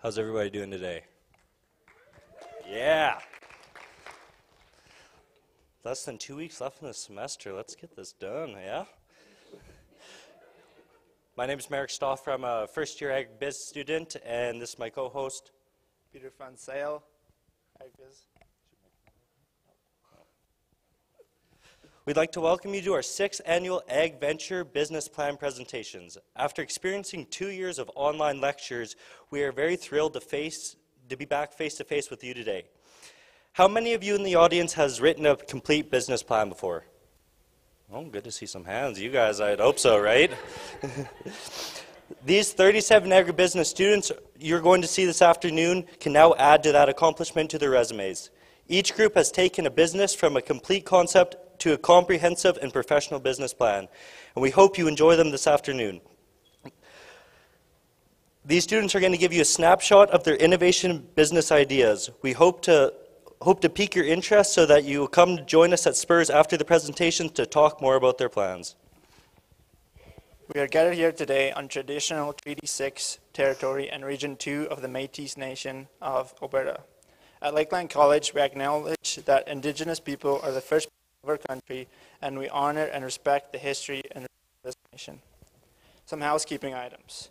How's everybody doing today? Yeah. Less than two weeks left in the semester. Let's get this done, yeah? My name is Merrick Stoffer. I'm a first year ag biz student, and this is my co host. Peter Van Sale, AgBiz. We'd like to welcome you to our sixth annual Ag Venture Business Plan presentations. After experiencing two years of online lectures, we are very thrilled to, face, to be back face to face with you today. How many of you in the audience has written a complete business plan before? Oh, good to see some hands. You guys, I'd hope so, right? These 37 agribusiness students you're going to see this afternoon can now add to that accomplishment to their resumes. Each group has taken a business from a complete concept to a comprehensive and professional business plan, and we hope you enjoy them this afternoon. These students are going to give you a snapshot of their innovation business ideas. We hope to hope to pique your interest so that you will come to join us at Spurs after the presentations to talk more about their plans. We are gathered here today on traditional Treaty 6 territory and Region 2 of the Métis Nation of Alberta. At Lakeland College, we acknowledge that Indigenous people are the first of our country, and we honor and respect the history and this nation. Some housekeeping items.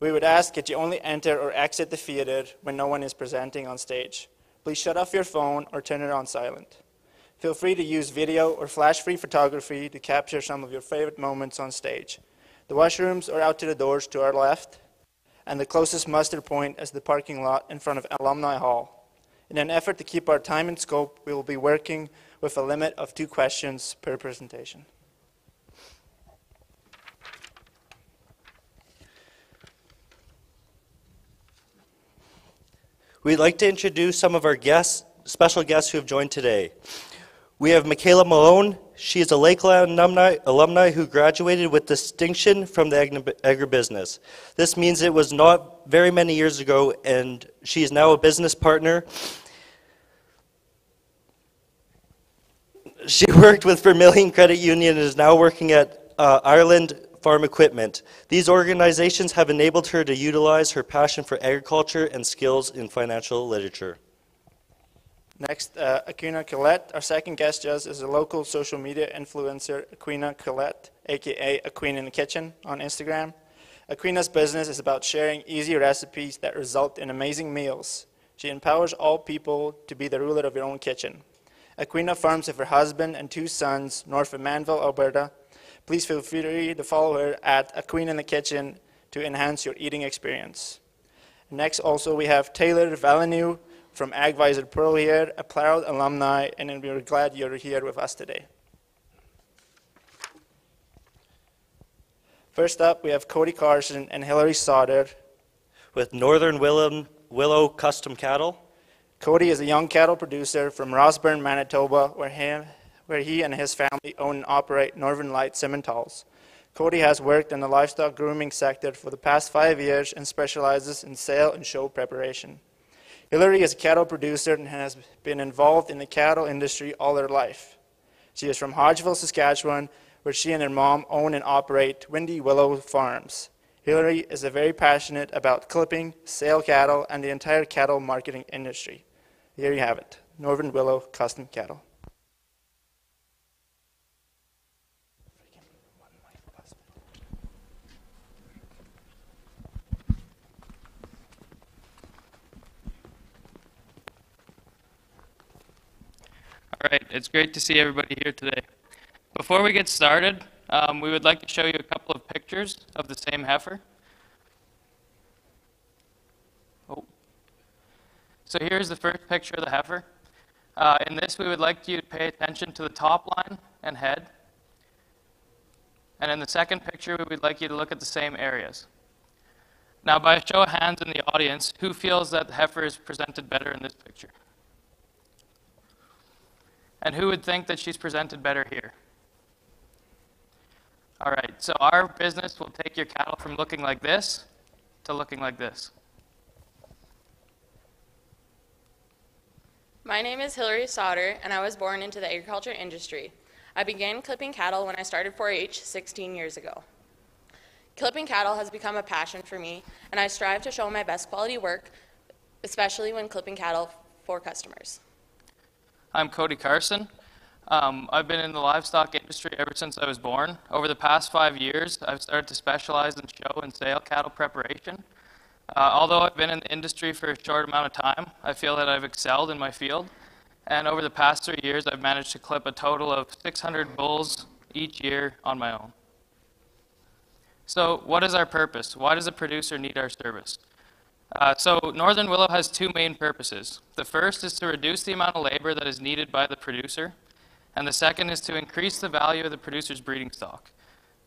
We would ask that you only enter or exit the theater when no one is presenting on stage. Please shut off your phone or turn it on silent. Feel free to use video or flash-free photography to capture some of your favorite moments on stage. The washrooms are out to the doors to our left, and the closest muster point is the parking lot in front of Alumni Hall. In an effort to keep our time and scope, we will be working with a limit of two questions per presentation. We'd like to introduce some of our guests, special guests who have joined today. We have Michaela Malone. She is a Lakeland alumni, alumni who graduated with distinction from the agribusiness. This means it was not very many years ago, and she is now a business partner. She worked with Vermilion Credit Union and is now working at uh, Ireland Farm Equipment. These organizations have enabled her to utilize her passion for agriculture and skills in financial literature. Next, uh, Aquina Collette. Our second guest judge is a local social media influencer, Aquina Collette, aka Aquina in the Kitchen on Instagram. Aquina's business is about sharing easy recipes that result in amazing meals. She empowers all people to be the ruler of your own kitchen. Aquina farms with her husband and two sons north of Mannville, Alberta, Please feel free to follow her at A Queen in the Kitchen to enhance your eating experience. Next, also, we have Taylor Valenu from AgVisor Pro here, a proud alumni, and we're glad you're here with us today. First up, we have Cody Carson and Hillary Sauter. With Northern Willow Custom Cattle. Cody is a young cattle producer from Rossburn, Manitoba, where him, where he and his family own and operate Northern Light Simmentals. Cody has worked in the livestock grooming sector for the past five years and specializes in sale and show preparation. Hillary is a cattle producer and has been involved in the cattle industry all her life. She is from Hodgeville, Saskatchewan, where she and her mom own and operate Windy Willow Farms. Hillary is very passionate about clipping, sale cattle, and the entire cattle marketing industry. Here you have it, Northern Willow Custom Cattle. All right, it's great to see everybody here today. Before we get started, um, we would like to show you a couple of pictures of the same heifer. So here's the first picture of the heifer. Uh, in this, we would like you to pay attention to the top line and head. And in the second picture, we would like you to look at the same areas. Now, by a show of hands in the audience, who feels that the heifer is presented better in this picture? And who would think that she's presented better here? All right, so our business will take your cattle from looking like this to looking like this. My name is Hillary Sauter, and I was born into the agriculture industry. I began clipping cattle when I started 4 H 16 years ago. Clipping cattle has become a passion for me, and I strive to show my best quality work, especially when clipping cattle for customers. I'm Cody Carson. Um, I've been in the livestock industry ever since I was born. Over the past five years, I've started to specialize in show and sale cattle preparation. Uh, although I've been in the industry for a short amount of time, I feel that I've excelled in my field. And over the past three years, I've managed to clip a total of 600 bulls each year on my own. So, what is our purpose? Why does a producer need our service? Uh, so, Northern Willow has two main purposes. The first is to reduce the amount of labor that is needed by the producer, and the second is to increase the value of the producer's breeding stock.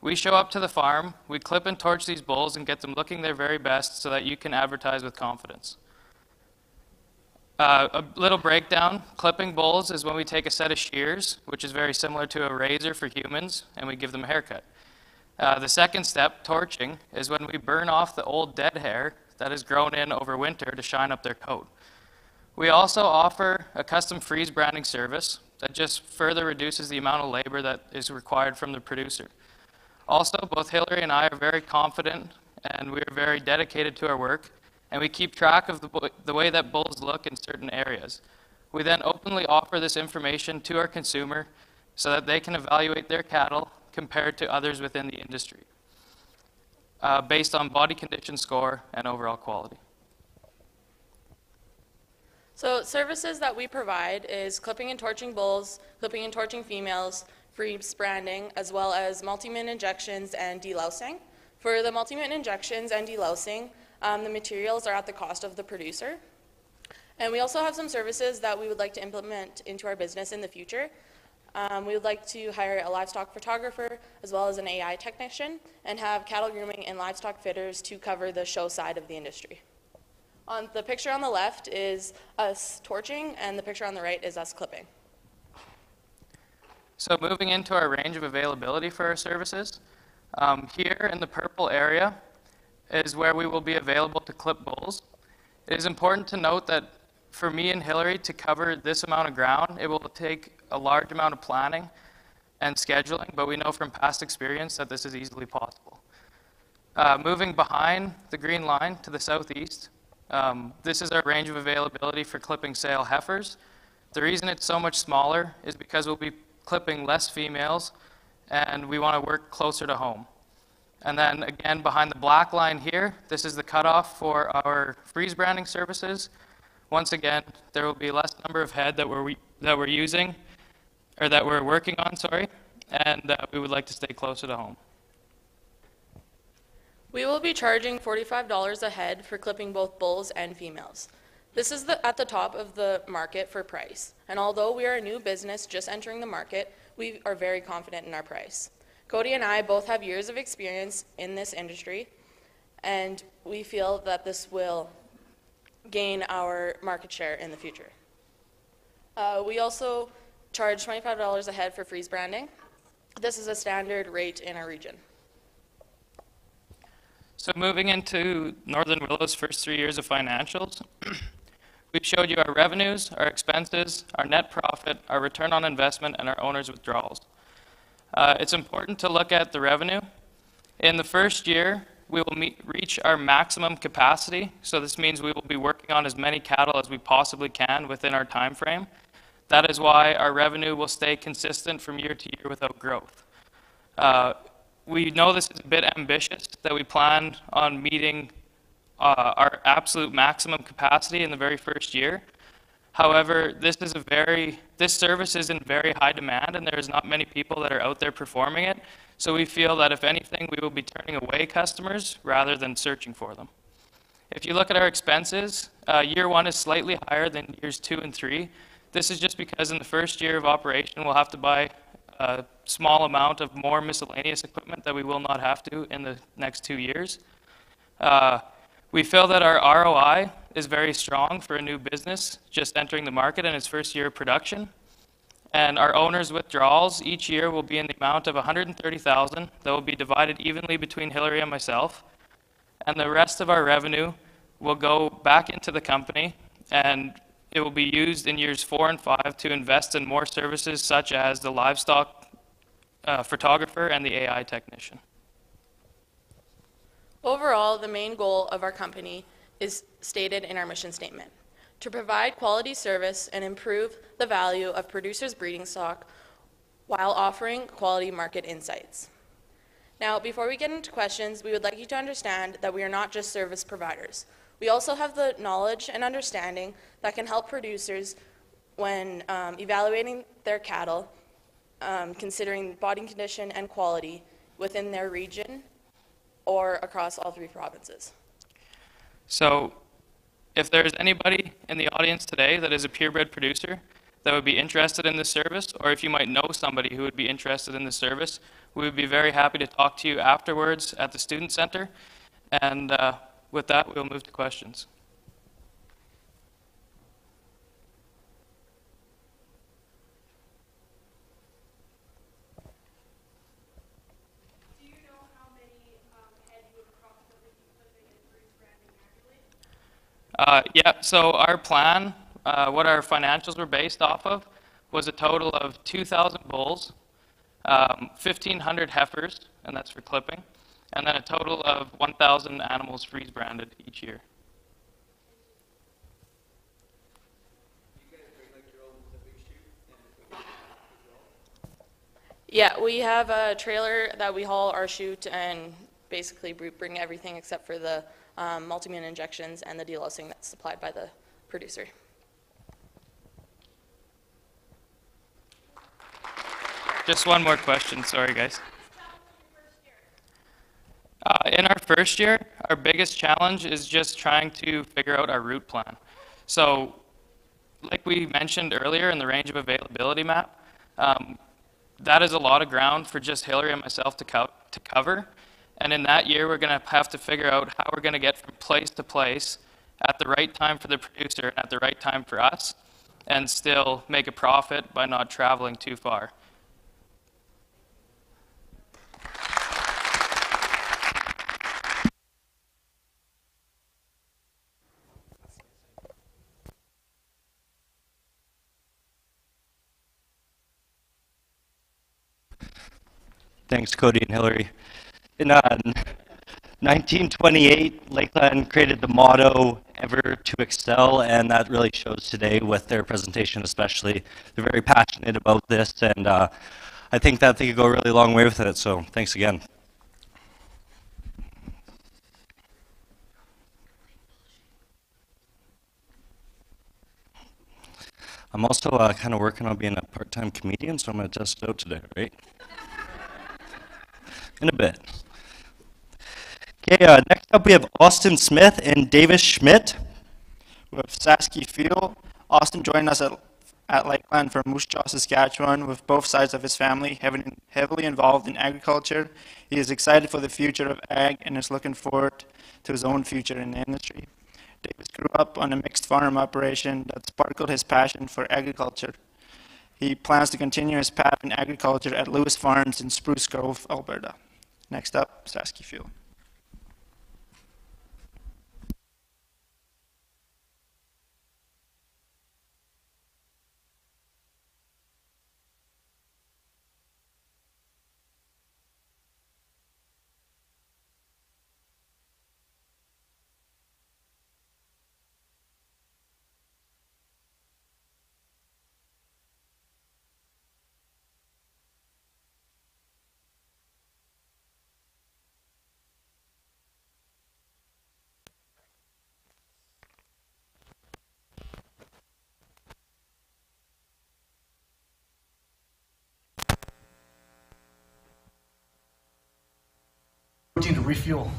We show up to the farm, we clip and torch these bulls and get them looking their very best so that you can advertise with confidence. Uh, a little breakdown clipping bulls is when we take a set of shears, which is very similar to a razor for humans, and we give them a haircut. Uh, the second step, torching, is when we burn off the old dead hair that has grown in over winter to shine up their coat. We also offer a custom freeze branding service that just further reduces the amount of labor that is required from the producer. Also, both Hillary and I are very confident and we are very dedicated to our work, and we keep track of the, the way that bulls look in certain areas. We then openly offer this information to our consumer so that they can evaluate their cattle compared to others within the industry uh, based on body condition score and overall quality. So services that we provide is clipping and torching bulls, clipping and torching females, freeze branding, as well as multi-min injections and delousing. For the multi-min injections and delousing, um, the materials are at the cost of the producer. And we also have some services that we would like to implement into our business in the future. Um, we would like to hire a livestock photographer as well as an AI technician and have cattle grooming and livestock fitters to cover the show side of the industry. On the picture on the left is us torching, and the picture on the right is us clipping. So moving into our range of availability for our services, um, here in the purple area is where we will be available to clip bulls. It is important to note that for me and Hillary to cover this amount of ground, it will take a large amount of planning and scheduling, but we know from past experience that this is easily possible. Uh, moving behind the green line to the southeast, um, this is our range of availability for clipping sale heifers. The reason it's so much smaller is because we'll be clipping less females and we want to work closer to home. And then again, behind the black line here, this is the cutoff for our freeze branding services. Once again, there will be less number of head that we're, that we're using, or that we're working on, sorry, and uh, we would like to stay closer to home. We will be charging $45 a head for clipping both bulls and females. This is the, at the top of the market for price, and although we are a new business just entering the market, we are very confident in our price. Cody and I both have years of experience in this industry, and we feel that this will gain our market share in the future. Uh, we also charge $25 a head for freeze branding. This is a standard rate in our region. So moving into Northern Willow's first three years of financials, we've showed you our revenues, our expenses, our net profit, our return on investment, and our owner's withdrawals. Uh, it's important to look at the revenue. In the first year, we will meet, reach our maximum capacity. So this means we will be working on as many cattle as we possibly can within our time frame. That is why our revenue will stay consistent from year to year without growth. Uh, we know this is a bit ambitious that we plan on meeting uh, our absolute maximum capacity in the very first year. However, this is a very this service is in very high demand, and there's not many people that are out there performing it. So we feel that if anything, we will be turning away customers rather than searching for them. If you look at our expenses, uh, year one is slightly higher than years two and three. This is just because in the first year of operation, we'll have to buy a small amount of more miscellaneous equipment that we will not have to in the next two years. Uh, we feel that our ROI is very strong for a new business just entering the market in its first year of production. And our owners' withdrawals each year will be in the amount of 130,000 that will be divided evenly between Hillary and myself. And the rest of our revenue will go back into the company and it will be used in years four and five to invest in more services such as the livestock uh, photographer and the AI technician. Overall, the main goal of our company is stated in our mission statement to provide quality service and improve the value of producers' breeding stock while offering quality market insights. Now, before we get into questions, we would like you to understand that we are not just service providers. We also have the knowledge and understanding that can help producers when um, evaluating their cattle, um, considering body condition and quality within their region or across all three provinces. So, if there's anybody in the audience today that is a purebred producer that would be interested in this service, or if you might know somebody who would be interested in this service, we would be very happy to talk to you afterwards at the Student Center. And uh, with that, we'll move to questions. Do you know how many um, head you would approximately be clipping and freeze branding annually? Uh, yeah, so our plan, uh, what our financials were based off of, was a total of 2,000 bulls, um, 1,500 heifers, and that's for clipping, and then a total of 1,000 animals freeze branded each year. Yeah, we have a trailer that we haul our chute and basically bring everything except for the um, injections and the delousing that's supplied by the producer. Just one more question, sorry guys. Uh, in our first year, our biggest challenge is just trying to figure out our route plan. So, like we mentioned earlier in the range of availability map, um, that is a lot of ground for just Hillary and myself to, co- to cover. And in that year, we're going to have to figure out how we're going to get from place to place at the right time for the producer and at the right time for us, and still make a profit by not traveling too far. Thanks, Cody and Hillary. In uh, 1928, Lakeland created the motto, ever to excel, and that really shows today with their presentation especially. They're very passionate about this, and uh, I think that they could go a really long way with it, so thanks again. I'm also uh, kind of working on being a part-time comedian, so I'm going to test it out today, right? in a bit. Okay, uh, next up we have Austin Smith and Davis Schmidt. With Saski Fuel, Austin joined us at, at Lakeland from Moose Jaw, Saskatchewan, with both sides of his family heavily involved in agriculture. He is excited for the future of ag and is looking forward to his own future in the industry. Davis grew up on a mixed farm operation that sparkled his passion for agriculture. He plans to continue his path in agriculture at Lewis Farms in Spruce Grove, Alberta. Next up, Saski Fuel. Refuel.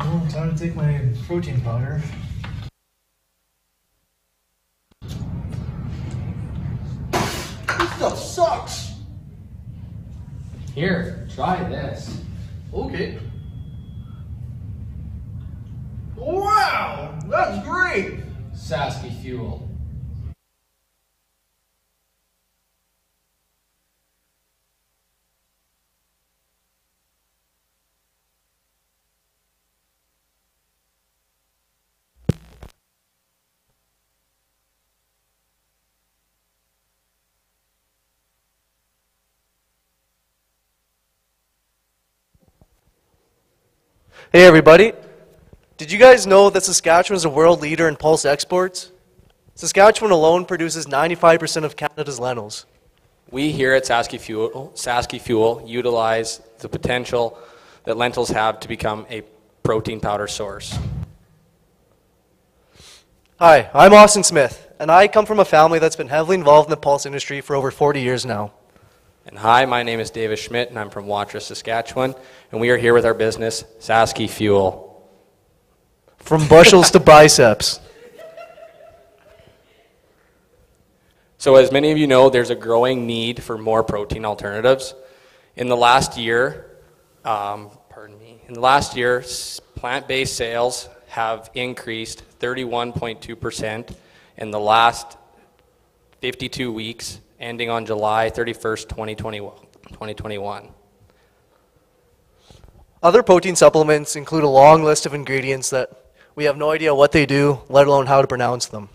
Oh, time to take my protein powder. This stuff sucks. Here, try this. Okay. Wow, that's great. Saski Fuel. Hey, everybody. Did you guys know that Saskatchewan is a world leader in pulse exports? Saskatchewan alone produces 95% of Canada's lentils. We here at Saski Fuel, Fuel utilize the potential that lentils have to become a protein powder source. Hi, I'm Austin Smith, and I come from a family that's been heavily involved in the pulse industry for over 40 years now. And hi, my name is David Schmidt, and I'm from Watrous, Saskatchewan, and we are here with our business, Saski Fuel. From bushels to biceps. So, as many of you know, there's a growing need for more protein alternatives. In the last year, um, pardon me, in the last year, plant-based sales have increased 31.2% in the last 52 weeks, ending on July 31st, 2021. Other protein supplements include a long list of ingredients that we have no idea what they do, let alone how to pronounce them.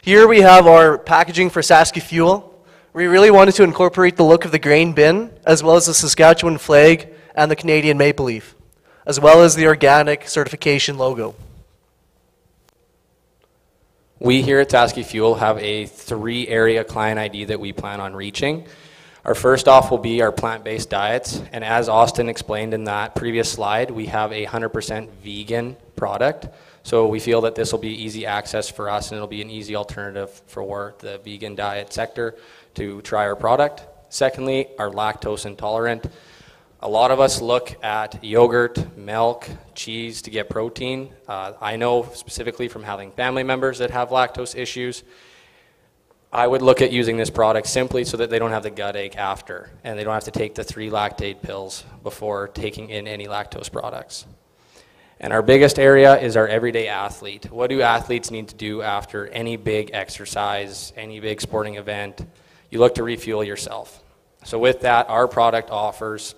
Here we have our packaging for Saski Fuel. We really wanted to incorporate the look of the grain bin, as well as the Saskatchewan flag and the Canadian maple leaf, as well as the organic certification logo. We here at Saski Fuel have a three area client ID that we plan on reaching. Our first off will be our plant-based diets, and as Austin explained in that previous slide, we have a 100% vegan product. So we feel that this will be easy access for us and it'll be an easy alternative for the vegan diet sector to try our product. Secondly, our lactose intolerant. A lot of us look at yogurt, milk, cheese to get protein. Uh, I know specifically from having family members that have lactose issues. I would look at using this product simply so that they don't have the gut ache after and they don't have to take the three Lactaid pills before taking in any lactose products. And our biggest area is our everyday athlete. What do athletes need to do after any big exercise, any big sporting event? You look to refuel yourself. So with that, our product offers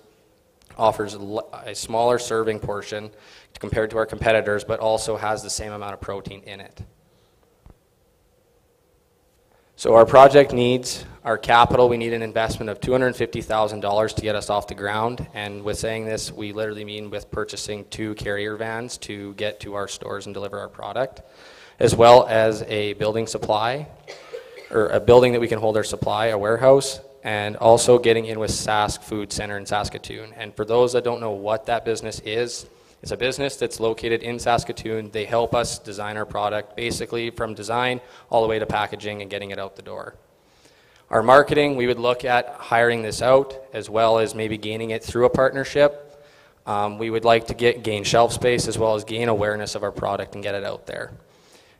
offers a smaller serving portion compared to our competitors, but also has the same amount of protein in it. So our project needs our capital. We need an investment of $250,000 to get us off the ground. And with saying this, we literally mean with purchasing two carrier vans to get to our stores and deliver our product, as well as a building supply, or a building that we can hold our supply, a warehouse, and also getting in with Sask Food Center in Saskatoon. And for those that don't know what that business is, it's a business that's located in Saskatoon. They help us design our product, basically from design all the way to packaging and getting it out the door. Our marketing, we would look at hiring this out as well as maybe gaining it through a partnership. Um, we would like to get gain shelf space as well as gain awareness of our product and get it out there.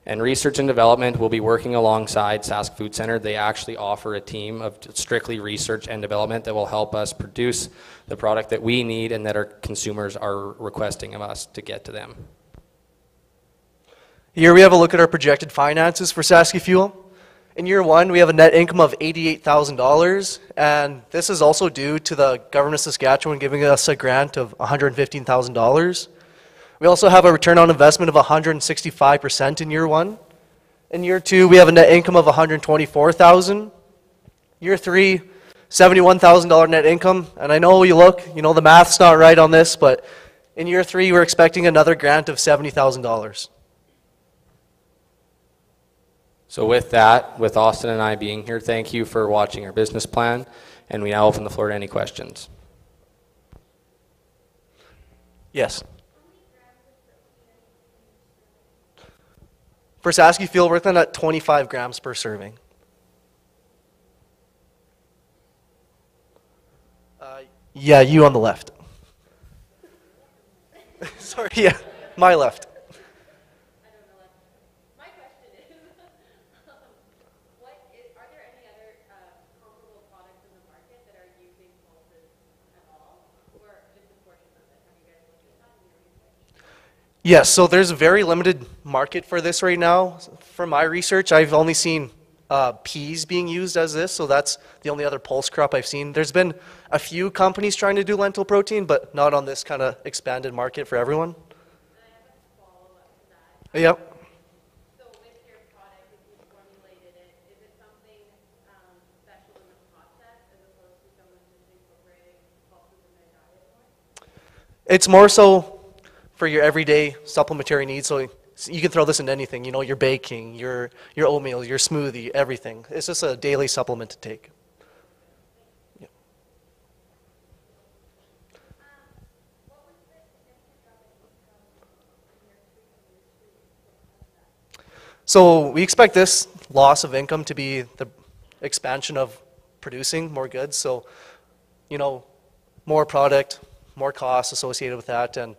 And research and development will be working alongside Sask Food Center. They actually offer a team of strictly research and development that will help us produce the product that we need and that our consumers are requesting of us to get to them. Here we have a look at our projected finances for Saski Fuel. In year one, we have a net income of $88,000, and this is also due to the government of Saskatchewan giving us a grant of $115,000. We also have a return on investment of 165% in year one. In year two, we have a net income of 124,000. Year three, $71,000 net income. And I know you look, you know the math's not right on this, but in year three, we're expecting another grant of $70,000. So with that, with Austin and I being here, thank you for watching our business plan, and we now open the floor to any questions. Yes. For Saski Fuel, we're looking at 25 grams per serving. Uh, yeah, you on the left. Sorry, yeah, my left. Yes, so there's very limited market for this right now. From my research, I've only seen uh, peas being used as this, so that's the only other pulse crop I've seen. There's been a few companies trying to do lentil protein, but not on this kind of expanded market for everyone. Yep. So product, it, um, process, it's more so for your everyday supplementary needs. So you can throw this in anything. You know, your baking, your your oatmeal, your smoothie, everything. It's just a daily supplement to take. Yeah. So we expect this loss of income to be the expansion of producing more goods. So, you know, more product, more costs associated with that, and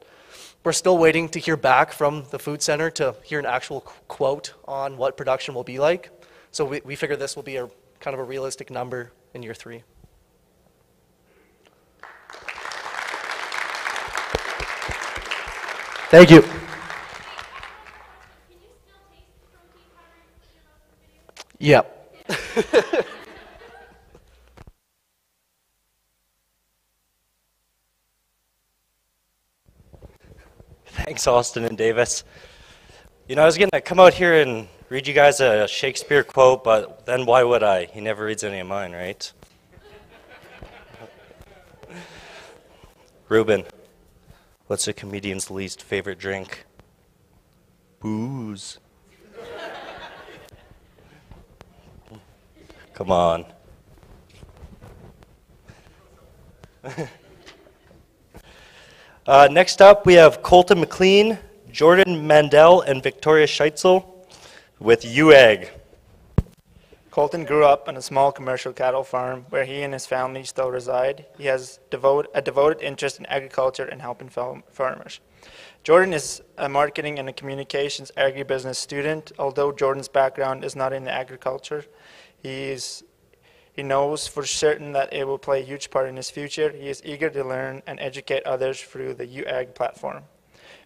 we're still waiting to hear back from the food center to hear an actual qu- quote on what production will be like. So we, we figure this will be a kind of a realistic number in year three. Thank you. Yep. Thanks, Austin and Davis. You know, I was going to come out here and read you guys a Shakespeare quote, but then why would I? He never reads any of mine, right? Ruben, what's a comedian's least favorite drink? Booze. Come on. Uh, next up, we have Colton McLean, Jordan Mandel, and Victoria Scheitzel with UAG. Colton grew up on a small commercial cattle farm where he and his family still reside. He has devote, a devoted interest in agriculture and helping farmers. Jordan is a marketing and a communications agribusiness student. Although Jordan's background is not in agriculture, he's, he knows for certain that it will play a huge part in his future. He is eager to learn and educate others through the UAG platform.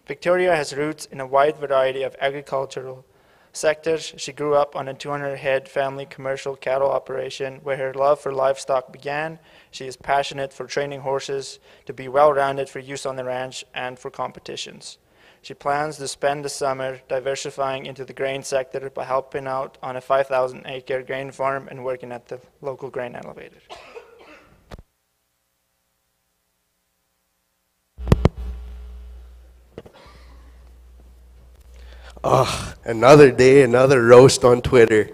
Victoria has roots in a wide variety of agricultural sectors. She grew up on a 200 head family commercial cattle operation where her love for livestock began. She is passionate for training horses to be well rounded for use on the ranch and for competitions. She plans to spend the summer diversifying into the grain sector by helping out on a 5,000 acre grain farm and working at the local grain elevator. Ugh, another day, another roast on Twitter.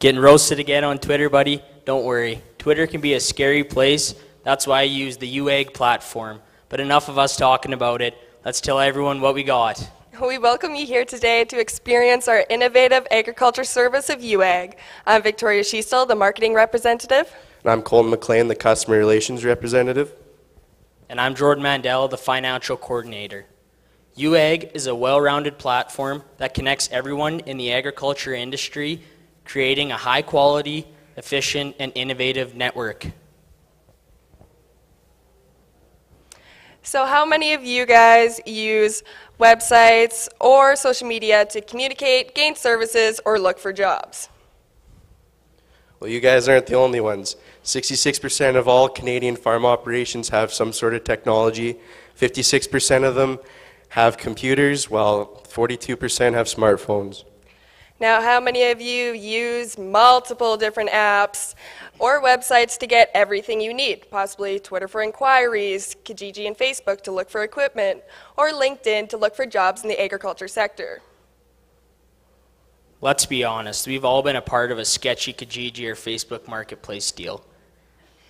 Getting roasted again on Twitter, buddy? Don't worry. Twitter can be a scary place. That's why I use the UAG platform. But enough of us talking about it. Let's tell everyone what we got. We welcome you here today to experience our innovative agriculture service of UAG. I'm Victoria Schiestel, the marketing representative. And I'm Colton McLean, the customer relations representative. And I'm Jordan Mandel, the financial coordinator. UAG is a well rounded platform that connects everyone in the agriculture industry, creating a high quality, efficient, and innovative network. So, how many of you guys use websites or social media to communicate, gain services, or look for jobs? Well, you guys aren't the only ones. 66% of all Canadian farm operations have some sort of technology. 56% of them have computers, while 42% have smartphones. Now, how many of you use multiple different apps or websites to get everything you need? Possibly Twitter for inquiries, Kijiji and Facebook to look for equipment, or LinkedIn to look for jobs in the agriculture sector. Let's be honest, we've all been a part of a sketchy Kijiji or Facebook marketplace deal.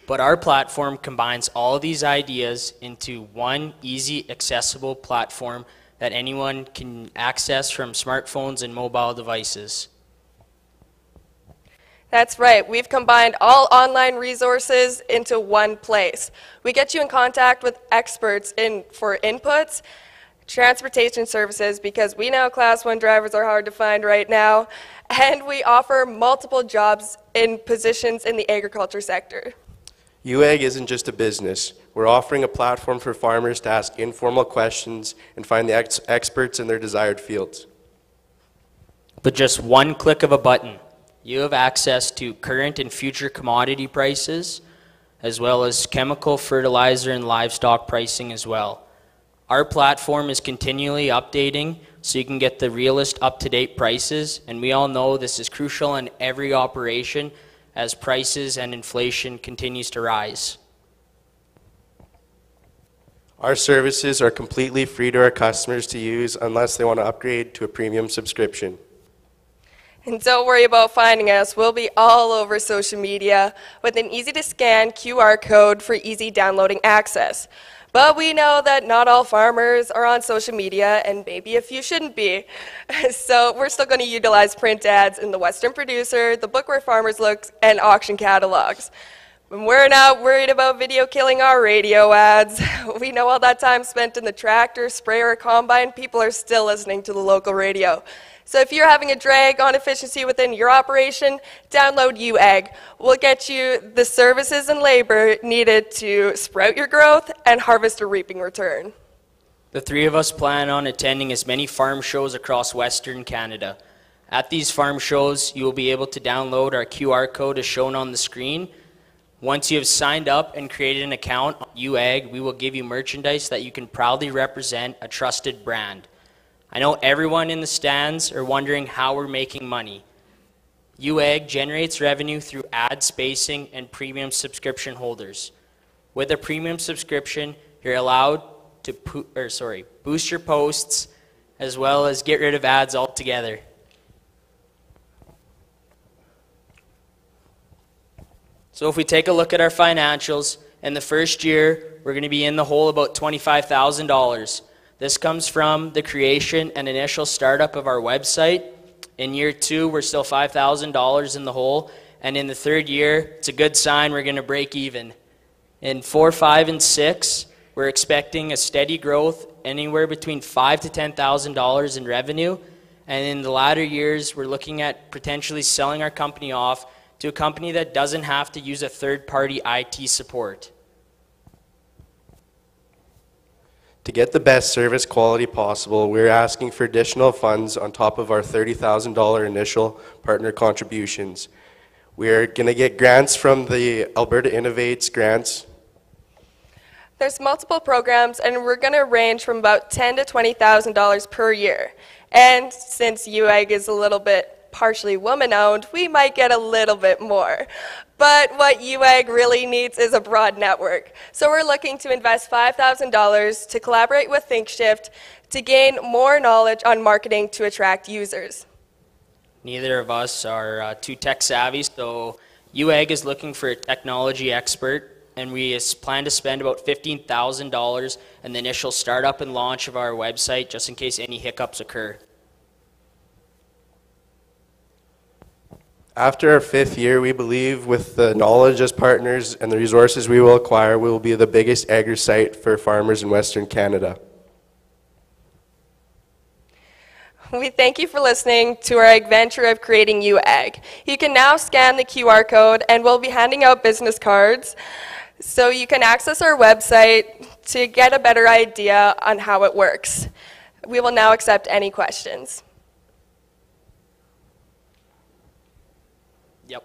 But our platform combines all these ideas into one easy, accessible platform that anyone can access from smartphones and mobile devices. That's right. We've combined all online resources into one place. We get you in contact with experts in, for inputs, transportation services, because we know class one drivers are hard to find right now, and we offer multiple jobs in positions in the agriculture sector. UAG isn't just a business. We're offering a platform for farmers to ask informal questions and find the ex- experts in their desired fields. With just one click of a button, you have access to current and future commodity prices, as well as chemical, fertilizer, and livestock pricing as well. Our platform is continually updating so you can get the realest up to date prices, and we all know this is crucial in every operation as prices and inflation continues to rise. Our services are completely free to our customers to use unless they want to upgrade to a premium subscription. And don't worry about finding us. We'll be all over social media with an easy to scan QR code for easy downloading access. But we know that not all farmers are on social media, and maybe a few shouldn't be. So we're still going to utilize print ads in the Western Producer, the Book Where Farmers Look, and auction catalogs. When we're not worried about video killing our radio ads, we know all that time spent in the tractor, sprayer, combine, people are still listening to the local radio. So if you're having a drag on efficiency within your operation, download UAG. We'll get you the services and labor needed to sprout your growth and harvest a reaping return. The three of us plan on attending as many farm shows across Western Canada. At these farm shows, you will be able to download our QR code as shown on the screen. Once you have signed up and created an account on UAG, we will give you merchandise that you can proudly represent a trusted brand. I know everyone in the stands are wondering how we're making money. UAG generates revenue through ad spacing and premium subscription holders. With a premium subscription, you're allowed to po- or sorry, boost your posts as well as get rid of ads altogether. So if we take a look at our financials, in the first year, we're going to be in the hole about $25,000. This comes from the creation and initial startup of our website. In year two, we're still $5,000 in the hole. And in the third year, it's a good sign we're going to break even. In four, five, and six, we're expecting a steady growth anywhere between five to $10,000 in revenue. And in the latter years, we're looking at potentially selling our company off to a company that doesn't have to use a third party IT support. To get the best service quality possible, we're asking for additional funds on top of our $30,000 initial partner contributions. We're going to get grants from the Alberta Innovates grants. There's multiple programs, and we're going to range from about ten to twenty thousand dollars per year. And since UAG is a little bit partially woman-owned, we might get a little bit more. But what UAG really needs is a broad network. So we're looking to invest $5,000 to collaborate with ThinkShift to gain more knowledge on marketing to attract users. Neither of us are uh, too tech savvy, so UAG is looking for a technology expert, and we plan to spend about $15,000 in the initial startup and launch of our website just in case any hiccups occur. After our fifth year, we believe with the knowledge as partners and the resources we will acquire, we will be the biggest agri site for farmers in Western Canada. We thank you for listening to our adventure of creating UAG. You can now scan the QR code, and we'll be handing out business cards so you can access our website to get a better idea on how it works. We will now accept any questions. Yep.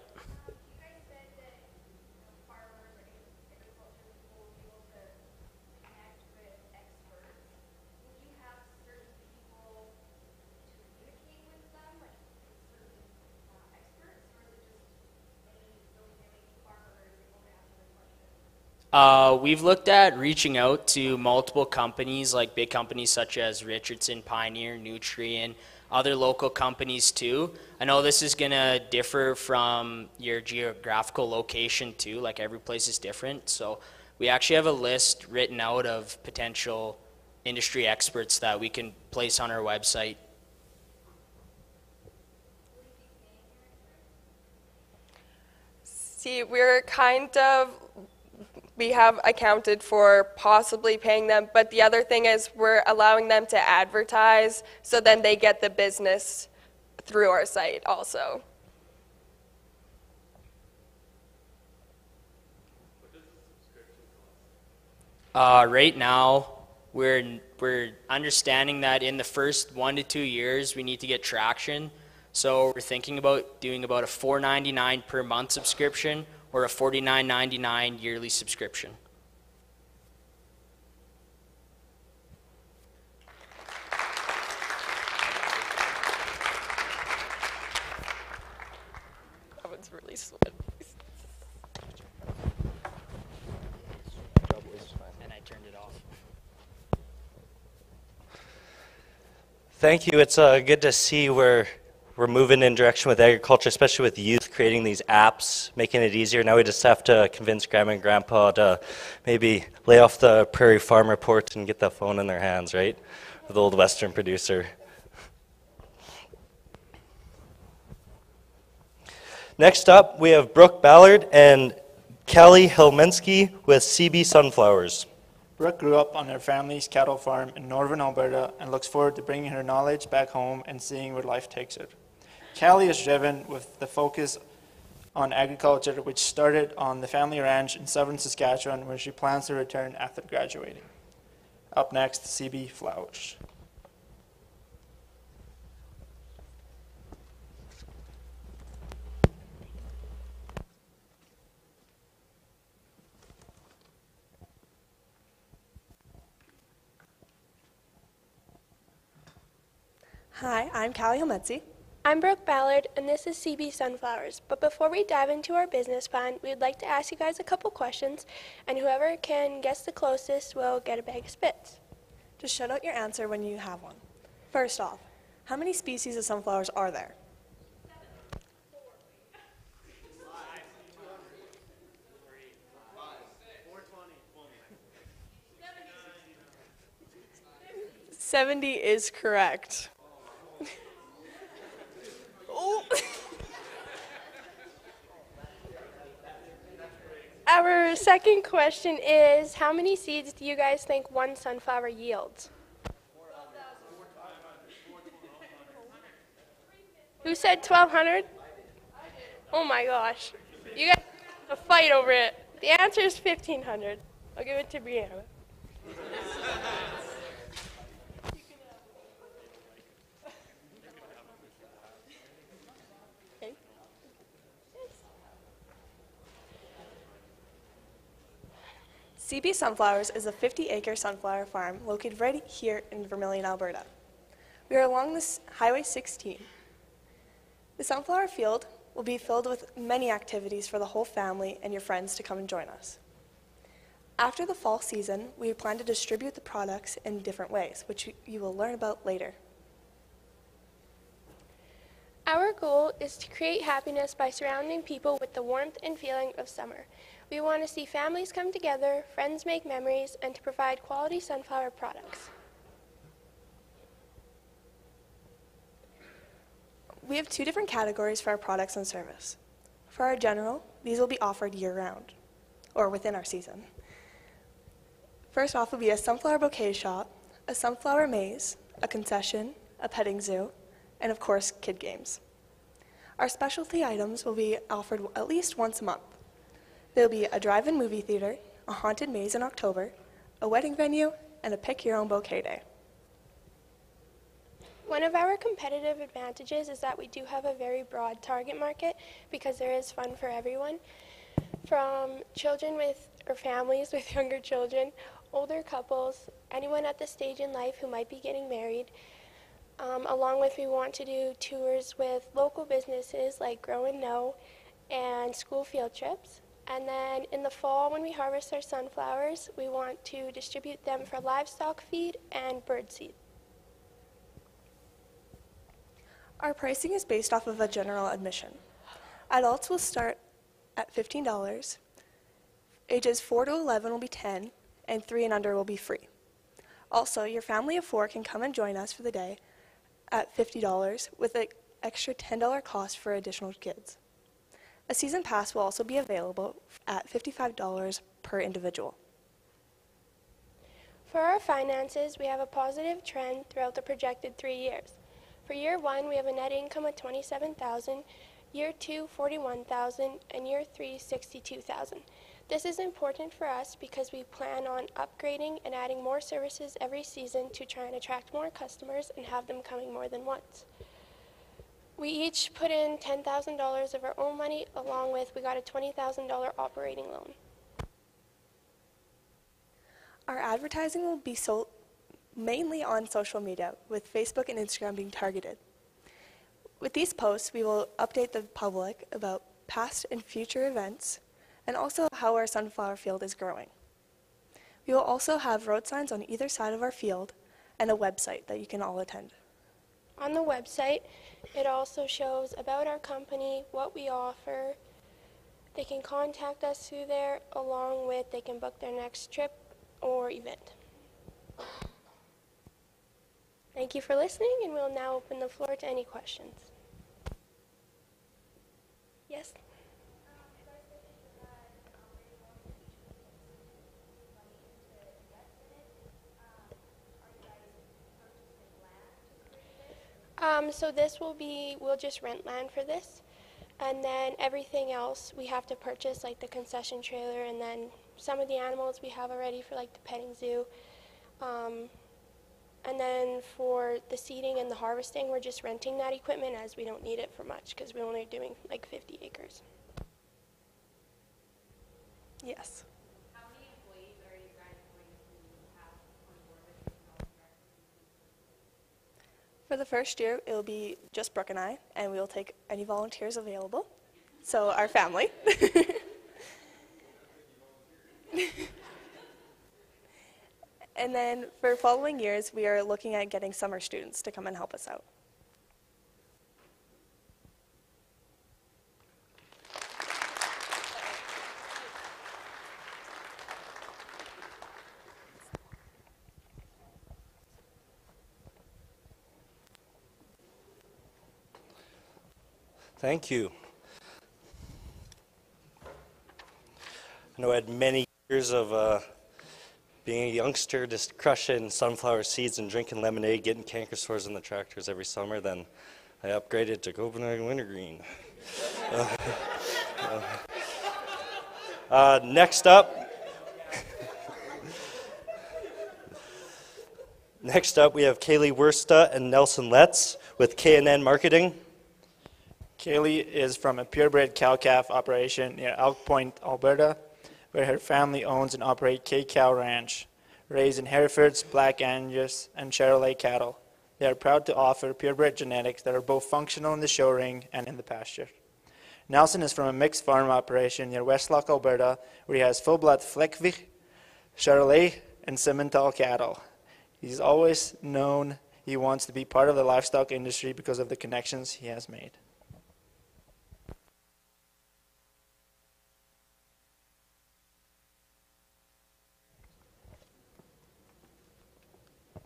Uh, we've looked at reaching out to multiple companies, like big companies such as Richardson, Pioneer, Nutrien, other local companies too. I know this is going to differ from your geographical location too, like every place is different. So we actually have a list written out of potential industry experts that we can place on our website. See, we're kind of, we have accounted for possibly paying them, but the other thing is we're allowing them to advertise so then they get the business through our site also. Uh, right now, we're we're understanding that in the first one to two years, we need to get traction. So we're thinking about doing about a $4.99 per month subscription or a $49.99 yearly subscription. That one's really sweaty. And I turned it off. Thank you. It's uh, good to see where we're moving in direction with agriculture, especially with youth creating these apps, making it easier. Now we just have to convince grandma and grandpa to maybe lay off the prairie farm reports and get the phone in their hands, right? With the old Western producer. Next up, we have Brooke Ballard and Kelly Helminski with CB Sunflowers. Brooke grew up on her family's cattle farm in northern Alberta and looks forward to bringing her knowledge back home and seeing where life takes her. Callie is driven with the focus on agriculture, which started on the family ranch in southern Saskatchewan, where she plans to return after graduating. Up next, CB Flowers. Hi, I'm Callie Helmetzi. I'm Brooke Ballard, and this is CB Sunflowers. But before we dive into our business plan, we'd like to ask you guys a couple questions, and whoever can guess the closest will get a bag of Spitz. Just shout out your answer when you have one. First off, how many species of sunflowers are there? Seventy is correct. Our second question is How many seeds do you guys think one sunflower yields? Who said 1,200? Oh my gosh. You guys have a fight over it. The answer is 1,500. I'll give it to Brianna. CB Sunflowers is a 50-acre sunflower farm located right here in Vermilion, Alberta. We are along this Highway 16. The sunflower field will be filled with many activities for the whole family and your friends to come and join us. After the fall season, we plan to distribute the products in different ways, which you- you will learn about later. Our goal is to create happiness by surrounding people with the warmth and feeling of summer. We want to see families come together, friends make memories, and to provide quality sunflower products. We have two different categories for our products and service. For our general, these will be offered year-round, or within our season. First off will be a sunflower bouquet shop, a sunflower maze, a concession, a petting zoo, and of course, kid games. Our specialty items will be offered at least once a month. There will be a drive-in movie theater, a haunted maze in October, a wedding venue, and a pick-your-own bouquet day. One of our competitive advantages is that we do have a very broad target market because there is fun for everyone. From children with or families with younger children, older couples, anyone at this stage in life who might be getting married. Um, along with, we want to do tours with local businesses like Grow and Know and school field trips. And then in the fall, when we harvest our sunflowers, we want to distribute them for livestock feed and bird seed. Our pricing is based off of a general admission. Adults will start at $15, ages 4 to 11 will be 10, and 3 and under will be free. Also, your family of 4 can come and join us for the day at $50 with an extra $10 cost for additional kids. A season pass will also be available at $55 per individual. For our finances, we have a positive trend throughout the projected three years. For year one, we have a net income of 27,000, year two, 41,000, and year three, 62,000. This is important for us because we plan on upgrading and adding more services every season to try and attract more customers and have them coming more than once. We each put in $10,000 of our own money, along with we got a $20,000 operating loan. Our advertising will be sold mainly on social media, with Facebook and Instagram being targeted. With these posts, we will update the public about past and future events and also how our sunflower field is growing. We will also have road signs on either side of our field and a website that you can all attend. On the website, it also shows about our company, what we offer. They can contact us through there, along with they can book their next trip or event. Thank you for listening, and we'll now open the floor to any questions. Yes? Um, so this will be, we'll just rent land for this. And then everything else we have to purchase, like the concession trailer, and then some of the animals we have already for like the petting zoo. Um, and then for the seeding and the harvesting, we're just renting that equipment as we don't need it for much because we're only doing like 50 acres. Yes. For the first year, it'll be just Brooke and I, and we'll take any volunteers available. So, our family. and then for following years, we are looking at getting summer students to come and help us out. Thank you. I know I had many years of uh, being a youngster, just crushing sunflower seeds and drinking lemonade, getting canker sores in the tractors every summer. Then I upgraded to Copenhagen Wintergreen. Uh, uh, next up, next up we have Kaylee Wursta and Nelson Letts with K&N Marketing. Kaylee is from a purebred cow-calf operation near Elk Point, Alberta, where her family owns and operates K-Cow Ranch, raising Herefords, Black Angus, and Charolais cattle. They are proud to offer purebred genetics that are both functional in the show ring and in the pasture. Nelson is from a mixed farm operation near Westlock, Alberta, where he has full-blood Fleckvieh, Charolais, and Simmental cattle. He's always known he wants to be part of the livestock industry because of the connections he has made.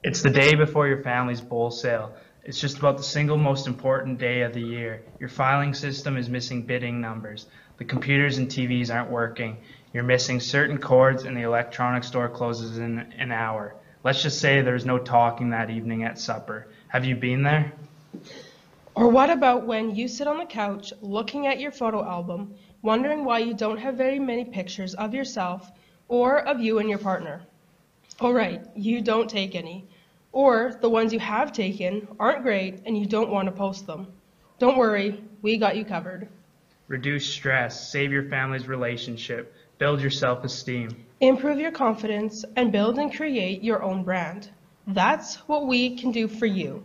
It's the day before your family's bull sale. It's just about the single most important day of the year. Your filing system is missing bidding numbers. The computers and TVs aren't working. You're missing certain cords and the electronics store closes in an hour. Let's just say there's no talking that evening at supper. Have you been there? Or what about when you sit on the couch looking at your photo album, wondering why you don't have very many pictures of yourself or of you and your partner? All right, you don't take any. Or the ones you have taken aren't great and you don't want to post them. Don't worry, we got you covered. Reduce stress, save your family's relationship, build your self esteem. Improve your confidence and build and create your own brand. That's what we can do for you.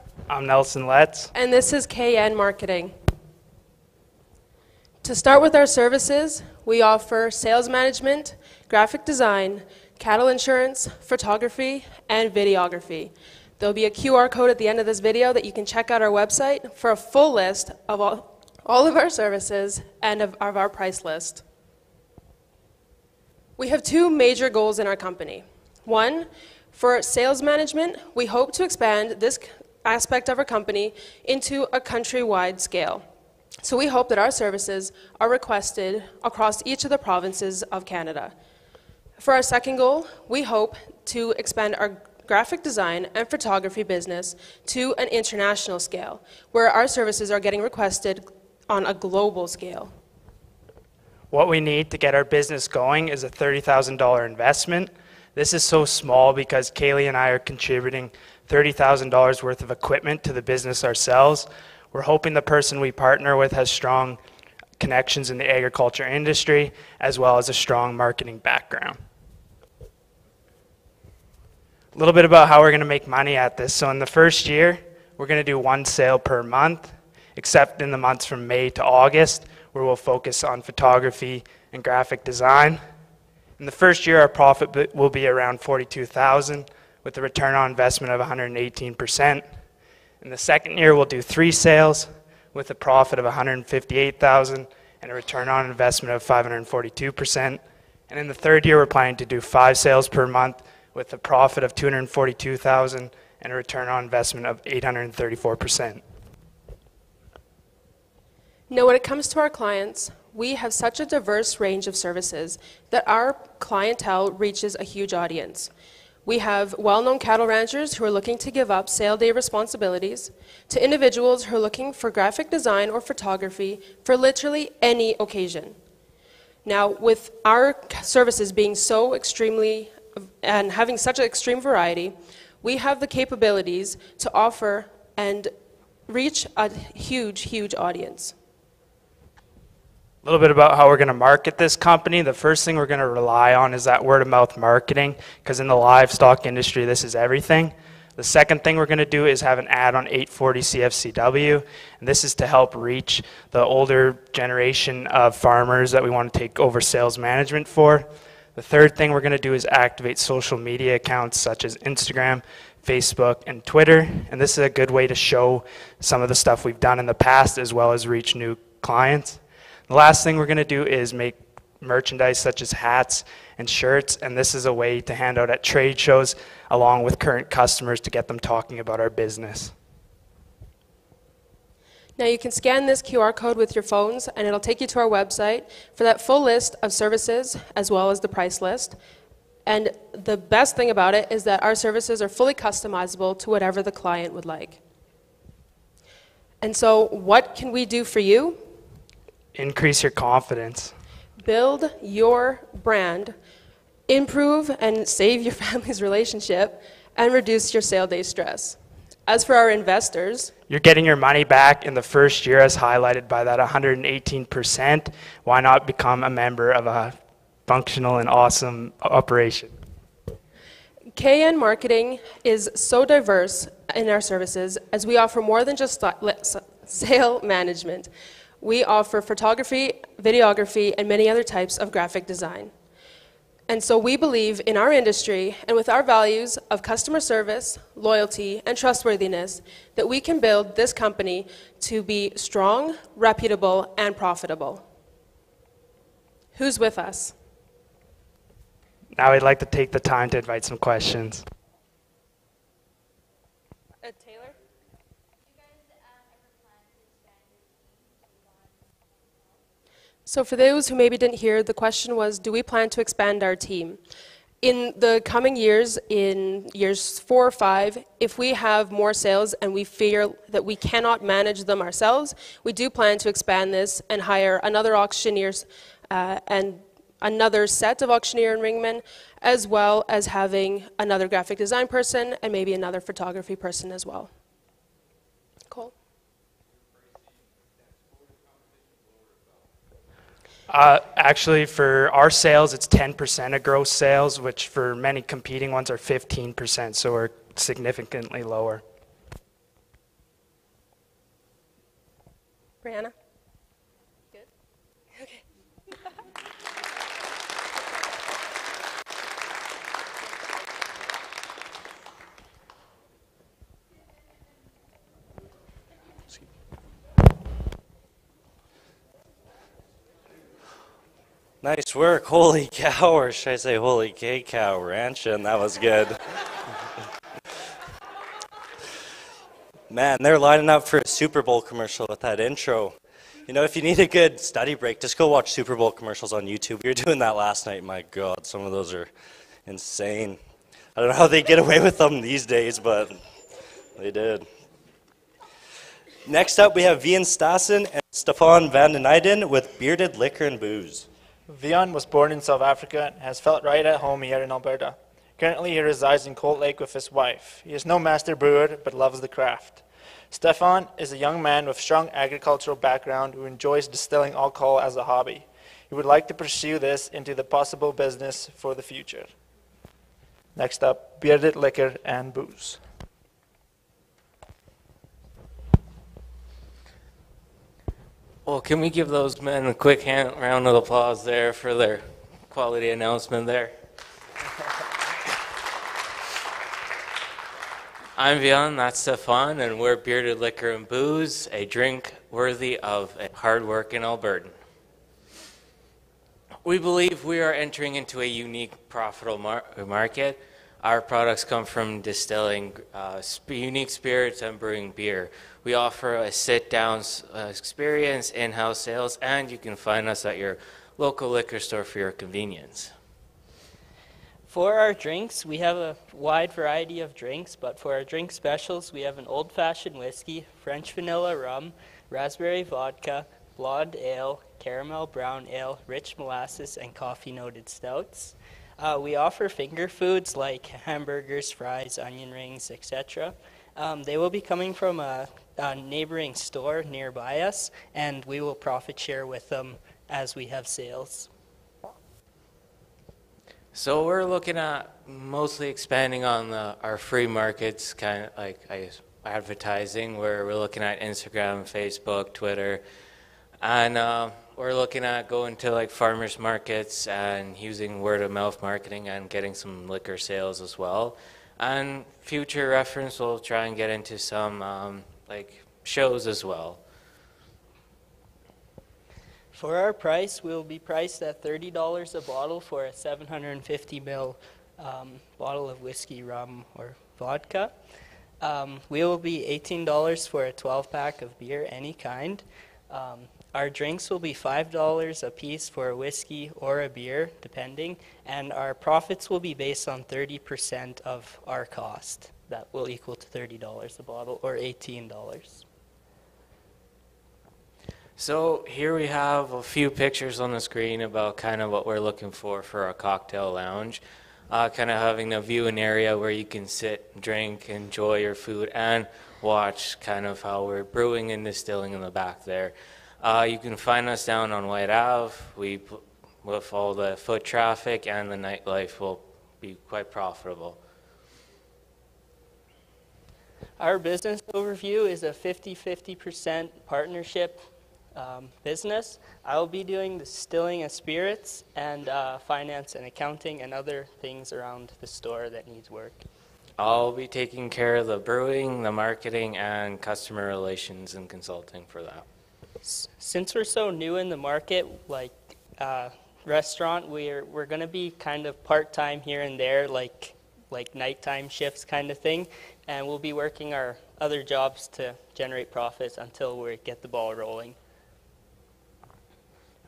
I'm Nelson Letts. and this is KN Marketing. To start with our services, we offer sales management, graphic design, cattle insurance, photography, and videography. There'll be a QR code at the end of this video that you can check out our website for a full list of all, all of our services and of, of our price list. We have two major goals in our company. One, for sales management, we hope to expand this aspect of our company into a countrywide scale. So we hope that our services are requested across each of the provinces of Canada. For our second goal, we hope to expand our graphic design and photography business to an international scale, where our services are getting requested on a global scale. What we need to get our business going is a $30,000 investment. This is so small because Kaylee and I are contributing $30,000 worth of equipment to the business ourselves. We're hoping the person we partner with has strong connections in the agriculture industry as well as a strong marketing background. A little bit about how we're going to make money at this. So in the first year, we're going to do one sale per month, except in the months from May to August, where we'll focus on photography and graphic design. In the first year, our profit will be around 42,000 with a return on investment of 118%. In the second year, we'll do three sales with a profit of 158,000 and a return on investment of 542%. And in the third year, we're planning to do five sales per month with a profit of 242,000 and a return on investment of 834%. Now, when it comes to our clients, we have such a diverse range of services that our clientele reaches a huge audience. We have well known cattle ranchers who are looking to give up sale day responsibilities, to individuals who are looking for graphic design or photography for literally any occasion. Now, with our services being so extremely and having such an extreme variety, we have the capabilities to offer and reach a huge, huge audience. A little bit about how we're going to market this company. The first thing we're going to rely on is that word of mouth marketing, because in the livestock industry, this is everything. The second thing we're going to do is have an ad on 840 CFCW, and this is to help reach the older generation of farmers that we want to take over sales management for. The third thing we're going to do is activate social media accounts such as Instagram, Facebook, and Twitter, and this is a good way to show some of the stuff we've done in the past as well as reach new clients. The last thing we're going to do is make merchandise such as hats and shirts, and this is a way to hand out at trade shows along with current customers to get them talking about our business. Now you can scan this QR code with your phones and it'll take you to our website for that full list of services as well as the price list. And the best thing about it is that our services are fully customizable to whatever the client would like. And so what can we do for you? Increase your confidence. Build your brand, improve and save your family's relationship, and reduce your sale day stress. As for our investors, You're getting your money back in the first year, as highlighted by that 118%. Why not become a member of a functional and awesome operation? KN Marketing is so diverse in our services as we offer more than just sti- li- s- sale management. We offer photography, videography, and many other types of graphic design. And so we believe in our industry and with our values of customer service, loyalty, and trustworthiness that we can build this company to be strong, reputable, and profitable. Who's with us? Now I'd like to take the time to invite some questions. So for those who maybe didn't hear, the question was, do we plan to expand our team? In the coming years, in years four or five, if we have more sales and we fear that we cannot manage them ourselves, we do plan to expand this and hire another auctioneers uh, and another set of auctioneer and ringmen, as well as having another graphic design person and maybe another photography person as well. Cole? Uh, actually, for our sales, it's 10% of gross sales, which for many competing ones are 15%, so we're significantly lower. Brianna? Nice work. Holy cow, or should I say holy K cow ranching? That was good. Man, they're lining up for a Super Bowl commercial with that intro. You know, if you need a good study break, just go watch Super Bowl commercials on YouTube. We were doing that last night. My God, some of those are insane. I don't know how they get away with them these days, but they did. Next up, we have Vian Stassen and Stefan van den Eyden with Bearded Liquor and Booze. Vian was born in South Africa and has felt right at home here in Alberta. Currently, he resides in Cold Lake with his wife. He is no master brewer, but loves the craft. Stefan is a young man with strong agricultural background who enjoys distilling alcohol as a hobby. He would like to pursue this into the possible business for the future. Next up, bearded liquor and booze. Well, can we give those men a quick hand, round of applause there for their quality announcement there? I'm Vian, that's Stefan, and we're Bearded Liquor and Booze, a drink worthy of a hard-working Albertan. We believe we are entering into a unique, profitable mar- market. Our products come from distilling uh, sp- unique spirits and brewing beer. We offer a sit-down uh, experience, in-house sales, and you can find us at your local liquor store for your convenience. For our drinks, we have a wide variety of drinks, but for our drink specials, we have an old fashioned whiskey, French vanilla rum, raspberry vodka, blonde ale, caramel brown ale, rich molasses, and coffee noted stouts. Uh, we offer finger foods like hamburgers, fries, onion rings, etc. Um, they will be coming from a, a neighboring store nearby us, and we will profit share with them as we have sales. So we're looking at mostly expanding on the, our free markets, kind of like advertising, where we're looking at Instagram, Facebook, Twitter, and uh, we're looking at going to like farmers markets and using word of mouth marketing and getting some liquor sales as well. And future reference, we'll try and get into some um, like shows as well. For our price, we'll be priced at $30 a bottle for a 750 ml um, bottle of whiskey, rum, or vodka. Um, we will be $18 for a 12 pack of beer, any kind. Um, our drinks will be $5 a piece for a whiskey or a beer, depending, and our profits will be based on 30% of our cost. That will equal to $30 a bottle or $18. So here we have a few pictures on the screen about kind of what we're looking for for a cocktail lounge. Uh, kind of having a viewing area where you can sit, drink, enjoy your food, and watch kind of how we're brewing and distilling in the back there. Uh, you can find us down on Whyte Ave. We, with all the foot traffic and the nightlife, will be quite profitable. Our business overview is a 50 50% partnership um, business. I will be doing the distilling of spirits and uh, finance and accounting and other things around the store that needs work. I'll be taking care of the brewing, the marketing, and customer relations and consulting for that. S- Since we're so new in the market, like uh, restaurant, we're we're going to be kind of part time here and there, like like nighttime shifts kind of thing, and we'll be working our other jobs to generate profits until we get the ball rolling.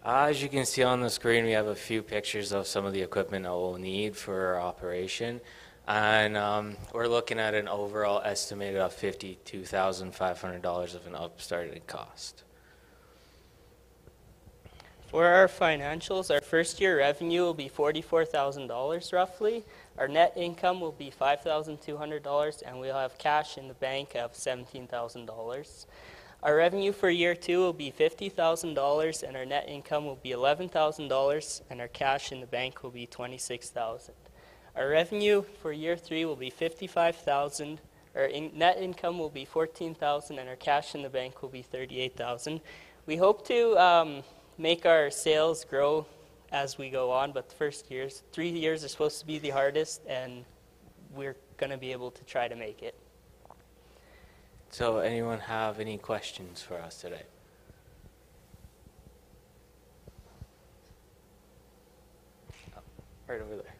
As you can see on the screen, we have a few pictures of some of the equipment that we'll need for our operation. And um, we're looking at an overall estimated of $52,500 of an upstarted cost. For our financials, our first year revenue will be $44,000 roughly. Our net income will be $5,200, and we'll have cash in the bank of $17,000. Our revenue for year two will be $50,000, and our net income will be $11,000, and our cash in the bank will be $26,000. Our revenue for year three will be $55,000. Our in net income will be $14,000, and our cash in the bank will be $38,000. We hope to um, make our sales grow as we go on, but the first years, three years are supposed to be the hardest, and we're going to be able to try to make it. So anyone have any questions for us today? Oh, Right over there.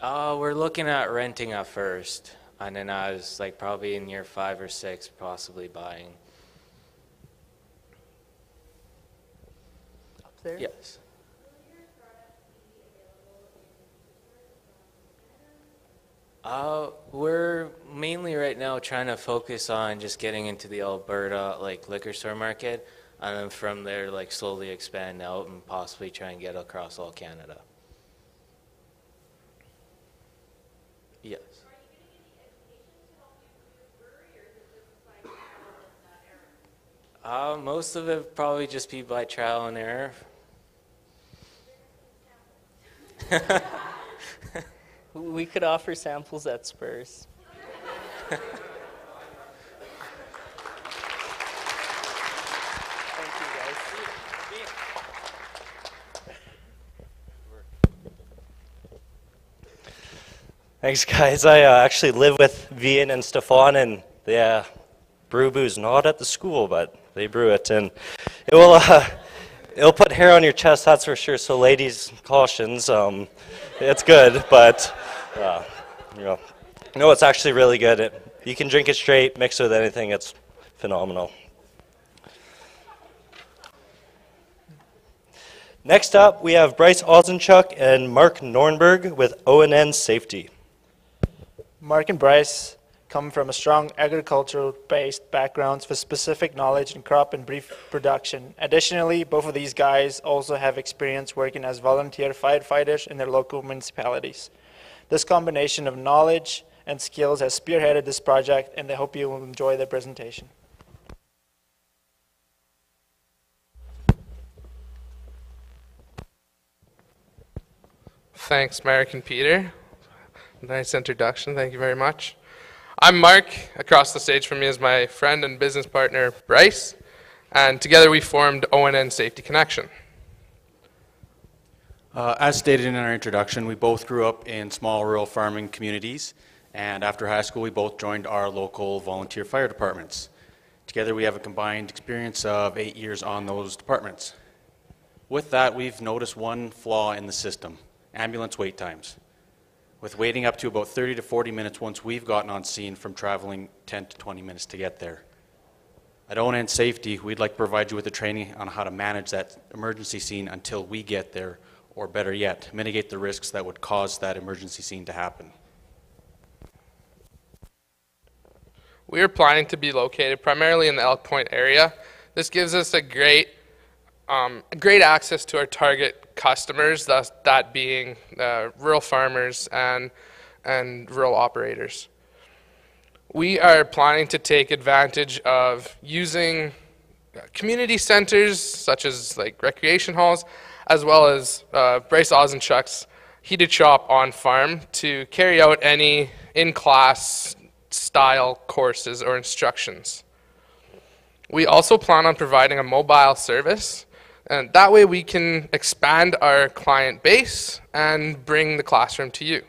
Uh, we're looking at renting at first, and then I was like probably in year five or six, possibly buying. There? Yes. Uh, we're mainly right now trying to focus on just getting into the Alberta like liquor store market, and then from there like slowly expand out and possibly try and get across all Canada. Yes. Uh, most of it probably just be by trial and error. We could offer samples at Spurs. Thank you, guys. Thanks, guys. I uh, actually live with Vian and Stefan, and they uh, brew booze not at the school, but they brew it, and it will uh, it'll put hair on your chest, that's for sure. So, ladies, cautions. Um, it's good, but uh, you know, no, it's actually really good. It, you can drink it straight, mix it with anything. It's phenomenal. Next up, we have Bryce Ozenchuk and Mark Nornberg with ONN Safety. Mark and Bryce come from a strong agricultural-based backgrounds with specific knowledge in crop and beef production. Additionally, both of these guys also have experience working as volunteer firefighters in their local municipalities. This combination of knowledge and skills has spearheaded this project, and I hope you will enjoy their presentation. Thanks, Mark and Peter. Nice introduction. Thank you very much. I'm Mark. Across the stage from me is my friend and business partner, Bryce. And together we formed ONN Safety Connection. Uh, as stated in our introduction, we both grew up in small rural farming communities, and after high school, we both joined our local volunteer fire departments. Together, we have a combined experience of eight years on those departments. With that, we've noticed one flaw in the system ambulance wait times. With waiting up to about 30 to 40 minutes once we've gotten on scene from traveling 10 to 20 minutes to get there. At ONN Safety, we'd like to provide you with a training on how to manage that emergency scene until we get there, or better yet, mitigate the risks that would cause that emergency scene to happen. We are planning to be located primarily in the Elk Point area. This gives us a great, um, great access to our target customers, thus that being uh, rural farmers and, and rural operators. We are planning to take advantage of using community centers such as like recreation halls, as well as uh, Bryce Ozenchuk's heated shop on farm to carry out any in-class style courses or instructions. We also plan on providing a mobile service and that way we can expand our client base and bring the classroom to you.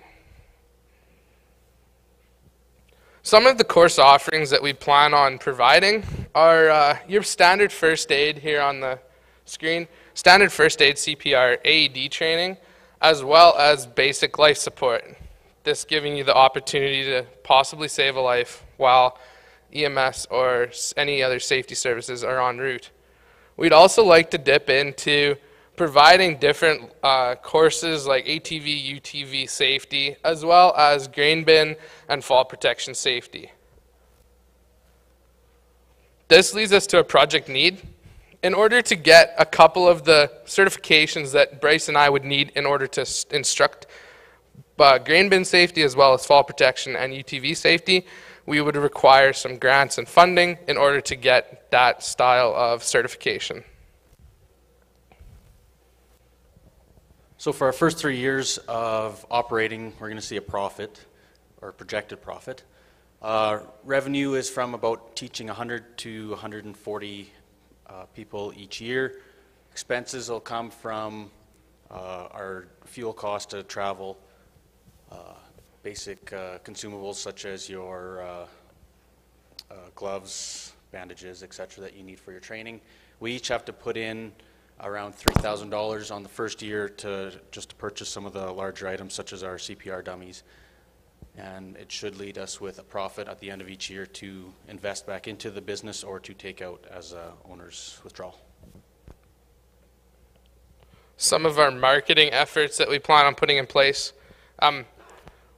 Some of the course offerings that we plan on providing are uh, your standard first aid here on the screen, standard first aid CPR AED training, as well as basic life support. This giving you the opportunity to possibly save a life while EMS or any other safety services are en route. We'd also like to dip into providing different uh, courses like ATV, UTV safety, as well as grain bin and fall protection safety. This leads us to a project need. In order to get a couple of the certifications that Bryce and I would need in order to instruct uh, grain bin safety as well as fall protection and UTV safety, we would require some grants and funding in order to get that style of certification. So for our first three years of operating, we're going to see a profit, or projected profit. Uh, revenue is from about teaching 100 to 140 uh, people each year. Expenses will come from uh, our fuel cost to travel, uh, basic uh, consumables such as your uh, gloves, bandages, etc., that you need for your training. We each have to put in around $3,000 on the first year to just to purchase some of the larger items such as our CPR dummies. And it should lead us with a profit at the end of each year to invest back into the business or to take out as a owner's withdrawal. some of our marketing efforts that we plan on putting in place. Um,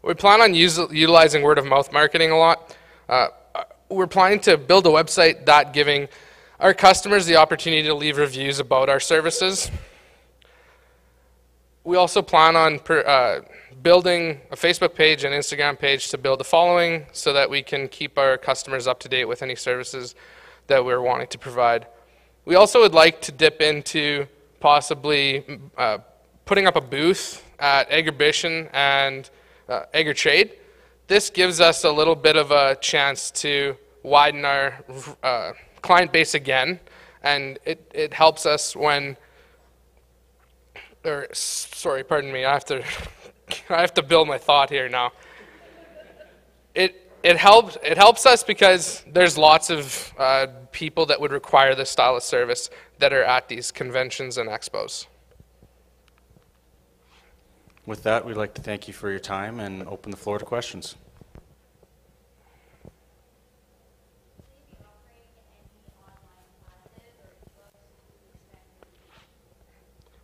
we plan on utilizing word of mouth marketing a lot. Uh, we're planning to build a website that giving our customers the opportunity to leave reviews about our services. We also plan on per, uh, building a Facebook page and Instagram page to build a following so that we can keep our customers up to date with any services that we're wanting to provide. We also would like to dip into possibly uh, putting up a booth at Agribition and uh, Agritrade. This gives us a little bit of a chance to widen our uh, client base again, and it, it helps us when, or sorry, pardon me, I have to, I have to build my thought here now. It, it helps, it helps us because there's lots of uh, people that would require this style of service that are at these conventions and expos. With that, we'd like to thank you for your time and open the floor to questions.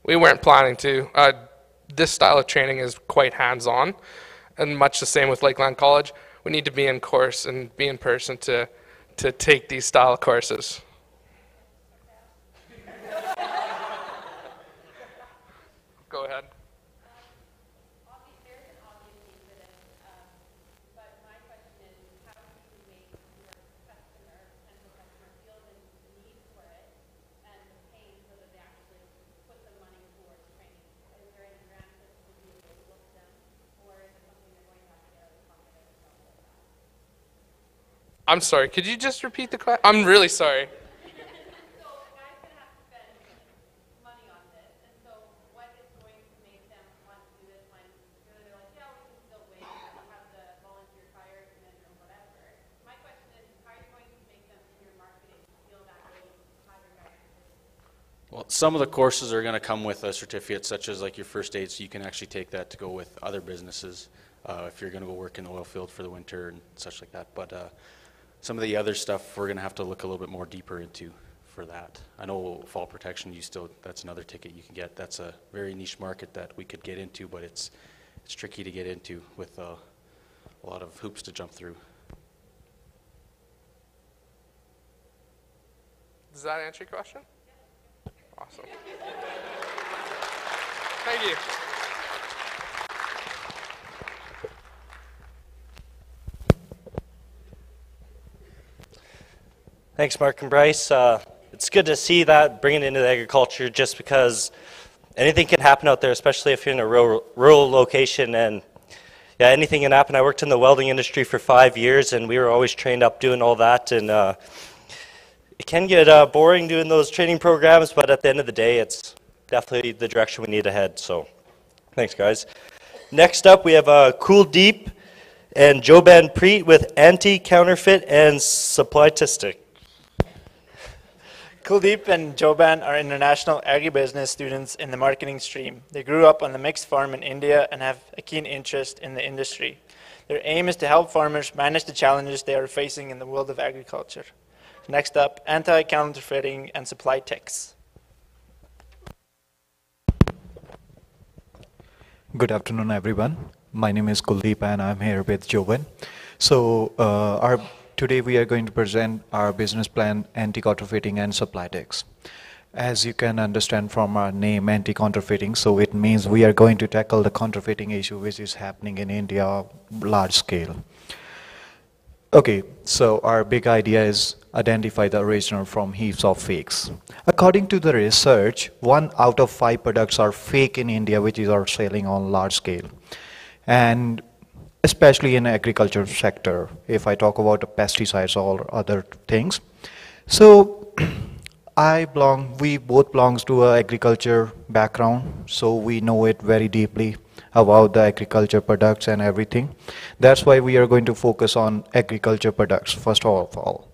We weren't planning to. Uh, this style of training is quite hands-on, and much the same with Lakeland College. We need to be in course and be in person to, to take these style courses. Go ahead. I'm sorry, could you just repeat the question? I'm really sorry. Well, some of the courses are going to come with a certificate, such as like your first aid, so you can actually take that to go with other businesses uh, if you're going to go work in the oil field for the winter and such like that. But uh, some of the other stuff we're going to have to look a little bit more deeper into for that. I know fall protection, you still that's another ticket you can get. That's a very niche market that we could get into, but it's it's tricky to get into with uh, a lot of hoops to jump through. Does that answer your question? Awesome. Thank you. Thanks, Mark and Bryce. Uh, it's good to see that bringing it into the agriculture just because anything can happen out there, especially if you're in a rural, rural location. And yeah, anything can happen. I worked in the welding industry for five years, and we were always trained up doing all that. And uh, it can get uh, boring doing those training programs, but at the end of the day, it's definitely the direction we need to head. So thanks, guys. Next up, we have uh, Kuldeep and Jobanpreet with Anti-Counterfeit and Supplytistic. Kuldeep and Joban are international agribusiness students in the marketing stream. They grew up on the mixed farm in India and have a keen interest in the industry. Their aim is to help farmers manage the challenges they are facing in the world of agriculture. Next up, anti-counterfeiting and supply ticks. Good afternoon, everyone. My name is Kuldeep and I'm here with Joban. So uh, our Today we are going to present our business plan, anti-counterfeiting and supply ticks. As you can understand from our name, anti-counterfeiting, so it means we are going to tackle the counterfeiting issue which is happening in India large scale. Okay, so our big idea is identify the original from heaps of fakes. According to the research, one out of five products are fake in India which is are selling on large scale. And especially in agriculture sector, if I talk about pesticides or other things. So I belong, we both belongs to a agriculture background, so we know it very deeply about the agriculture products and everything. That's why we are going to focus on agriculture products first of all.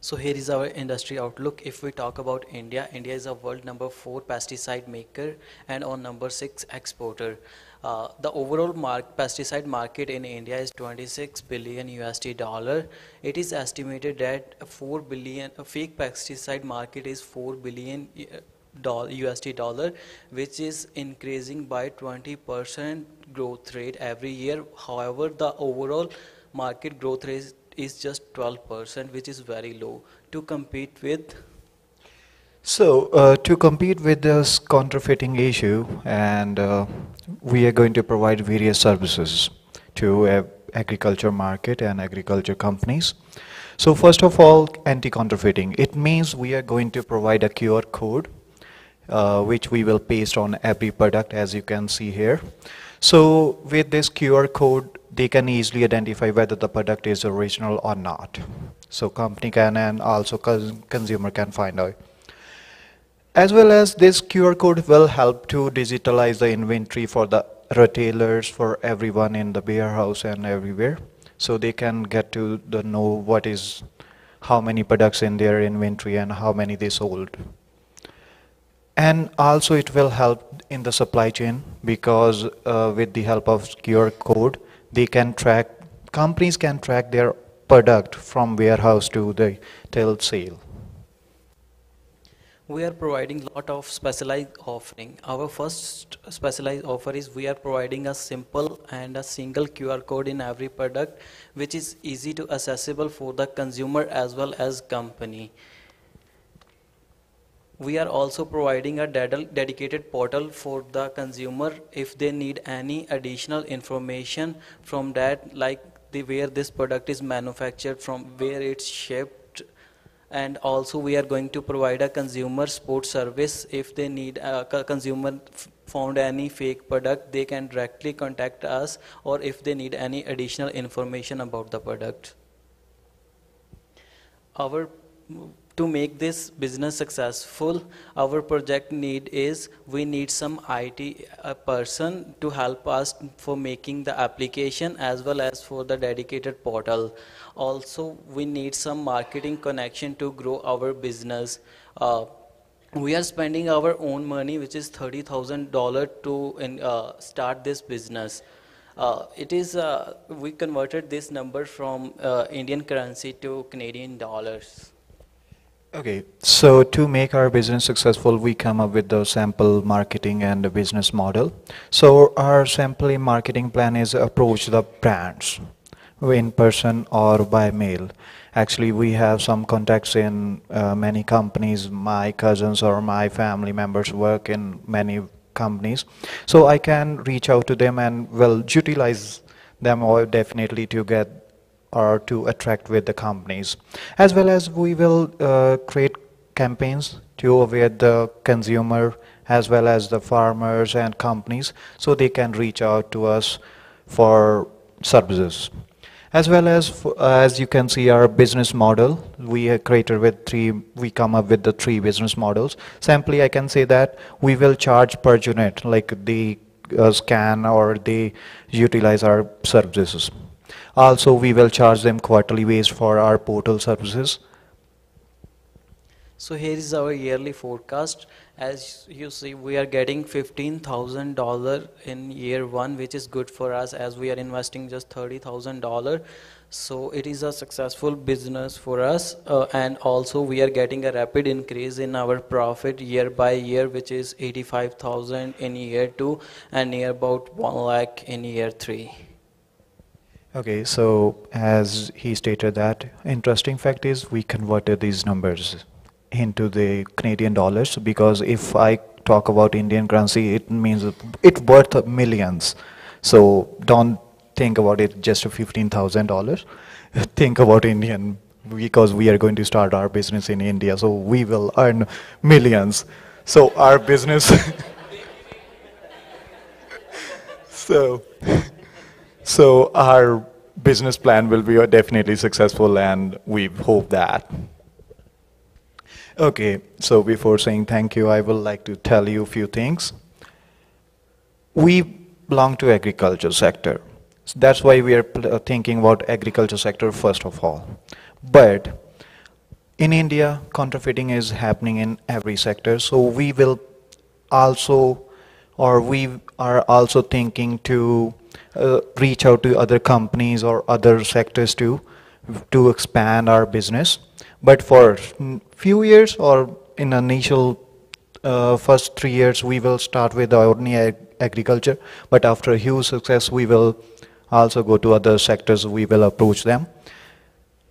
So here is our industry outlook. If we talk about India, India is a world number four pesticide maker and on number six exporter. Uh, the overall mark, pesticide market in India is 26 billion USD dollar. It is estimated that 4 billion, a fake pesticide market is 4 billion USD dollar, which is increasing by 20% growth rate every year. However, the overall market growth rate is just 12%, which is very low. To compete with So, uh, to compete with this counterfeiting issue, and uh, we are going to provide various services to uh, agriculture market and agriculture companies. So, first of all, anti-counterfeiting. It means we are going to provide a QR code, uh, which we will paste on every product, as you can see here. So, with this QR code, they can easily identify whether the product is original or not. So, company can and also cons- consumer can find out. As well as this QR code will help to digitalize the inventory for the retailers, for everyone in the warehouse and everywhere. So they can get to the know what is, how many products in their inventory and how many they sold. And also it will help in the supply chain because uh, with the help of QR code, they can track, companies can track their product from warehouse to the till sale. We are providing lot of specialized offering. Our first specialized offer is we are providing a simple and a single QR code in every product, which is easy to accessible for the consumer as well as company. We are also providing a dedicated portal for the consumer if they need any additional information from that, like the where this product is manufactured, from where it's shipped, and also we are going to provide a consumer support service. If they need a consumer found any fake product they can directly contact us. Or if they need any additional information about the product. Our to make this business successful our project need is we need some IT person to help us for making the application as well as for the dedicated portal. Also we need some marketing connection to grow our business. Uh, we are spending our own money which is $30000 to in, uh, start this business. Uh, it is uh, we converted this number from uh, indian currency to canadian dollars Okay, so to make our business successful, we come up with the sample marketing and the business model. So our sample marketing plan is approach the brands in person or by mail. Actually, we have some contacts in uh, many companies. My cousins or my family members work in many companies. So I can reach out to them and will utilize them all definitely to get or to attract with the companies. As well as we will uh, create campaigns to aware the consumer as well as the farmers and companies so they can reach out to us for services. As well as, f- as you can see our business model, we have created with three, we come up with the three business models. Simply I can say that we will charge per unit, like they uh, scan or they utilize our services. Also, we will charge them quarterly based for our portal services. So here is our yearly forecast. As you see, we are getting fifteen thousand dollar in year one, which is good for us as we are investing just thirty thousand dollar. So it is a successful business for us, uh, and also we are getting a rapid increase in our profit year by year, which is eighty-five thousand in year two and near about one lakh in year three. Okay, so as he stated that, interesting fact is we converted these numbers into the Canadian dollars because if I talk about Indian currency, it means it worth millions. So don't think about it just fifteen thousand dollars. Think about Indian because we are going to start our business in India, so we will earn millions. So our business. so. So our business plan will be definitely successful and we hope that. Okay, so before saying thank you, I would like to tell you a few things. We belong to agriculture sector. So that's why we are thinking about agriculture sector first of all. But in India, counterfeiting is happening in every sector, so we will also, or we are also thinking to uh, reach out to other companies or other sectors to to expand our business. But for n- few years or in initial uh, first three years we will start with ordinary ag- agriculture, but after a huge success we will also go to other sectors, we will approach them.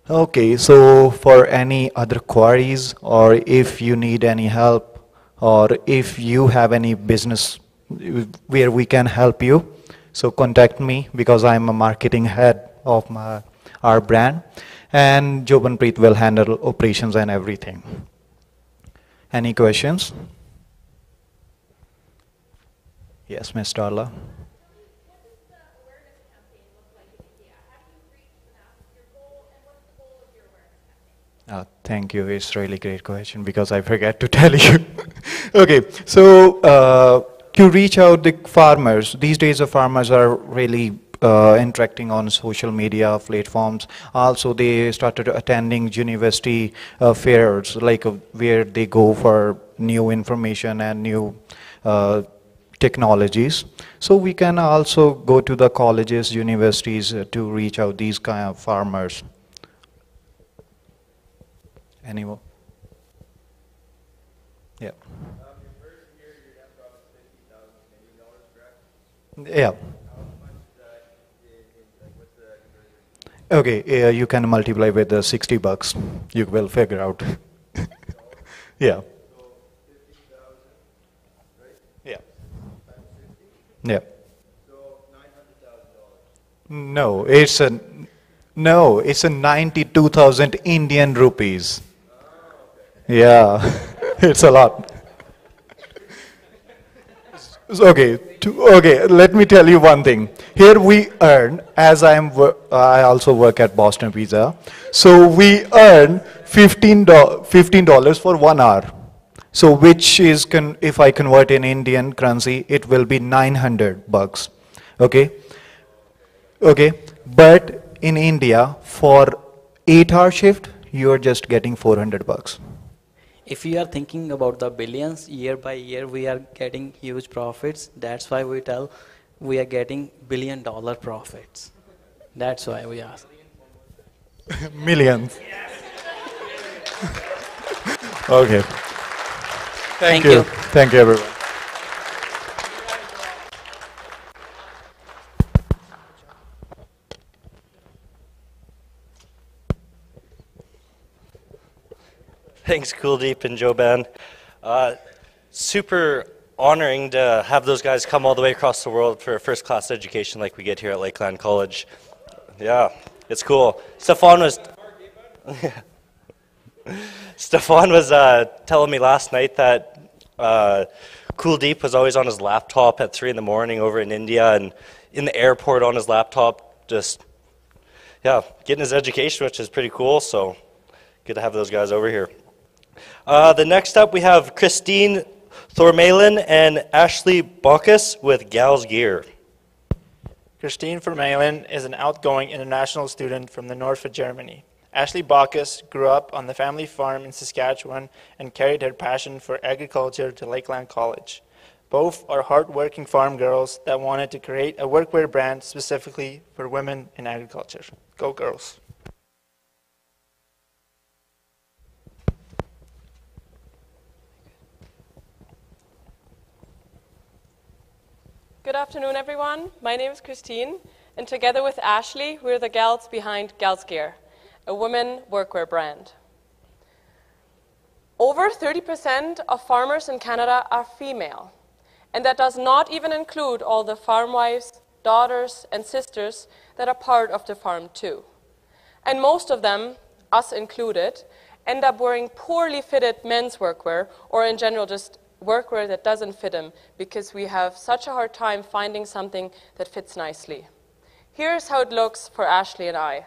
Okay, so for any other queries or if you need any help or if you have any business where we can help you, so contact me because I'm a marketing head of my, our brand and Jobanpreet will handle operations and everything. Any questions? Yes, Ms. Darla. Uh, thank you. It's really great question because I forgot to tell you. okay, so uh, to reach out the farmers, these days the farmers are really uh, interacting on social media platforms. Also, they started attending university uh, fairs, like uh, where they go for new information and new uh, technologies. So we can also go to the colleges, universities to reach out these kind of farmers. Any more? Yeah. Yeah. Okay, you can multiply with the 60 bucks. You will figure out. yeah. Yeah. Yeah. No, it's a no, it's a 92,000 Indian rupees. Yeah, it's a lot. Okay, to, okay. Let me tell you one thing. Here we earn, as I am, I also work at Boston Pizza. So we earn fifteen dollars for one hour. So which is, if I convert in Indian currency, it will be 900 bucks. Okay. Okay. But in India, for eight-hour shift, you are just getting 400 bucks. If we are thinking about the billions, year by year we are getting huge profits. That's why we tell we are getting billion dollar profits. That's why we ask. Millions. okay. Thank, Thank you. you. Thank you, everyone. Thanks, Kuldeep and Joban. Uh, super honoring to have those guys come all the way across the world for a first class education like we get here at Lakeland College. Yeah, it's cool. Stefan was. Stefan was uh, telling me last night that uh, Kuldeep was always on his laptop at 3 in the morning over in India and in the airport on his laptop, just, yeah, getting his education, which is pretty cool. So good to have those guys over here. Uh, the next up, we have Christine Thormalin and Ashley Baucus with Gals Gear. Christine Vermeulen is an outgoing international student from the north of Germany. Ashley Bacchus grew up on the family farm in Saskatchewan and carried her passion for agriculture to Lakeland College. Both are hardworking farm girls that wanted to create a workwear brand specifically for women in agriculture. Go girls. Good afternoon, everyone. My name is Christine, and together with Ashley, we're the gals behind Gals Gear, a women workwear brand. Over 30% of farmers in Canada are female, and that does not even include all the farm wives, daughters, and sisters that are part of the farm too. And most of them, us included, end up wearing poorly fitted men's workwear or in general just workwear that doesn't fit them because we have such a hard time finding something that fits nicely. Here's how it looks for Ashley and I.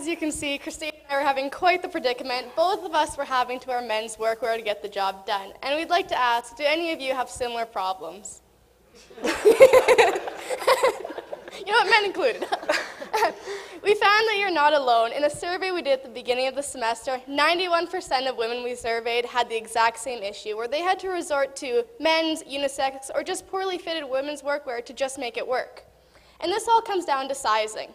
As you can see, Christine and I were having quite the predicament. Both of us were having to wear men's workwear to get the job done. And we'd like to ask, do any of you have similar problems? you know what, men included. we found that you're not alone. In a survey we did at the beginning of the semester, 91% of women we surveyed had the exact same issue, where they had to resort to men's, unisex, or just poorly fitted women's workwear to just make it work. And this all comes down to sizing.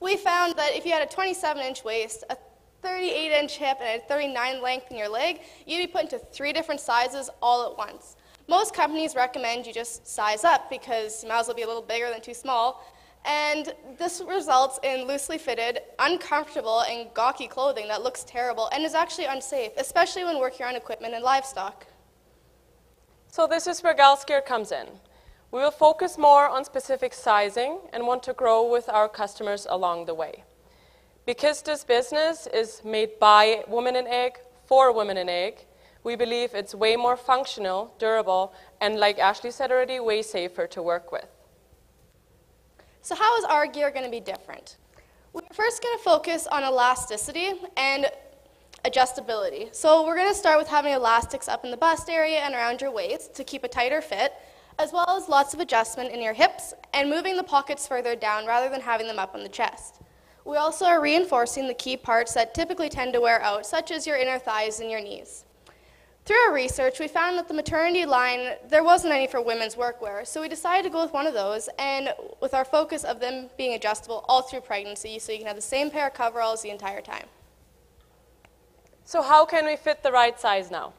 We found that if you had a 27 inch waist, a 38 inch hip, and a 39 length in your leg, you'd be put into three different sizes all at once. Most companies recommend you just size up because you might as well be a little bigger than too small. And this results in loosely fitted, uncomfortable, and gawky clothing that looks terrible and is actually unsafe, especially when working on equipment and livestock. So this is where Gals Gear comes in. We will focus more on specific sizing and want to grow with our customers along the way. Because this business is made by Women in Ag for Women in Ag, we believe it's way more functional, durable, and like Ashley said already, way safer to work with. So how is our gear going to be different? We're first going to focus on elasticity and adjustability. So we're going to start with having elastics up in the bust area and around your waist to keep a tighter fit, as well as lots of adjustment in your hips and moving the pockets further down rather than having them up on the chest. We also are reinforcing the key parts that typically tend to wear out, such as your inner thighs and your knees. Through our research, we found that the maternity line, there wasn't any for women's workwear, so we decided to go with one of those, and with our focus of them being adjustable all through pregnancy, so you can have the same pair of coveralls the entire time. So how can we fit the right size now?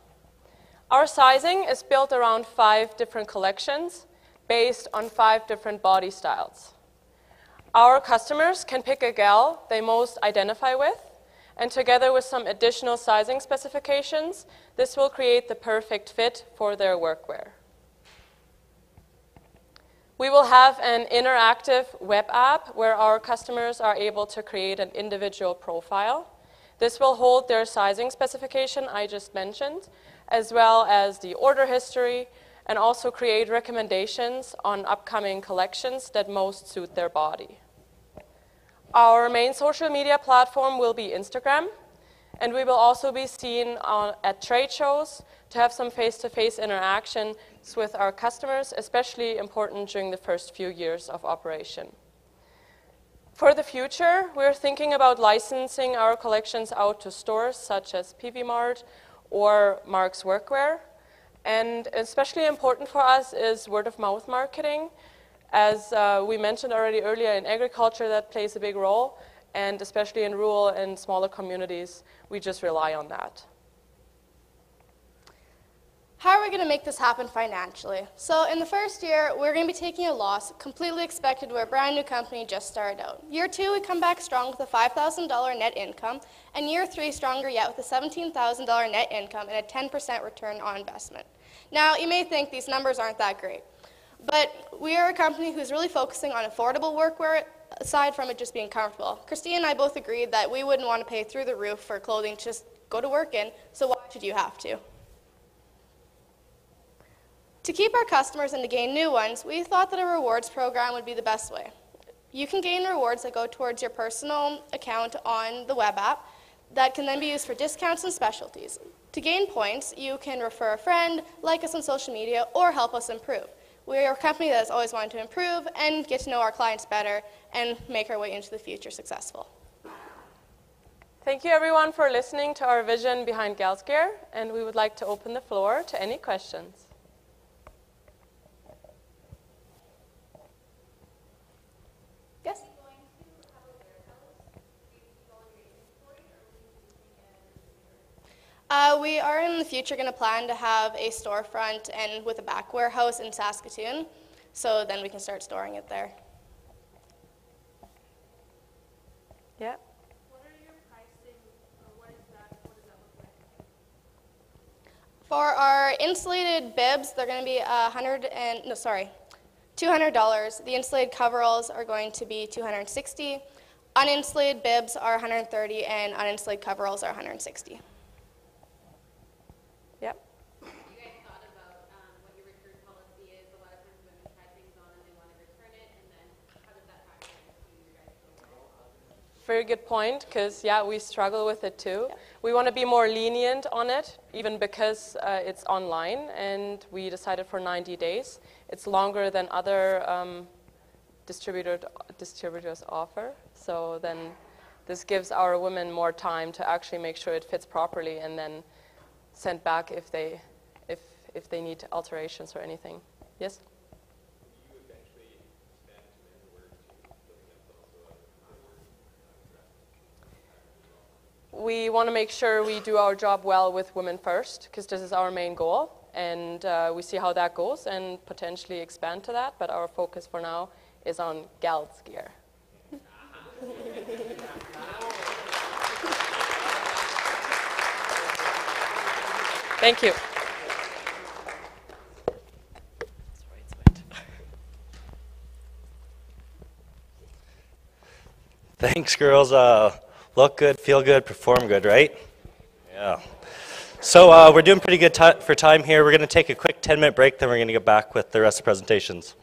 Our sizing is built around five different collections based on five different body styles. Our customers can pick a gal they most identify with, and together with some additional sizing specifications, this will create the perfect fit for their workwear. We will have an interactive web app where our customers are able to create an individual profile. This will hold their sizing specification I just mentioned, as well as the order history, and also create recommendations on upcoming collections that most suit their body. Our main social media platform will be Instagram, and we will also be seen on, at trade shows to have some face-to-face interactions with our customers, especially important during the first few years of operation. For the future, we're thinking about licensing our collections out to stores such as Peavey Mart or Mark's Workwear. And especially important for us is word of mouth marketing. As uh, we mentioned already earlier, in agriculture, that plays a big role, and especially in rural and smaller communities, we just rely on that. How are we going to make this happen financially? So in the first year, we're going to be taking a loss, completely expected. We're a brand new company, just started out. Year two, we come back strong with a $5,000 net income, and year three, stronger yet with a $17,000 net income and a 10% return on investment. Now, you may think these numbers aren't that great, but we are a company who's really focusing on affordable workwear aside from it just being comfortable. Christine and I both agreed that we wouldn't want to pay through the roof for clothing to just go to work in, so why should you have to? To keep our customers and to gain new ones, we thought that a rewards program would be the best way. You can gain rewards that go towards your personal account on the web app that can then be used for discounts and specialties. To gain points, you can refer a friend, like us on social media, or help us improve. We are a company that has always wanted to improve and get to know our clients better and make our way into the future successful. Thank you everyone for listening to our vision behind Gals Gear, and we would like to open the floor to any questions. Yes? Uh, we are in the future going to plan to have a storefront and with a back warehouse in Saskatoon, so then we can start storing it there. Yeah. For our insulated bibs, they're going to be a hundred and no, sorry, two hundred dollars. The insulated coveralls are going to be two hundred and sixty. Uninsulated bibs are 130, and uninsulated coveralls are 160. Yep. Very good point, because, yeah, we struggle with it too. We want to be more lenient on it, even because uh, it's online, and we decided for 90 days. It's longer than other um, distributor, distributors offer, so then this gives our women more time to actually make sure it fits properly and then send back if they, if, if they need alterations or anything. Yes? We want to make sure we do our job well with women first, because this is our main goal, and uh, we see how that goes and potentially expand to that. But our focus for now is on gals gear. Thank you. Thanks, girls. Uh, look good, feel good, perform good, right? Yeah. So uh, we're doing pretty good for time here. We're going to take a quick 10-minute break, then we're going to get back with the rest of the presentations.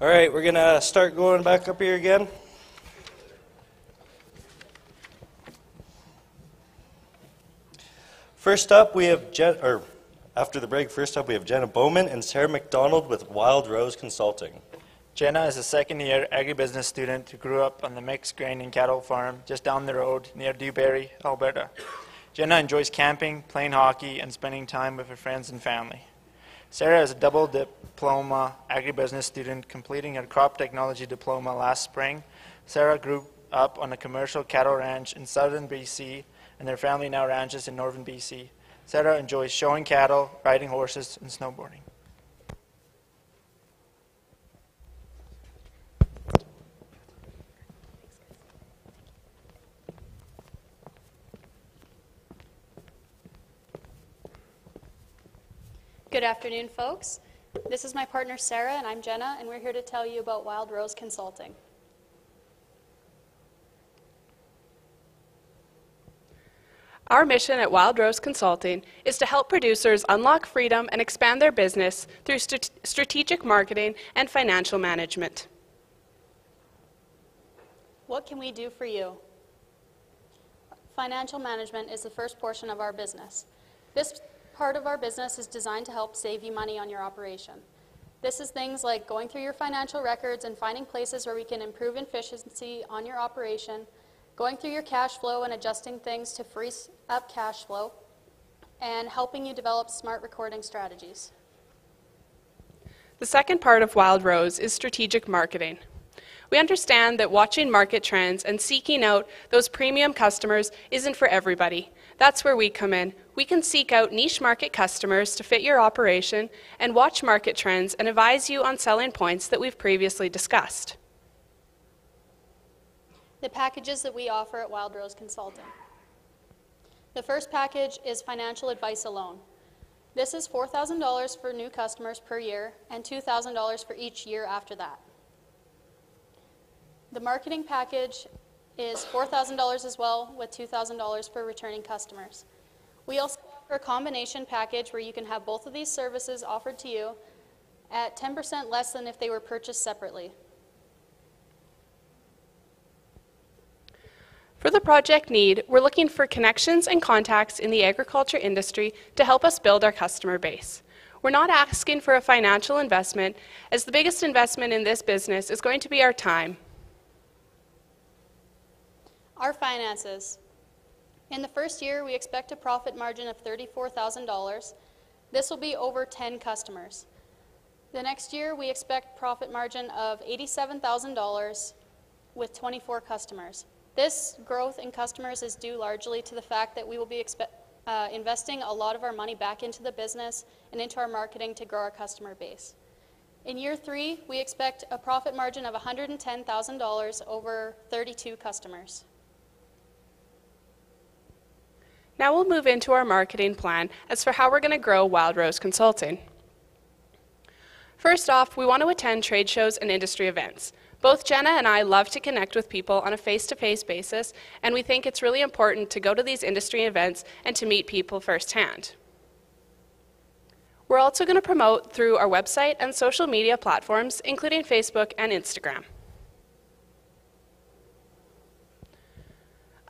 All right, we're gonna start going back up here again. First up, we have Jen, or after the break, first up, we have Jenna Bowman and Sarah McDonald with Wild Rose Consulting. Jenna is a second year agribusiness student who grew up on the mixed grain and cattle farm just down the road near Dewberry, Alberta. Jenna enjoys camping, playing hockey, and spending time with her friends and family. Sarah is a double diploma agribusiness student completing her crop technology diploma last spring. Sarah grew up on a commercial cattle ranch in southern BC, and their family now ranches in northern BC. Sarah enjoys showing cattle, riding horses, and snowboarding. Good afternoon, folks. This is my partner Sarah, and I'm Jenna, and we're here to tell you about Wild Rose Consulting. Our mission at Wild Rose Consulting is to help producers unlock freedom and expand their business through st- strategic marketing and financial management. What can we do for you? Financial management is the first portion of our business. This part of our business is designed to help save you money on your operation. This is things like going through your financial records and finding places where we can improve efficiency on your operation, going through your cash flow and adjusting things to free up cash flow, and helping you develop smart recording strategies. The second part of Wild Rose is strategic marketing. We understand that watching market trends and seeking out those premium customers isn't for everybody. That's where we come in. We can seek out niche market customers to fit your operation and watch market trends and advise you on selling points that we've previously discussed. The packages that we offer at Wild Rose Consulting. The first package is financial advice alone. This is $4,000 for new customers per year and $2,000 for each year after that. The marketing package is $4,000 as well, with $2,000 for returning customers. We also offer a combination package where you can have both of these services offered to you at 10% less than if they were purchased separately. For the project need, we're looking for connections and contacts in the agriculture industry to help us build our customer base. We're not asking for a financial investment, as the biggest investment in this business is going to be our time. Our finances. In the first year, we expect a profit margin of $34,000. This will be over 10 customers. The next year, we expect profit margin of $87,000 with 24 customers. This growth in customers is due largely to the fact that we will be uh, investing a lot of our money back into the business and into our marketing to grow our customer base. In year three, we expect a profit margin of $110,000 over 32 customers. Now we'll move into our marketing plan as for how we're going to grow Wild Rose Consulting. First off, we want to attend trade shows and industry events. Both Jenna and I love to connect with people on a face to face basis, and we think it's really important to go to these industry events and to meet people firsthand. We're also going to promote through our website and social media platforms, including Facebook and Instagram.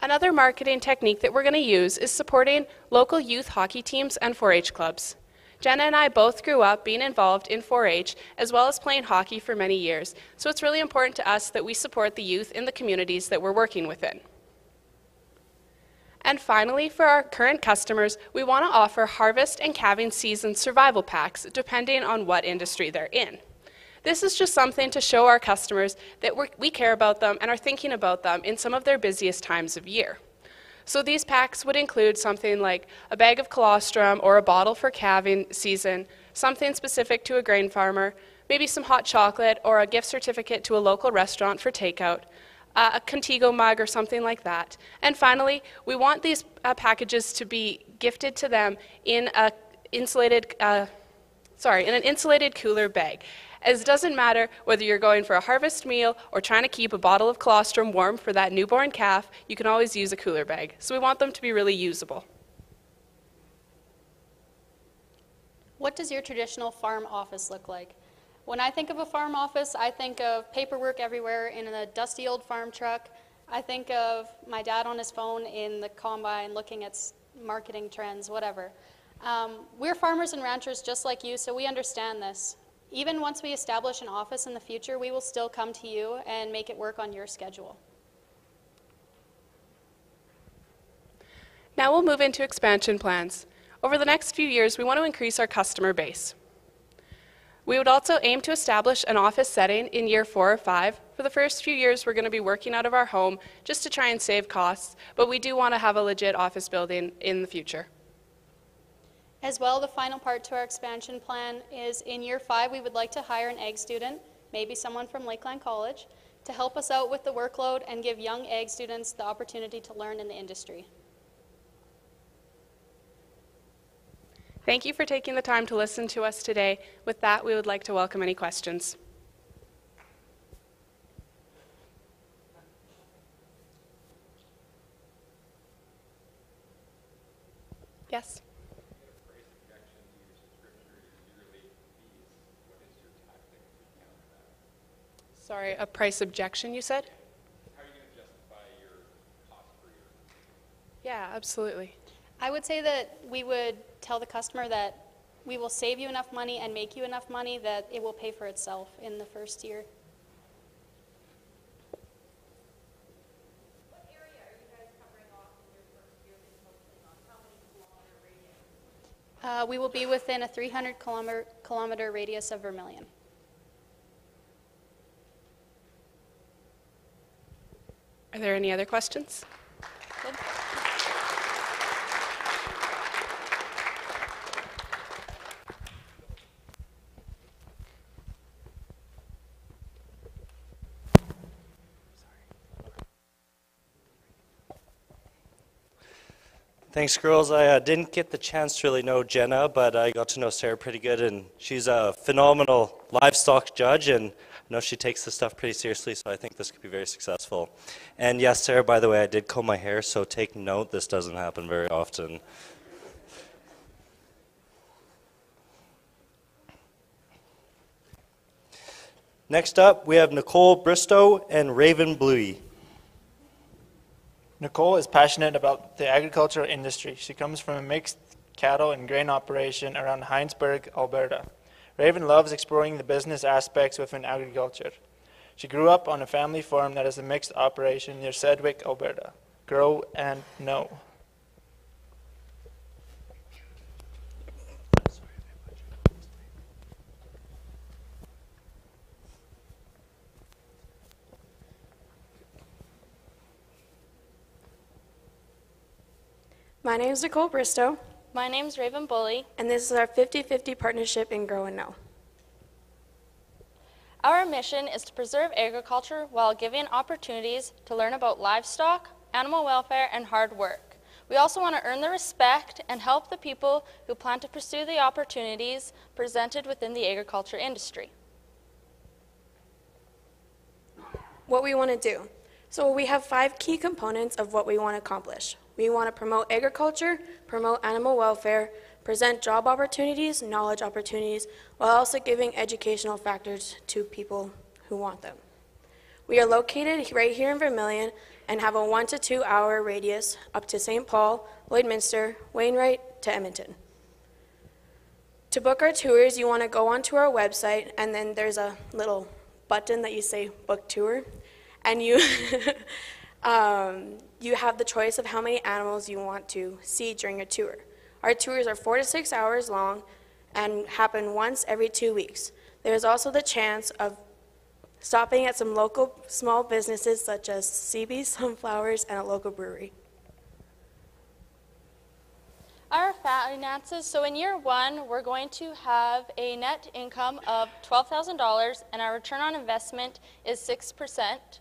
Another marketing technique that we're going to use is supporting local youth hockey teams and 4 H clubs. Jenna and I both grew up being involved in 4 H as well as playing hockey for many years, so it's really important to us that we support the youth in the communities that we're working within. And finally, for our current customers, we want to offer harvest and calving season survival packs depending on what industry they're in. This is just something to show our customers that we care about them and are thinking about them in some of their busiest times of year. So these packs would include something like a bag of colostrum or a bottle for calving season, something specific to a grain farmer, maybe some hot chocolate or a gift certificate to a local restaurant for takeout, uh, a Contigo mug or something like that. And finally, we want these uh, packages to be gifted to them in a insulated, uh, sorry, in an insulated cooler bag as it doesn't matter whether you're going for a harvest meal or trying to keep a bottle of colostrum warm for that newborn calf, you can always use a cooler bag. So we want them to be really usable. What does your traditional farm office look like? When I think of a farm office, I think of paperwork everywhere in a dusty old farm truck. I think of my dad on his phone in the combine looking at marketing trends, whatever. Um, we're farmers and ranchers just like you, so we understand this. Even once we establish an office in the future, we will still come to you and make it work on your schedule. Now we'll move into expansion plans. Over the next few years, we want to increase our customer base. We would also aim to establish an office setting in year four or five. For the first few years, we're going to be working out of our home just to try and save costs, but we do want to have a legit office building in the future. As well, the final part to our expansion plan is in year five, we would like to hire an ag student, maybe someone from Lakeland College, to help us out with the workload and give young ag students the opportunity to learn in the industry. Thank you for taking the time to listen to us today. With that, we would like to welcome any questions. Yes? Sorry, a price objection, you said? How are you going to justify your cost per year? Yeah, absolutely. I would say that we would tell the customer that we will save you enough money and make you enough money that it will pay for itself in the first year. What area are you guys covering off in your you've been focusing on? How many kilometer radius will be? Uh, we will be within a 300 kilometer, kilometer radius of Vermilion. Are there any other questions? Thanks, girls. I uh, didn't get the chance to really know Jenna, but I got to know Sarah pretty good, and she's a phenomenal livestock judge, and know she takes this stuff pretty seriously, so I think this could be very successful. And yes, Sarah, by the way, I did comb my hair, so take note, this doesn't happen very often. Next up, we have Nicole Bristow and Raven Bluey. Nicole is passionate about the agricultural industry. She comes from a mixed cattle and grain operation around Heinsburg, Alberta. Raven loves exploring the business aspects within agriculture. She grew up on a family farm that is a mixed operation near Sedgwick, Alberta. Grow and know. My name is Nicole Bristow, My name's Raven Bully. and this is our 50 50 partnership in Grow and Know. Our mission is to preserve agriculture while giving opportunities to learn about livestock, animal welfare, and hard work. We also want to earn the respect and help the people who plan to pursue the opportunities presented within the agriculture industry. What we want to do. So, we have five key components of what we want to accomplish. We want to promote agriculture, promote animal welfare, present job opportunities, knowledge opportunities, while also giving educational factors to people who want them. We are located right here in Vermilion and have a one to two hour radius up to St. Paul, Lloydminster, Wainwright to Edmonton. To book our tours, you want to go onto our website, and then there's a little button that you say book tour, and you um, you have the choice of how many animals you want to see during a tour. Our tours are four to six hours long and happen once every two weeks. There's also the chance of stopping at some local small businesses such as CB Sunflowers and a local brewery. Our finances, so in year one, we're going to have a net income of $12,000 and our return on investment is 6%.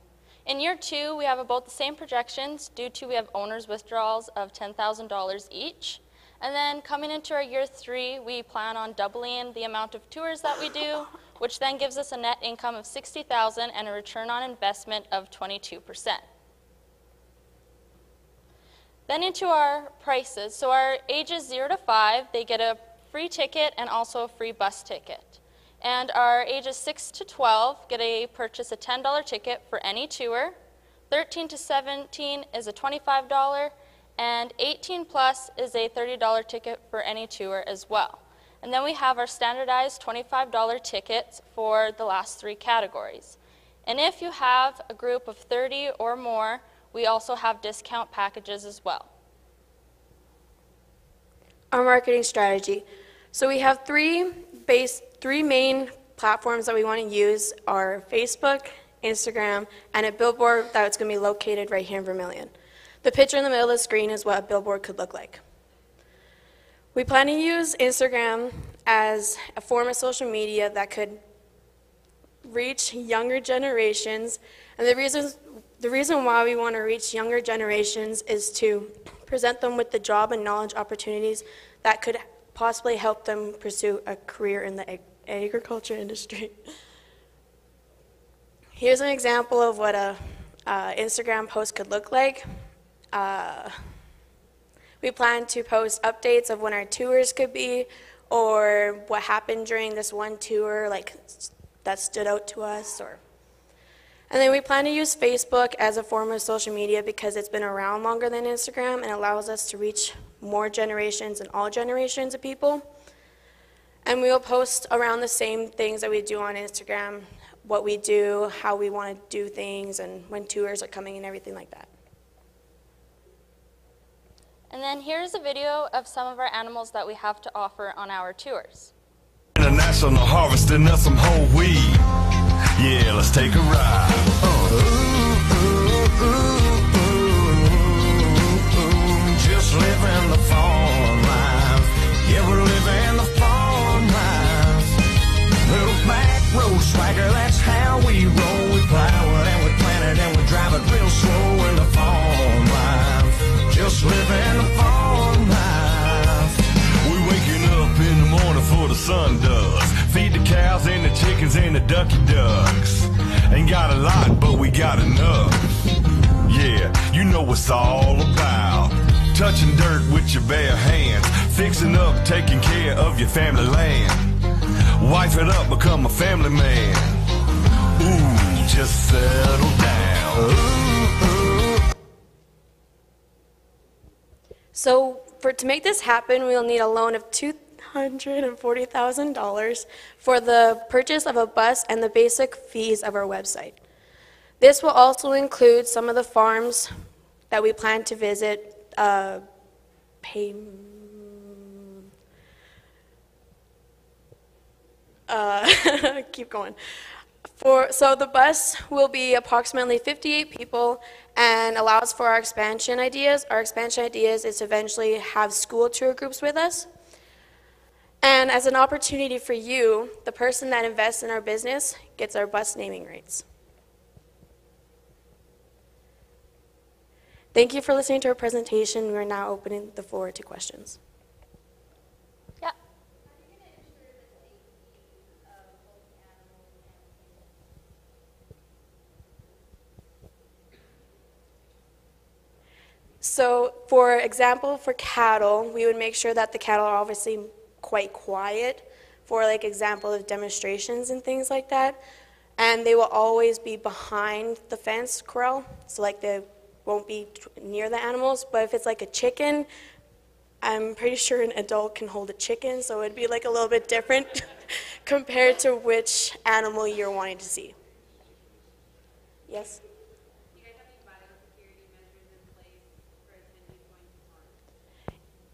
In year two, we have about the same projections due to we have owner's withdrawals of $10,000 each. And then coming into our year three, we plan on doubling the amount of tours that we do, which then gives us a net income of 60,000 and a return on investment of 22%. Then into our prices. So our ages 0 to 5, they get a free ticket and also a free bus ticket. And our ages 6 to 12 get a purchase a $10 ticket for any tour. 13 to 17 is a $25, and 18 plus is a $30 ticket for any tour as well. And then we have our standardized $25 tickets for the last three categories. And if you have a group of 30 or more, we also have discount packages as well. Our marketing strategy. So we have three base, three main platforms that we want to use are Facebook, Instagram, and a billboard that's going to be located right here in Vermilion. The picture in the middle of the screen is what a billboard could look like. We plan to use Instagram as a form of social media that could reach younger generations. And the reason, the reason why we want to reach younger generations is to present them with the job and knowledge opportunities that could possibly help them pursue a career in the ag- agriculture industry. Here's an example of what a uh, Instagram post could look like. Uh, we plan to post updates of when our tours could be or what happened during this one tour, like that stood out to us or and then we plan to use Facebook as a form of social media because it's been around longer than Instagram and allows us to reach more generations and all generations of people. And we will post around the same things that we do on Instagram, what we do, how we want to do things, and when tours are coming and everything like that. And then here's a video of some of our animals that we have to offer on our tours. International harvesting of some whole wheat. Yeah, let's take a ride. Uh. Ooh, ooh, ooh, Just living swagger, that's how we roll. We plow it and we plant it and we drive it real slow in the farm life. Just living the farm life. We waking up in the morning for the sun does. Feed the cows and the chickens and the ducky ducks. Ain't got a lot, but we got enough. Yeah, you know what's all about. Touching dirt with your bare hands. Fixing up, taking care of your family land. Wife it up, become a family man. Ooh, just settle down. So for to make this happen, we'll need a loan of $240,000 for the purchase of a bus and the basic fees of our website. This will also include some of the farms that we plan to visit, uh, pay, uh, keep going. For, so the bus will be approximately 58 people and allows for our expansion ideas. Our expansion ideas is to eventually have school tour groups with us. And as an opportunity for you, the person that invests in our business gets our bus naming rights. Thank you for listening to our presentation. We're now opening the floor to questions. So, for example, for cattle, we would make sure that the cattle are obviously quite quiet for like example of demonstrations and things like that. And they will always be behind the fence corral, so like they won't be near the animals. But if it's like a chicken, I'm pretty sure an adult can hold a chicken, so it'd be like a little bit different compared to which animal you're wanting to see. Yes?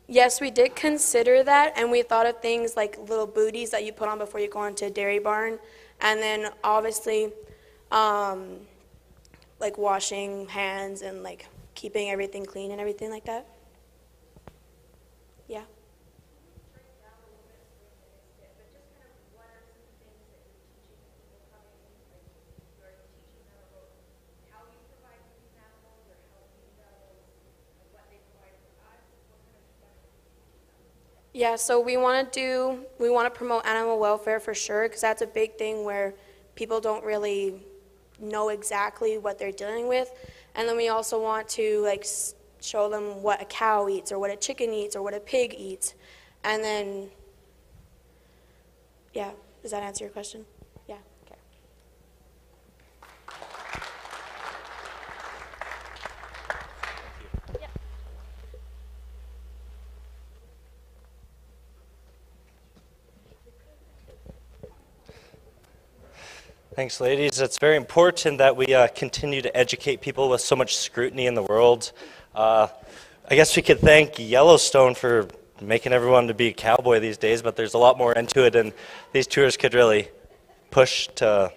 Yes, we did consider that, and we thought of things like little booties that you put on before you go into a dairy barn, and then obviously, um, like washing hands and like keeping everything clean and everything like that. Yeah. Yeah, so we want to do, we want to promote animal welfare for sure, because that's a big thing where people don't really know exactly what they're dealing with. And then we also want to like show them what a cow eats, or what a chicken eats, or what a pig eats. And then, yeah, Does that answer your question? Yeah, okay. Thanks, ladies. It's very important that we uh, continue to educate people with so much scrutiny in the world. Uh, I guess we could thank Yellowstone for making everyone to be a cowboy these days, but there's a lot more into it, and these tours could really push to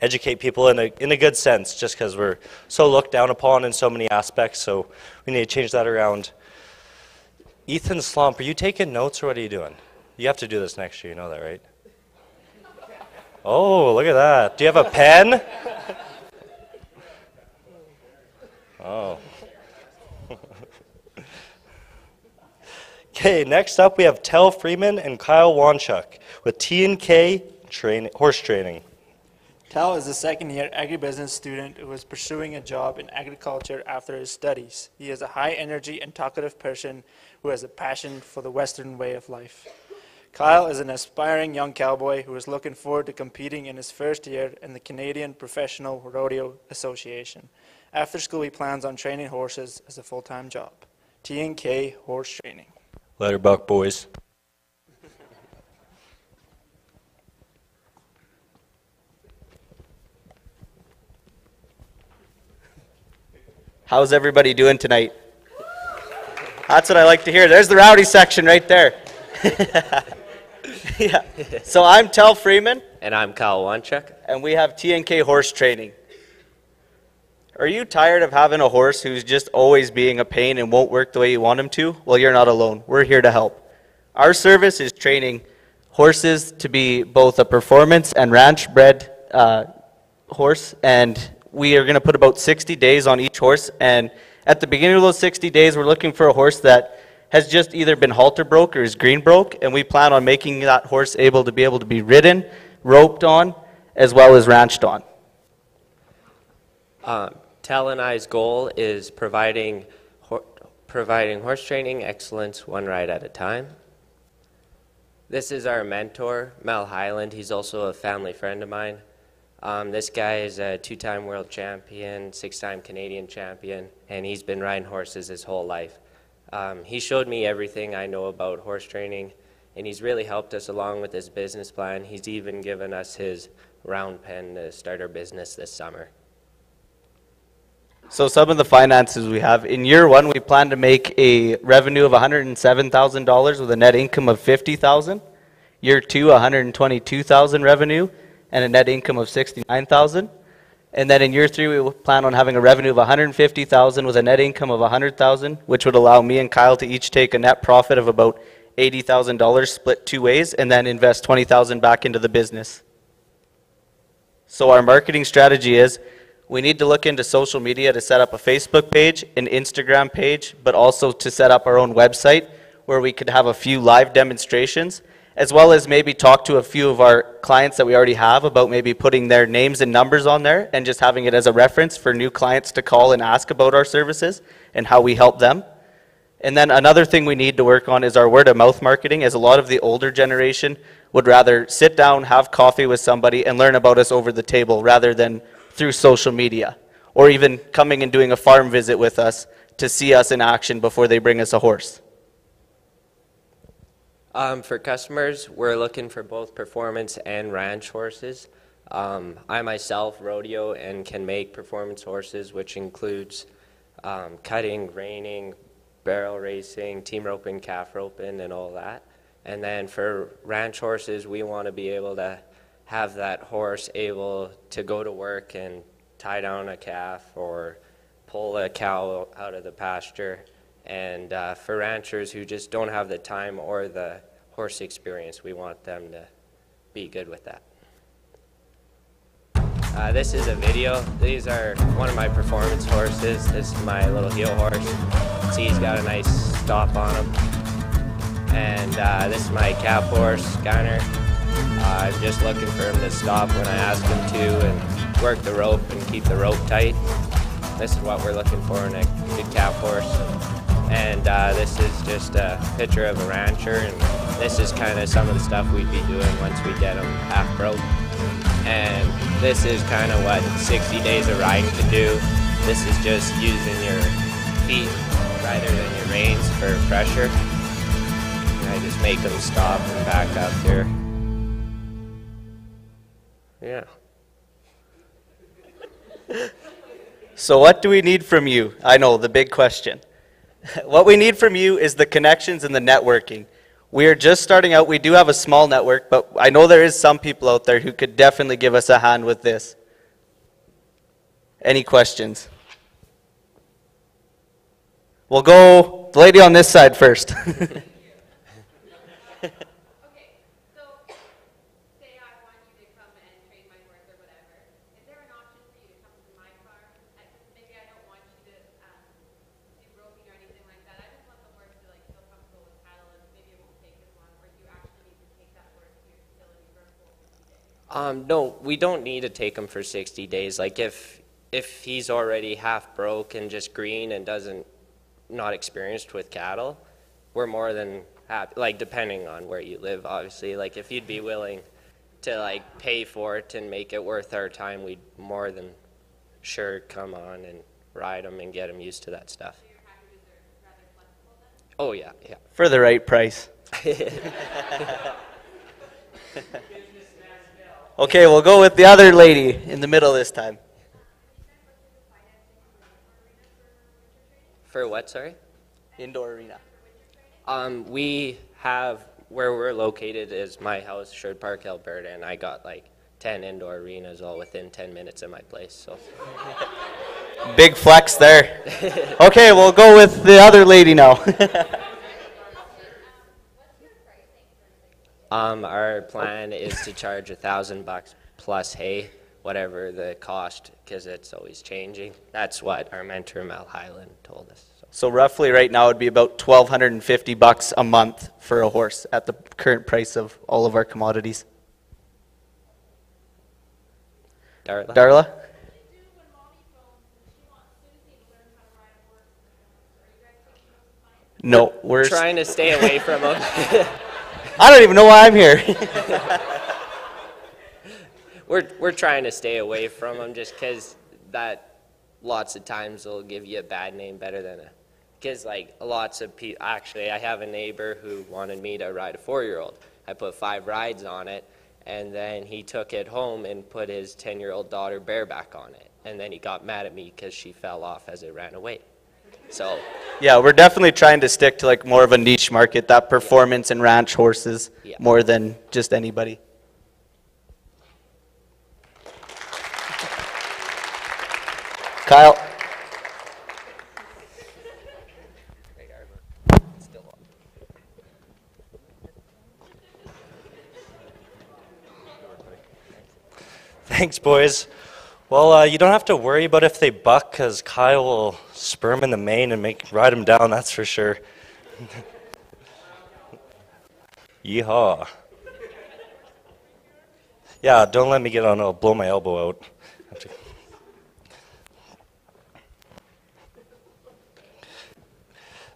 educate people in a, in a good sense, just because we're so looked down upon in so many aspects, so we need to change that around. Ethan Slump, are you taking notes or what are you doing? You have to do this next year, you know that, right? Oh, look at that. Do you have a pen? Oh. okay, next up we have Tel Freeman and Kyle Wanchuk with T&K train, horse training. Tal is a second year agribusiness student who is pursuing a job in agriculture after his studies. He is a high energy and talkative person who has a passion for the Western way of life. Kyle is an aspiring young cowboy who is looking forward to competing in his first year in the Canadian Professional Rodeo Association. After school, he plans on training horses as a full-time job. T&K Horse Training. Letter Buck boys. How's everybody doing tonight? That's what I like to hear. There's the rowdy section right there. yeah. So I'm Tel Freeman. And I'm Kyle Wanchuk. And we have T&K Horse Training. Are you tired of having a horse who's just always being a pain and won't work the way you want him to? Well, you're not alone. We're here to help. Our service is training horses to be both a performance and ranch bred uh, horse, and we are going to put about 60 days on each horse. And at the beginning of those 60 days, we're looking for a horse that has just either been halter broke or is green broke, and we plan on making that horse able to be able to be ridden, roped on, as well as ranched on. Um, Tal and I's goal is providing, ho- providing horse training excellence one ride at a time. This is our mentor, Mel Hyland. He's also a family friend of mine. Um, this guy is a two time world champion, six time Canadian champion, and he's been riding horses his whole life. Um, he showed me everything I know about horse training, and he's really helped us along with his business plan. He's even given us his round pen to start our business this summer. So some of the finances we have in year one, we plan to make a revenue of $107,000 with a net income of $50,000. Year two, $122,000 revenue and a net income of 69,000. And then in year three, we plan on having a revenue of 150,000 with a net income of 100,000, which would allow me and Kyle to each take a net profit of about $80,000 split two ways and then invest 20,000 back into the business. So our marketing strategy is we need to look into social media to set up a Facebook page, an Instagram page, but also to set up our own website where we could have a few live demonstrations, as well as maybe talk to a few of our clients that we already have about maybe putting their names and numbers on there and just having it as a reference for new clients to call and ask about our services and how we help them. And then another thing we need to work on is our word of mouth marketing, as a lot of the older generation would rather sit down, have coffee with somebody, and learn about us over the table rather than through social media, or even coming and doing a farm visit with us to see us in action before they bring us a horse. Um, for customers, we're looking for both performance and ranch horses. Um, I myself rodeo and can make performance horses, which includes um, cutting, reining, barrel racing, team roping, calf roping, and all that. And then for ranch horses, we want to be able to have that horse able to go to work and tie down a calf or pull a cow out of the pasture. And uh, for ranchers who just don't have the time or the horse experience, we want them to be good with that. Uh, this is a video. These are one of my performance horses. This is my little heel horse. See, he's got a nice stop on him. And uh, this is my calf horse, Skyner. Uh, I'm just looking for him to stop when I ask him to and work the rope and keep the rope tight. This is what we're looking for in a good calf horse. And uh, this is just a picture of a rancher and this is kind of some of the stuff we'd be doing once we get them half broke. And this is kind of what 60 days of riding can do. This is just using your feet rather than your reins for pressure. And I just make them stop and back up here. Yeah. So what do we need from you? I know, the big question. what we need from you is the connections and the networking. We are just starting out. We do have a small network, but I know there is some people out there who could definitely give us a hand with this. Any questions? We'll go the lady on this side first. Um, no, we don't need to take him for 60 days. Like if if he's already half broke and just green and doesn't not experienced with cattle, we're more than happy. Like depending on where you live, obviously. Like if you'd be willing to like pay for it and make it worth our time, we'd more than sure come on and ride him and get him used to that stuff. Oh yeah, yeah. For the right price. Okay, we'll go with the other lady in the middle this time. For what, sorry? Indoor arena. Um, we have where we're located is my house, Sherwood Park, Alberta, and I got like 10 indoor arenas all within 10 minutes of my place. So Big flex there. Okay, we'll go with the other lady now. Um, our plan is to charge a thousand bucks plus hay, whatever the cost, because it's always changing. That's what our mentor Mel Hyland told us. So roughly right now it'd be about 1250 bucks a month for a horse at the current price of all of our commodities. Darla? Darla? No, we're s- trying to stay away from them. I don't even know why I'm here. we're we're trying to stay away from them just because that lots of times will give you a bad name better than a because like lots of people actually I have a neighbor who wanted me to ride a four-year-old. I put five rides on it, and then he took it home and put his ten-year-old daughter bareback on it, and then he got mad at me because she fell off as it ran away. So Yeah, we're definitely trying to stick to like more of a niche market, that performance and ranch horses, Yeah. more than just anybody. Kyle? Thanks, boys. Well, uh, you don't have to worry about if they buck, because Kyle will spur 'em in the mane and make ride them down. That's for sure. Yeehaw! Yeah, don't let me get on. I'll blow my elbow out.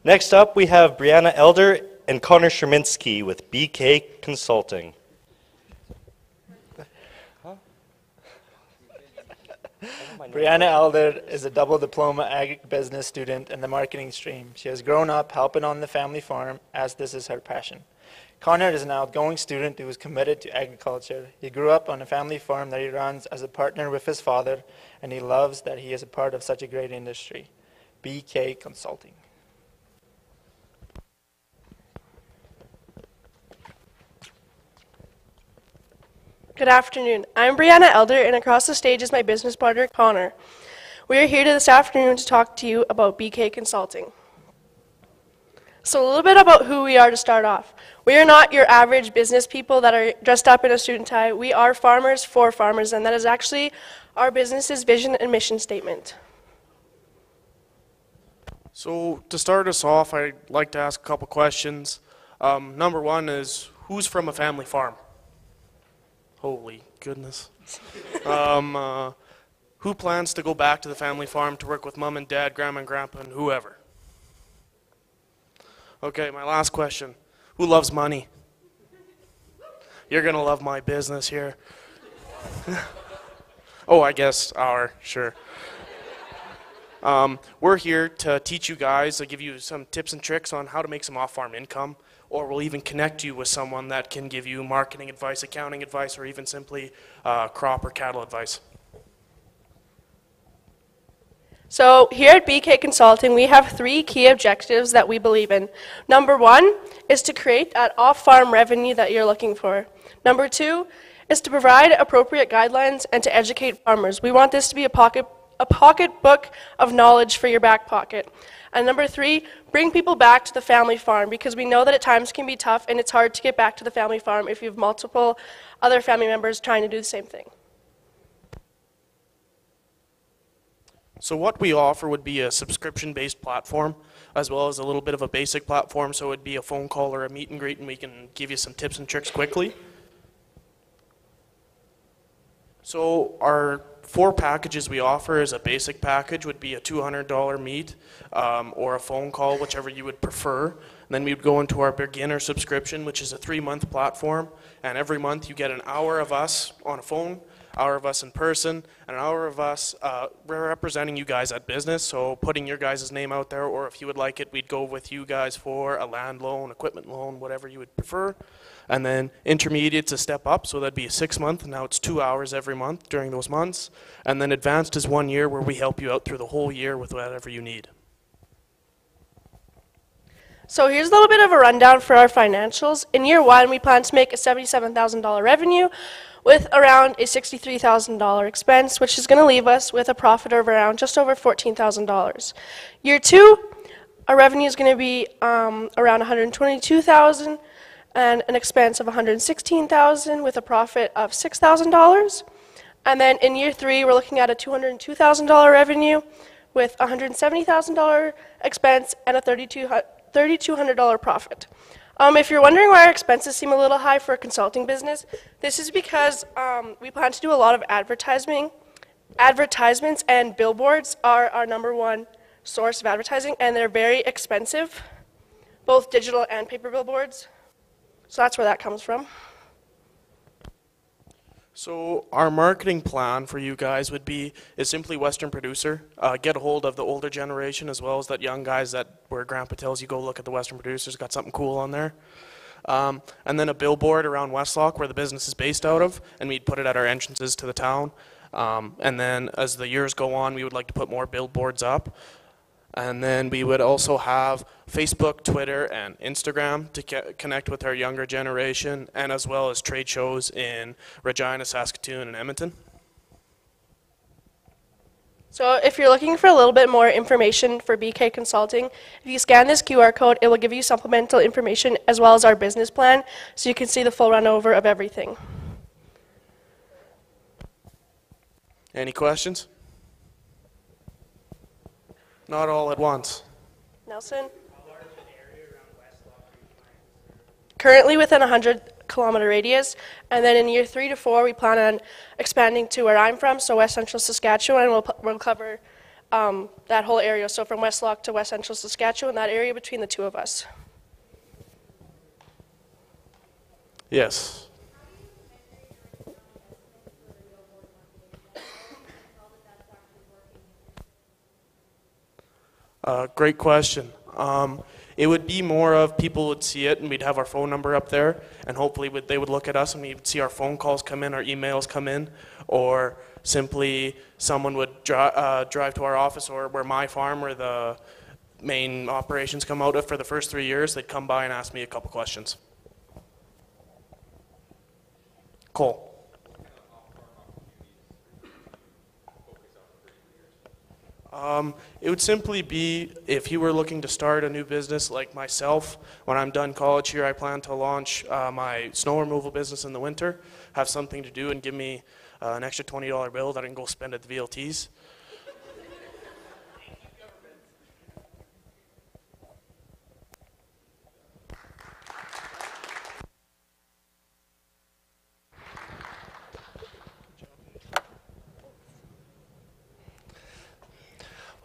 Next up, we have Brianna Elder and Connor Sherminsky with BK Consulting. Brianna Elder is a double diploma ag business student in the marketing stream. She has grown up helping on the family farm as this is her passion. Connor is an outgoing student who is committed to agriculture. He grew up on a family farm that he runs as a partner with his father, and he loves that he is a part of such a great industry. BK Consulting. Good afternoon. I'm Brianna Elder, and across the stage is my business partner, Connor. We are here this afternoon to talk to you about BK Consulting. So, a little bit about who we are to start off. We are not your average business people that are dressed up in a suit and tie. We are farmers for farmers, and that is actually our business's vision and mission statement. So to start us off, I'd like to ask a couple questions. Um, number one is, who's from a family farm? Holy goodness. um, uh, who plans to go back to the family farm to work with mom and dad, grandma and grandpa, and whoever? Okay, my last question. Who loves money? You're going to love my business here. oh, I guess our, sure. Um, we're here to teach you guys, to give you some tips and tricks on how to make some off farm income, or we'll even connect you with someone that can give you marketing advice, accounting advice, or even simply uh, crop or cattle advice. So here at BK Consulting, we have three key objectives that we believe in. Number one is to create that off-farm revenue that you're looking for. Number two is to provide appropriate guidelines and to educate farmers. We want this to be a pocket, a pocketbook of knowledge for your back pocket. And number three, bring people back to the family farm because we know that at times can be tough and it's hard to get back to the family farm if you have multiple other family members trying to do the same thing. So what we offer would be a subscription-based platform, as well as a little bit of a basic platform, so it would be a phone call or a meet and greet, and we can give you some tips and tricks quickly. So our four packages we offer is a basic package would be a $200 meet um, or a phone call, whichever you would prefer. And then we would go into our beginner subscription, which is a three-month platform, and every month you get an hour of us on a phone hour of us in person, and an hour of us uh, representing you guys at business. So putting your guys' name out there, or if you would like it, we'd go with you guys for a land loan, equipment loan, whatever you would prefer. And then intermediate's a step up, so that'd be a six month. Now it's two hours every month during those months. And then advanced is one year where we help you out through the whole year with whatever you need. So here's a little bit of a rundown for our financials. In year one, we plan to make a $77,000 revenue with around a $63,000 expense, which is going to leave us with a profit of around just over $14,000. Year two, our revenue is going to be um, around 122,000 and an expense of 116,000 with a profit of $6,000. And then in year three, we're looking at a $202,000 revenue with $170,000 expense and a $3,200 profit. Um, if you're wondering why our expenses seem a little high for a consulting business, this is because um, we plan to do a lot of advertising. Advertisements and billboards are our number one source of advertising, and they're very expensive, both digital and paper billboards. So that's where that comes from. So our marketing plan for you guys would be is simply Western producer. Uh, get a hold of the older generation as well as that young guys that where Grandpa tells you go look at the Western producers got something cool on there. Um, and then a billboard around Westlock where the business is based out of, and we'd put it at our entrances to the town. Um, and then as the years go on, we would like to put more billboards up. And then we would also have Facebook, Twitter, and Instagram to connect with our younger generation, and as well as trade shows in Regina, Saskatoon, and Edmonton. So if you're looking for a little bit more information for BK Consulting, if you scan this QR code, it will give you supplemental information as well as our business plan, so you can see the full run over of everything. Any questions? Not all at once. Nelson? Currently within a 100 kilometer radius, and then in year three to four, we plan on expanding to where I'm from, so West Central Saskatchewan, and we'll, we'll cover um, that whole area, so from Westlock to West Central Saskatchewan, that area between the two of us. Yes. Uh, great question. Um, it would be more of people would see it and we'd have our phone number up there and hopefully would, they would look at us and we'd see our phone calls come in, our emails come in, or simply someone would dri uh, drive to our office or where my farm or the main operations come out of for the first three years, they'd come by and ask me a couple questions. Cole. Um, it would simply be if you were looking to start a new business like myself. When I'm done college here, I plan to launch uh, my snow removal business in the winter, have something to do, and give me uh, an extra $20 bill that I can go spend at the VLTs.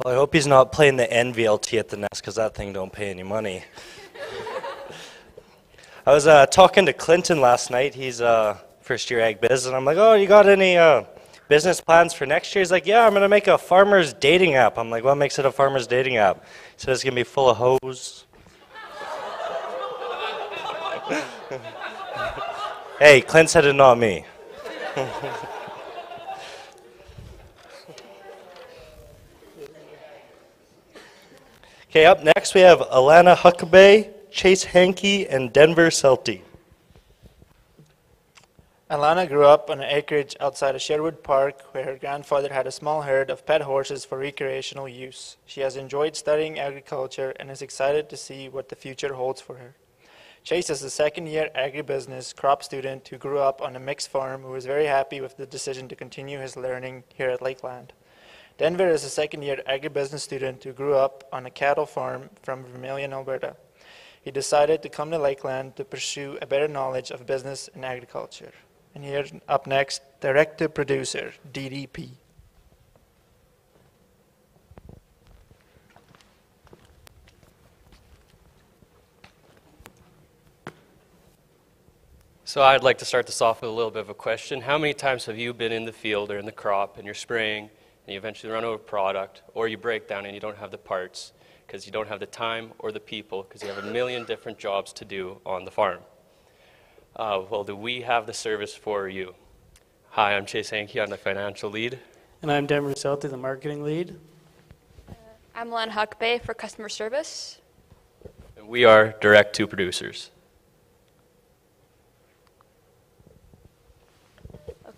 Well, I hope he's not playing the NVLT at the nest because that thing don't pay any money. I was uh, talking to Clinton last night. He's uh, first year ag biz, and I'm like, "Oh, you got any uh, business plans for next year?" He's like, "Yeah, I'm gonna make a farmer's dating app." I'm like, "What makes it a farmer's dating app?" He said it's gonna be full of hoes. hey, Clint said it, not me. okay, up next we have Alana Huckabee, Chase Hankey, and Denver Celty. Alana grew up on an acreage outside of Sherwood Park where her grandfather had a small herd of pet horses for recreational use. She has enjoyed studying agriculture and is excited to see what the future holds for her. Chase is a second year agribusiness crop student who grew up on a mixed farm who is very happy with the decision to continue his learning here at Lakeland. Denver is a second year agribusiness student who grew up on a cattle farm from Vermilion, Alberta. He decided to come to Lakeland to pursue a better knowledge of business and agriculture. And here, up next, director producer, DDP. So I'd like to start this off with a little bit of a question. How many times have you been in the field or in the crop and you're spraying and you eventually run out of product or you break down and you don't have the parts because you don't have the time or the people because you have a million different jobs to do on the farm? Uh, well, do we have the service for you? Hi, I'm Chase Hankey. I'm the financial lead. And I'm Denver Celty, the marketing lead. I'm Len Huckbay for customer service. And we are direct to producers.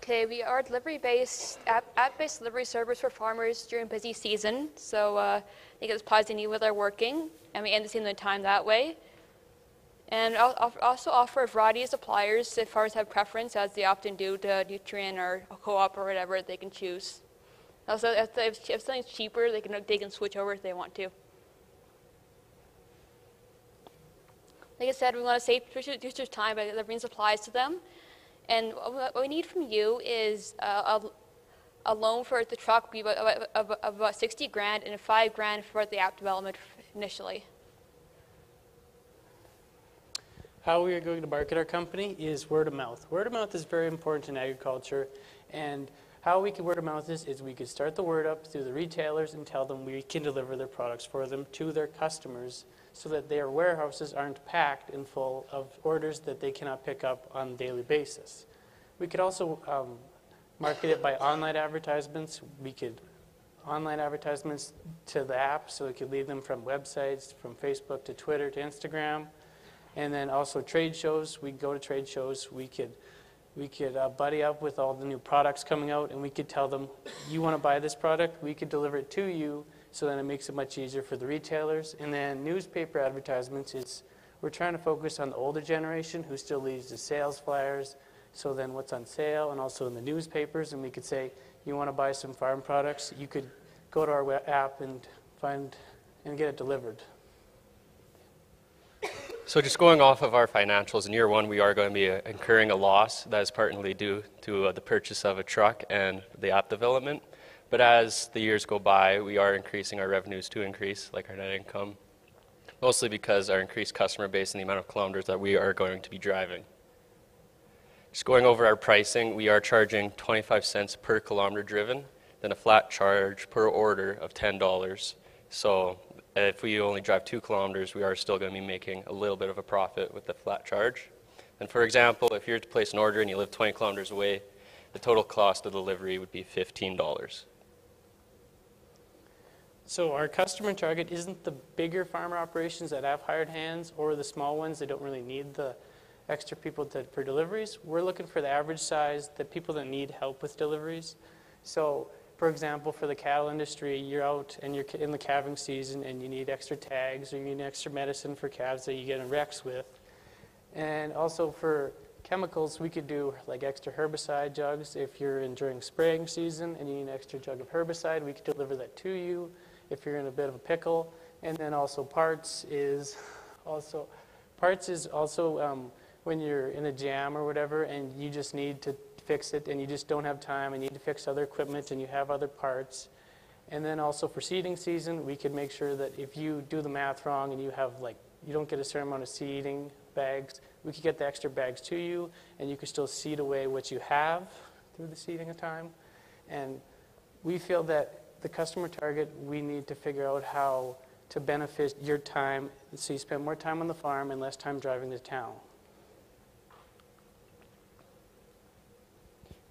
Okay, we are delivery-based, app- app-based delivery service for farmers during busy season. So uh, they get supplies they need while they're working, and we end the season time that way. And also offer a variety of suppliers if farmers have preference, as they often do to Nutrien or co-op or whatever they can choose. Also, if, if, if something's cheaper, they can they can switch over if they want to. Like I said, we want to save producers time by delivering supplies to them. And what we need from you is uh, a, a loan for the truck be about, of about 60 grand and 5 grand for the app development initially. How we are going to market our company is word of mouth. Word of mouth is very important in agriculture, and how we can word of mouth this is we could start the word up through the retailers and tell them we can deliver their products for them to their customers so that their warehouses aren't packed and full of orders that they cannot pick up on a daily basis. We could also um, market it by online advertisements. We could online advertisements to the app so we could lead them from websites, from Facebook to Twitter to Instagram. And then also trade shows. We go to trade shows. We could we could uh, buddy up with all the new products coming out, and we could tell them, you want to buy this product? We could deliver it to you, so then it makes it much easier for the retailers. And then newspaper advertisements is we're trying to focus on the older generation who still leads the sales flyers. So then what's on sale, and also in the newspapers, and we could say, you want to buy some farm products? You could go to our app and find and get it delivered. So just going off of our financials, in year one, we are going to be uh, incurring a loss that is partly due to uh, the purchase of a truck and the app development. But as the years go by, we are increasing our revenues to increase, like our net income, mostly because our increased customer base and the amount of kilometers that we are going to be driving. Just going over our pricing, we are charging 25 cents per kilometer driven, then a flat charge per order of $10. So if we only drive two kilometers, we are still going to be making a little bit of a profit with the flat charge. And for example, if you were to place an order and you live 20 kilometers away, the total cost of delivery would be $15. So our customer target isn't the bigger farmer operations that have hired hands or the small ones that don't really need the extra people to, for deliveries. We're looking for the average size, the people that need help with deliveries. So for example, for the cattle industry, you're out and you're in the calving season and you need extra tags or you need extra medicine for calves that you get in wrecks with. And also for chemicals, we could do like extra herbicide jugs. If you're in during spraying season and you need an extra jug of herbicide, we could deliver that to you if you're in a bit of a pickle. And then also parts is also parts is also um, when you're in a jam or whatever and you just need to fix it and you just don't have time and you need to fix other equipment and you have other parts. And then also for seeding season, we could make sure that if you do the math wrong and you have like, you don't get a certain amount of seeding bags, we could get the extra bags to you, and you could still seed away what you have through the seeding of time. And we feel that the customer target, we need to figure out how to benefit your time so you spend more time on the farm and less time driving to town.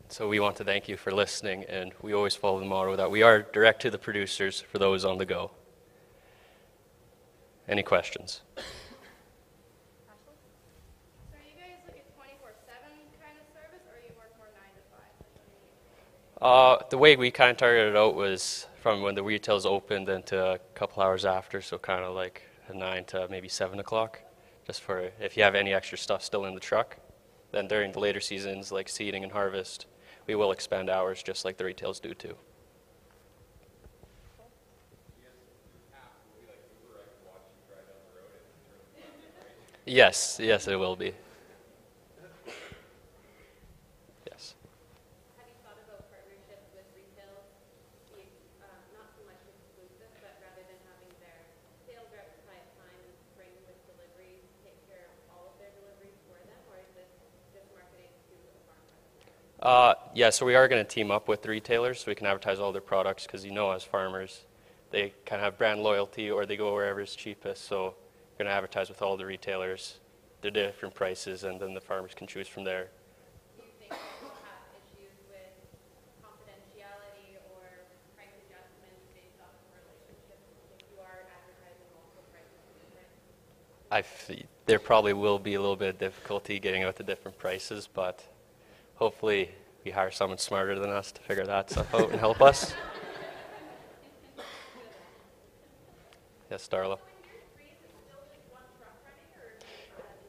So we want to thank you for listening, and we always follow the motto that we are direct to the producers for those on the go. Any questions? Uh, the way we kind of targeted it out was from when the retail's opened into a couple hours after, so kind of like nine to maybe seven o'clock, just for if you have any extra stuff still in the truck. Then during the later seasons, like seeding and harvest, we will expand hours just like the retails do too. Yes, yes, it will be. Yes. Uh, yeah, so we are going to team up with the retailers so we can advertise all their products because you know, as farmers, they kind of have brand loyalty or they go wherever is cheapest. So we're going to advertise with all the retailers, the different prices, and then the farmers can choose from there. I f- there probably will be a little bit of difficulty getting out the different prices, but hopefully we hire someone smarter than us to figure that stuff out and help us. Yes, Darla.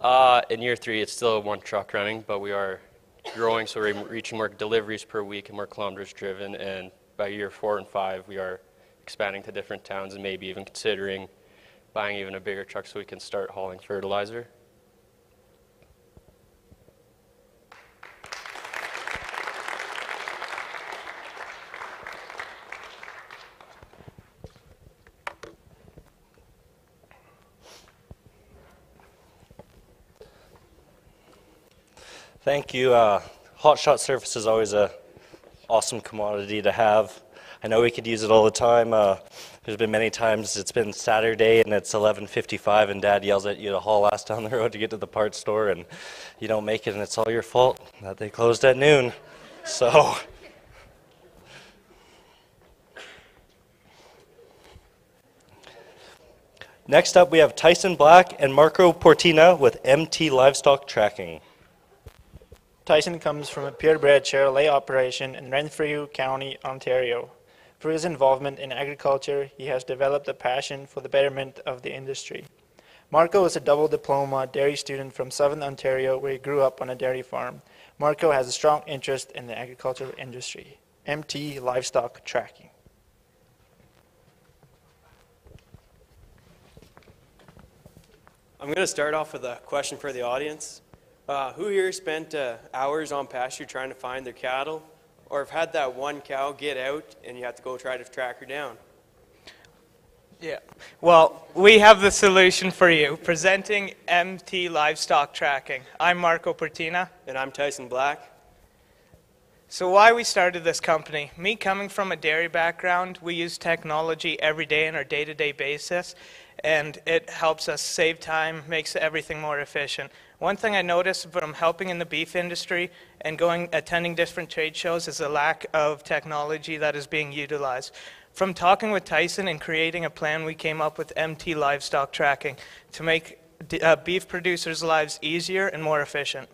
Uh, in year three, it's still one truck running, but we are growing, so we're reaching more deliveries per week and more kilometers driven. And by year four and five, we are expanding to different towns and maybe even considering buying even a bigger truck so we can start hauling fertilizer. Thank you. Uh, hot shot surface is always a awesome commodity to have. I know we could use it all the time. Uh, there's been many times it's been Saturday and it's 11:55 and Dad yells at you to haul ass down the road to get to the parts store and you don't make it and it's all your fault that they closed at noon. So. Next up, we have Tyson Black and Marco Portina with MT Livestock Tracking. Tyson comes from a purebred Charolais operation in Renfrew County, Ontario. Through his involvement in agriculture, he has developed a passion for the betterment of the industry. Marco is a double diploma dairy student from Southern Ontario where he grew up on a dairy farm. Marco has a strong interest in the agricultural industry. MT Livestock Tracking. I'm going to start off with a question for the audience. Uh, who here spent uh, hours on pasture trying to find their cattle, or have had that one cow get out and you have to go try to track her down? Yeah. Well, we have the solution for you. Presenting MT Livestock Tracking. I'm Marco Pertina. And I'm Tyson Black. So why we started this company? Me coming from a dairy background, we use technology every day in our day-to-day basis, and it helps us save time, makes everything more efficient. One thing I noticed from helping in the beef industry and going attending different trade shows is the lack of technology that is being utilized. From talking with Tyson and creating a plan, we came up with MT livestock tracking to make uh, beef producers' lives easier and more efficient.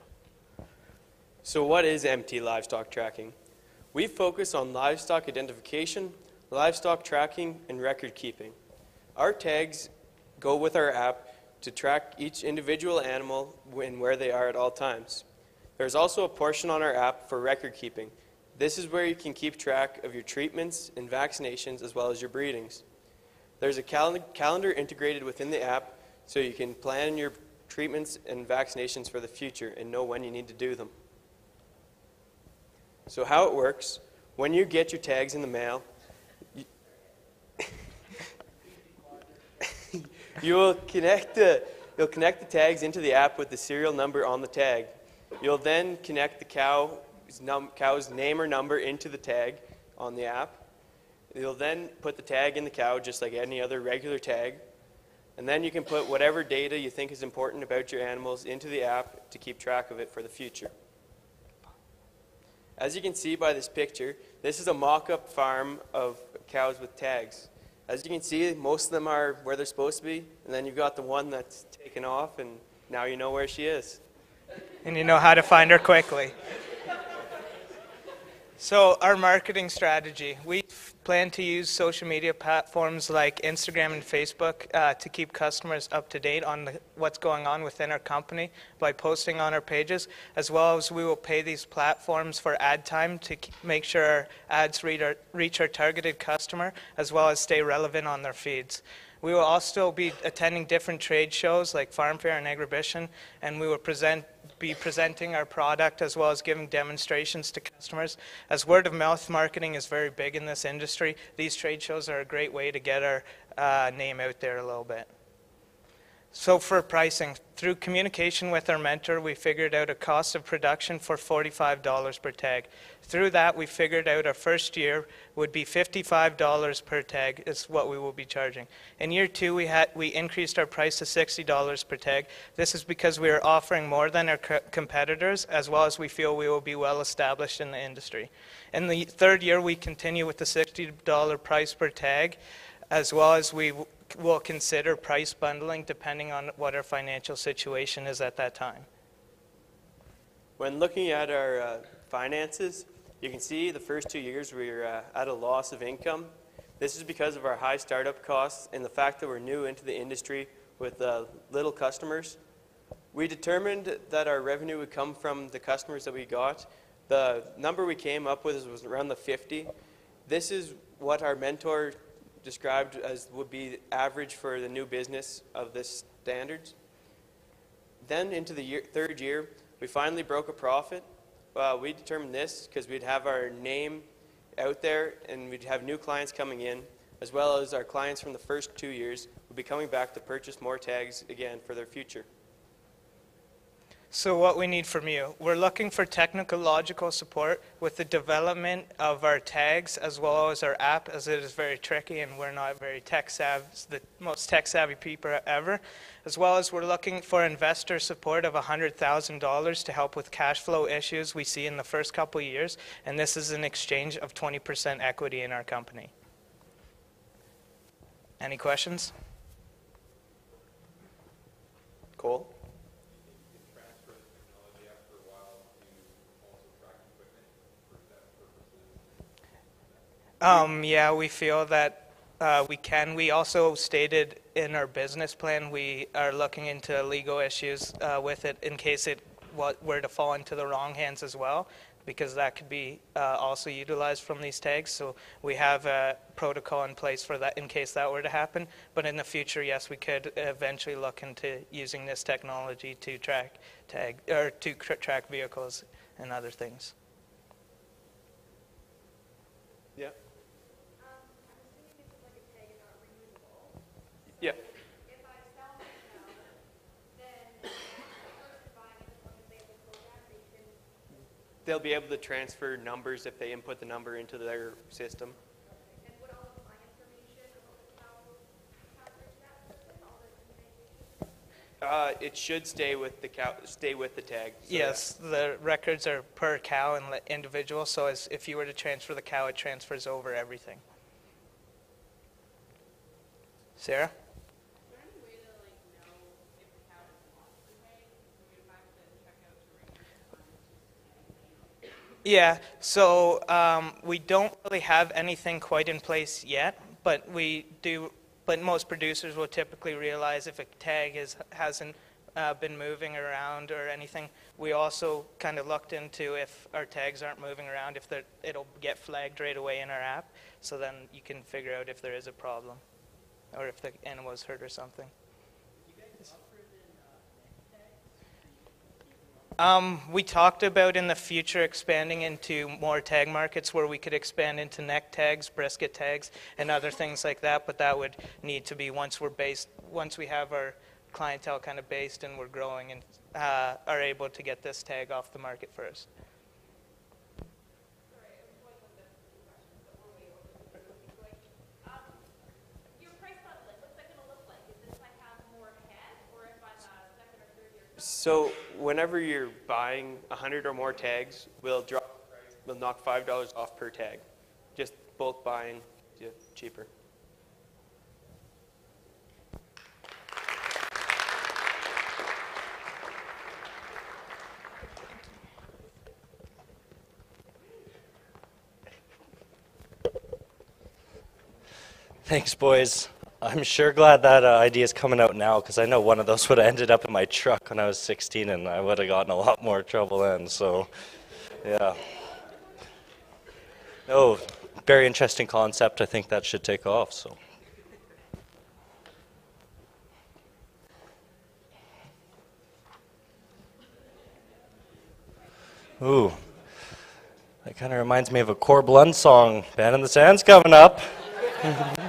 So what is MT livestock tracking? We focus on livestock identification, livestock tracking, and record keeping. Our tags go with our app to track each individual animal and where they are at all times. There's also a portion on our app for record keeping. This is where you can keep track of your treatments and vaccinations as well as your breedings. There's a cal calendar integrated within the app so you can plan your treatments and vaccinations for the future and know when you need to do them. So how it works, when you get your tags in the mail, you, will connect the You'll connect the tags into the app with the serial number on the tag. You'll then connect the cow's, num- cow's name or number into the tag on the app. You'll then put the tag in the cow just like any other regular tag. And then you can put whatever data you think is important about your animals into the app to keep track of it for the future. As you can see by this picture, this is a mock-up farm of cows with tags. As you can see, most of them are where they're supposed to be, and then you've got the one that's taken off, and now you know where she is. and you know how to find her quickly. So, our marketing strategy we plan to use social media platforms like Instagram and Facebook uh, to keep customers up to date on the, what's going on within our company by posting on our pages, as well as we will pay these platforms for ad time to make sure our ads our, reach our targeted customer, as well as stay relevant on their feeds. We will also be attending different trade shows like Farm Fair and Agribition, and we will present, be presenting our product as well as giving demonstrations to customers. As word of mouth marketing is very big in this industry, these trade shows are a great way to get our uh, name out there a little bit. So for pricing, through communication with our mentor, we figured out a cost of production for $45 per tag. Through that, we figured out our first year would be $55 per tag is what we will be charging. In year two, we, had, we increased our price to $60 per tag. This is because we are offering more than our co- competitors, as well as we feel we will be well established in the industry. In the third year, we continue with the $60 price per tag, as well as we will consider price bundling depending on what our financial situation is at that time. When looking at our uh, finances, you can see the first two years we were uh, at a loss of income. This is because of our high startup costs and the fact that we're new into the industry with uh, little customers. We determined that our revenue would come from the customers that we got. The number we came up with was around the 50. This is what our mentor described as would be average for the new business of this standards. Then into the year, third year, we finally broke a profit. Uh, we determined this because we'd have our name out there and we'd have new clients coming in, as well as our clients from the first two years would be coming back to purchase more tags again for their future. So what we need from you, we're looking for technological support with the development of our tags as well as our app, as it is very tricky and we're not very tech savvy, the most tech savvy people ever. As well as we're looking for investor support of $100,000 to help with cash flow issues we see in the first couple years, and this is in exchange of 20% equity in our company. Any questions? Cole? Um, yeah, we feel that uh, we can. We also stated in our business plan we are looking into legal issues uh, with it in case it were to fall into the wrong hands as well, because that could be uh, also utilized from these tags. So we have a protocol in place for that in case that were to happen. But in the future, yes, we could eventually look into using this technology to track tag or to track vehicles and other things. Yeah. Yeah. They'll be able to transfer numbers if they input the number into their system. Uh, it should stay with the cow, stay with the tag. so Yes, the records are per cow and individual, so as if you were to transfer the cow, it transfers over everything. Sarah? Yeah, so um, we don't really have anything quite in place yet, but we do. But most producers will typically realize if a tag is hasn't uh, been moving around or anything. We also kind of looked into if our tags aren't moving around, if it'll get flagged right away in our app. So then you can figure out if there is a problem, or if the animal is hurt or something. Um, we talked about in the future expanding into more tag markets where we could expand into neck tags, brisket tags, and other things like that. But that would need to be once we're based, once we have our clientele kind of based and we're growing and uh, are able to get this tag off the market first. So whenever you're buying 100 or more tags, we'll drop, we'll knock $5 off per tag. Just bulk buying, cheaper. Thanks, boys. I'm sure glad that uh, idea is coming out now because I know one of those would have ended up in my truck when I was 16 and I would have gotten a lot more trouble then. So, yeah. No, very interesting concept. I think that should take off. So. Ooh, that kind of reminds me of a Corb Lund song. Band in the Sand's coming up.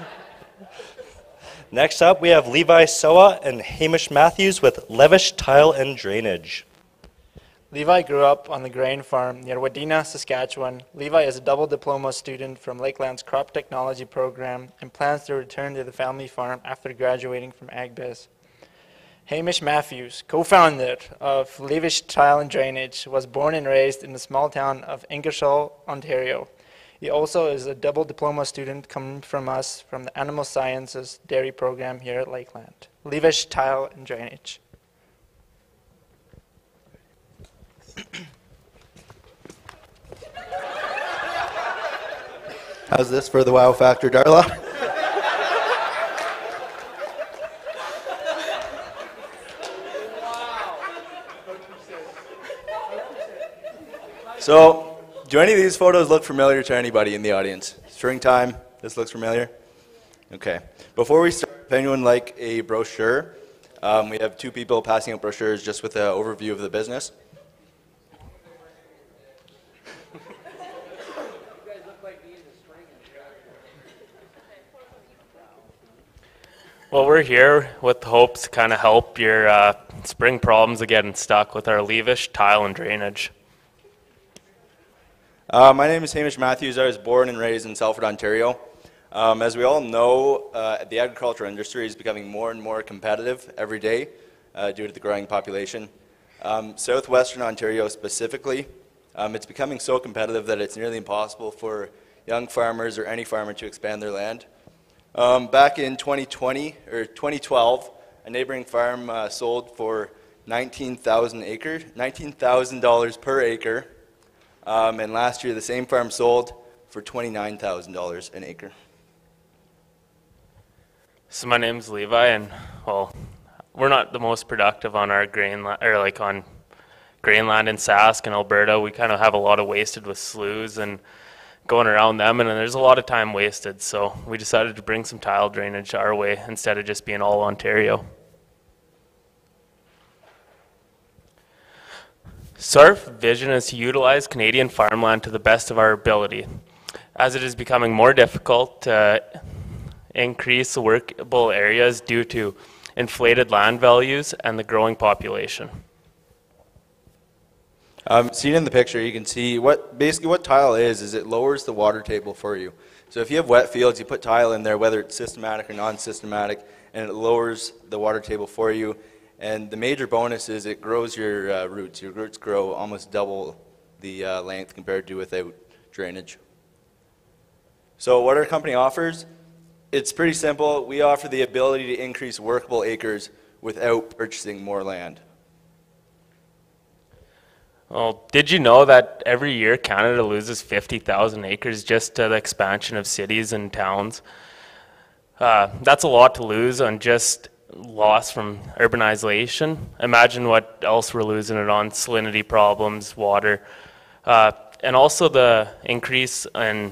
Next up, we have Levi Soa and Hamish Matthews with Levish Tile and Drainage. Levi grew up on the grain farm near Wadena, Saskatchewan. Levi is a double diploma student from Lakeland's crop technology program and plans to return to the family farm after graduating from AgBiz. Hamish Matthews, co-founder of Levish Tile and Drainage, was born and raised in the small town of Ingersoll, Ontario. He also is a double diploma student coming from us from the Animal Sciences Dairy Program here at Lakeland. Levish Tile and Drainage. How's this for the wow factor, Darla? So, do any of these photos look familiar to anybody in the audience? String time, this looks familiar? Okay. Before we start, if anyone like a brochure, um, we have two people passing out brochures just with an overview of the business. Well, we're here with hopes to kind of help your uh, spring problems of getting stuck with our Levish tile and drainage. Uh, my name is Hamish Matthews. I was born and raised in Salford, Ontario. Um, as we all know, uh, the agricultural industry is becoming more and more competitive every day uh, due to the growing population. Um, Southwestern Ontario specifically, um, it's becoming so competitive that it's nearly impossible for young farmers or any farmer to expand their land. Um, back in 2020 or 2012, a neighboring farm uh, sold for 19,000 acre, $19,000 per acre, um, and last year the same farm sold for $29,000 an acre. So my name's Levi, and well, we're not the most productive on our grain or like on grain land in Sask and Alberta. We kind of have a lot of wasted with sloughs and going around them, and there's a lot of time wasted. So we decided to bring some tile drainage our way instead of just being all Ontario. Our vision is to utilize Canadian farmland to the best of our ability, as it is becoming more difficult to increase workable areas due to inflated land values and the growing population. Um, seen in the picture, you can see what basically what tile is, is it lowers the water table for you. So if you have wet fields, you put tile in there, whether it's systematic or non-systematic, and it lowers the water table for you. And the major bonus is it grows your uh, roots. Your roots grow almost double the uh, length compared to without drainage. So what our company offers, it's pretty simple. We offer the ability to increase workable acres without purchasing more land. Well, did you know that every year Canada loses 50,000 acres just to the expansion of cities and towns? Uh, that's a lot to lose on just loss from urbanization. Imagine what else we're losing it on salinity problems, water, uh, and also the increase in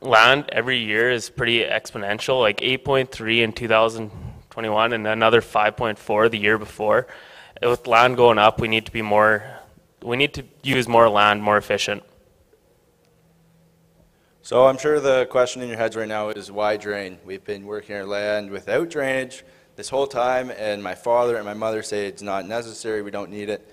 land every year is pretty exponential, like 8.3 in 2021 and another 5.4 the year before. With land going up, we need to be more, we need to use more land more efficient. So I'm sure the question in your heads right now is why drain? We've been working our land without drainage this whole time, and my father and my mother say it's not necessary, we don't need it.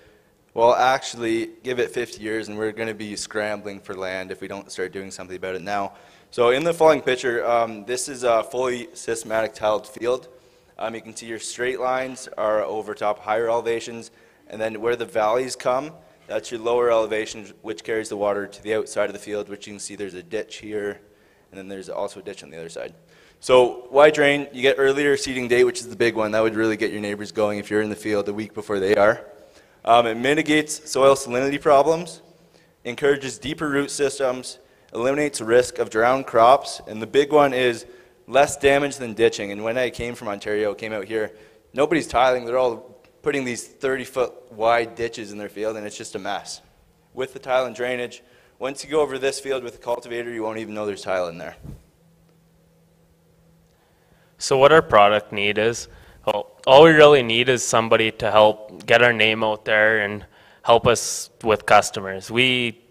Well, actually, give it 50 years, and we're going to be scrambling for land if we don't start doing something about it now. So in the following picture, um, this is a fully systematic tiled field. Um, you can see your straight lines are over top higher elevations, and then where the valleys come, that's your lower elevation, which carries the water to the outside of the field, which you can see there's a ditch here, and then there's also a ditch on the other side. So why drain? You get earlier seeding date, which is the big one. That would really get your neighbors going if you're in the field a week before they are. Um, it mitigates soil salinity problems, encourages deeper root systems, eliminates risk of drowned crops, and the big one is less damage than ditching. And when I came from Ontario, came out here, nobody's tiling. They're all putting these 30-foot wide ditches in their field, and it's just a mess. With the tile and drainage, once you go over this field with a cultivator, you won't even know there's tile in there. So what our product need is, well, all we really need is somebody to help get our name out there and help us with customers. We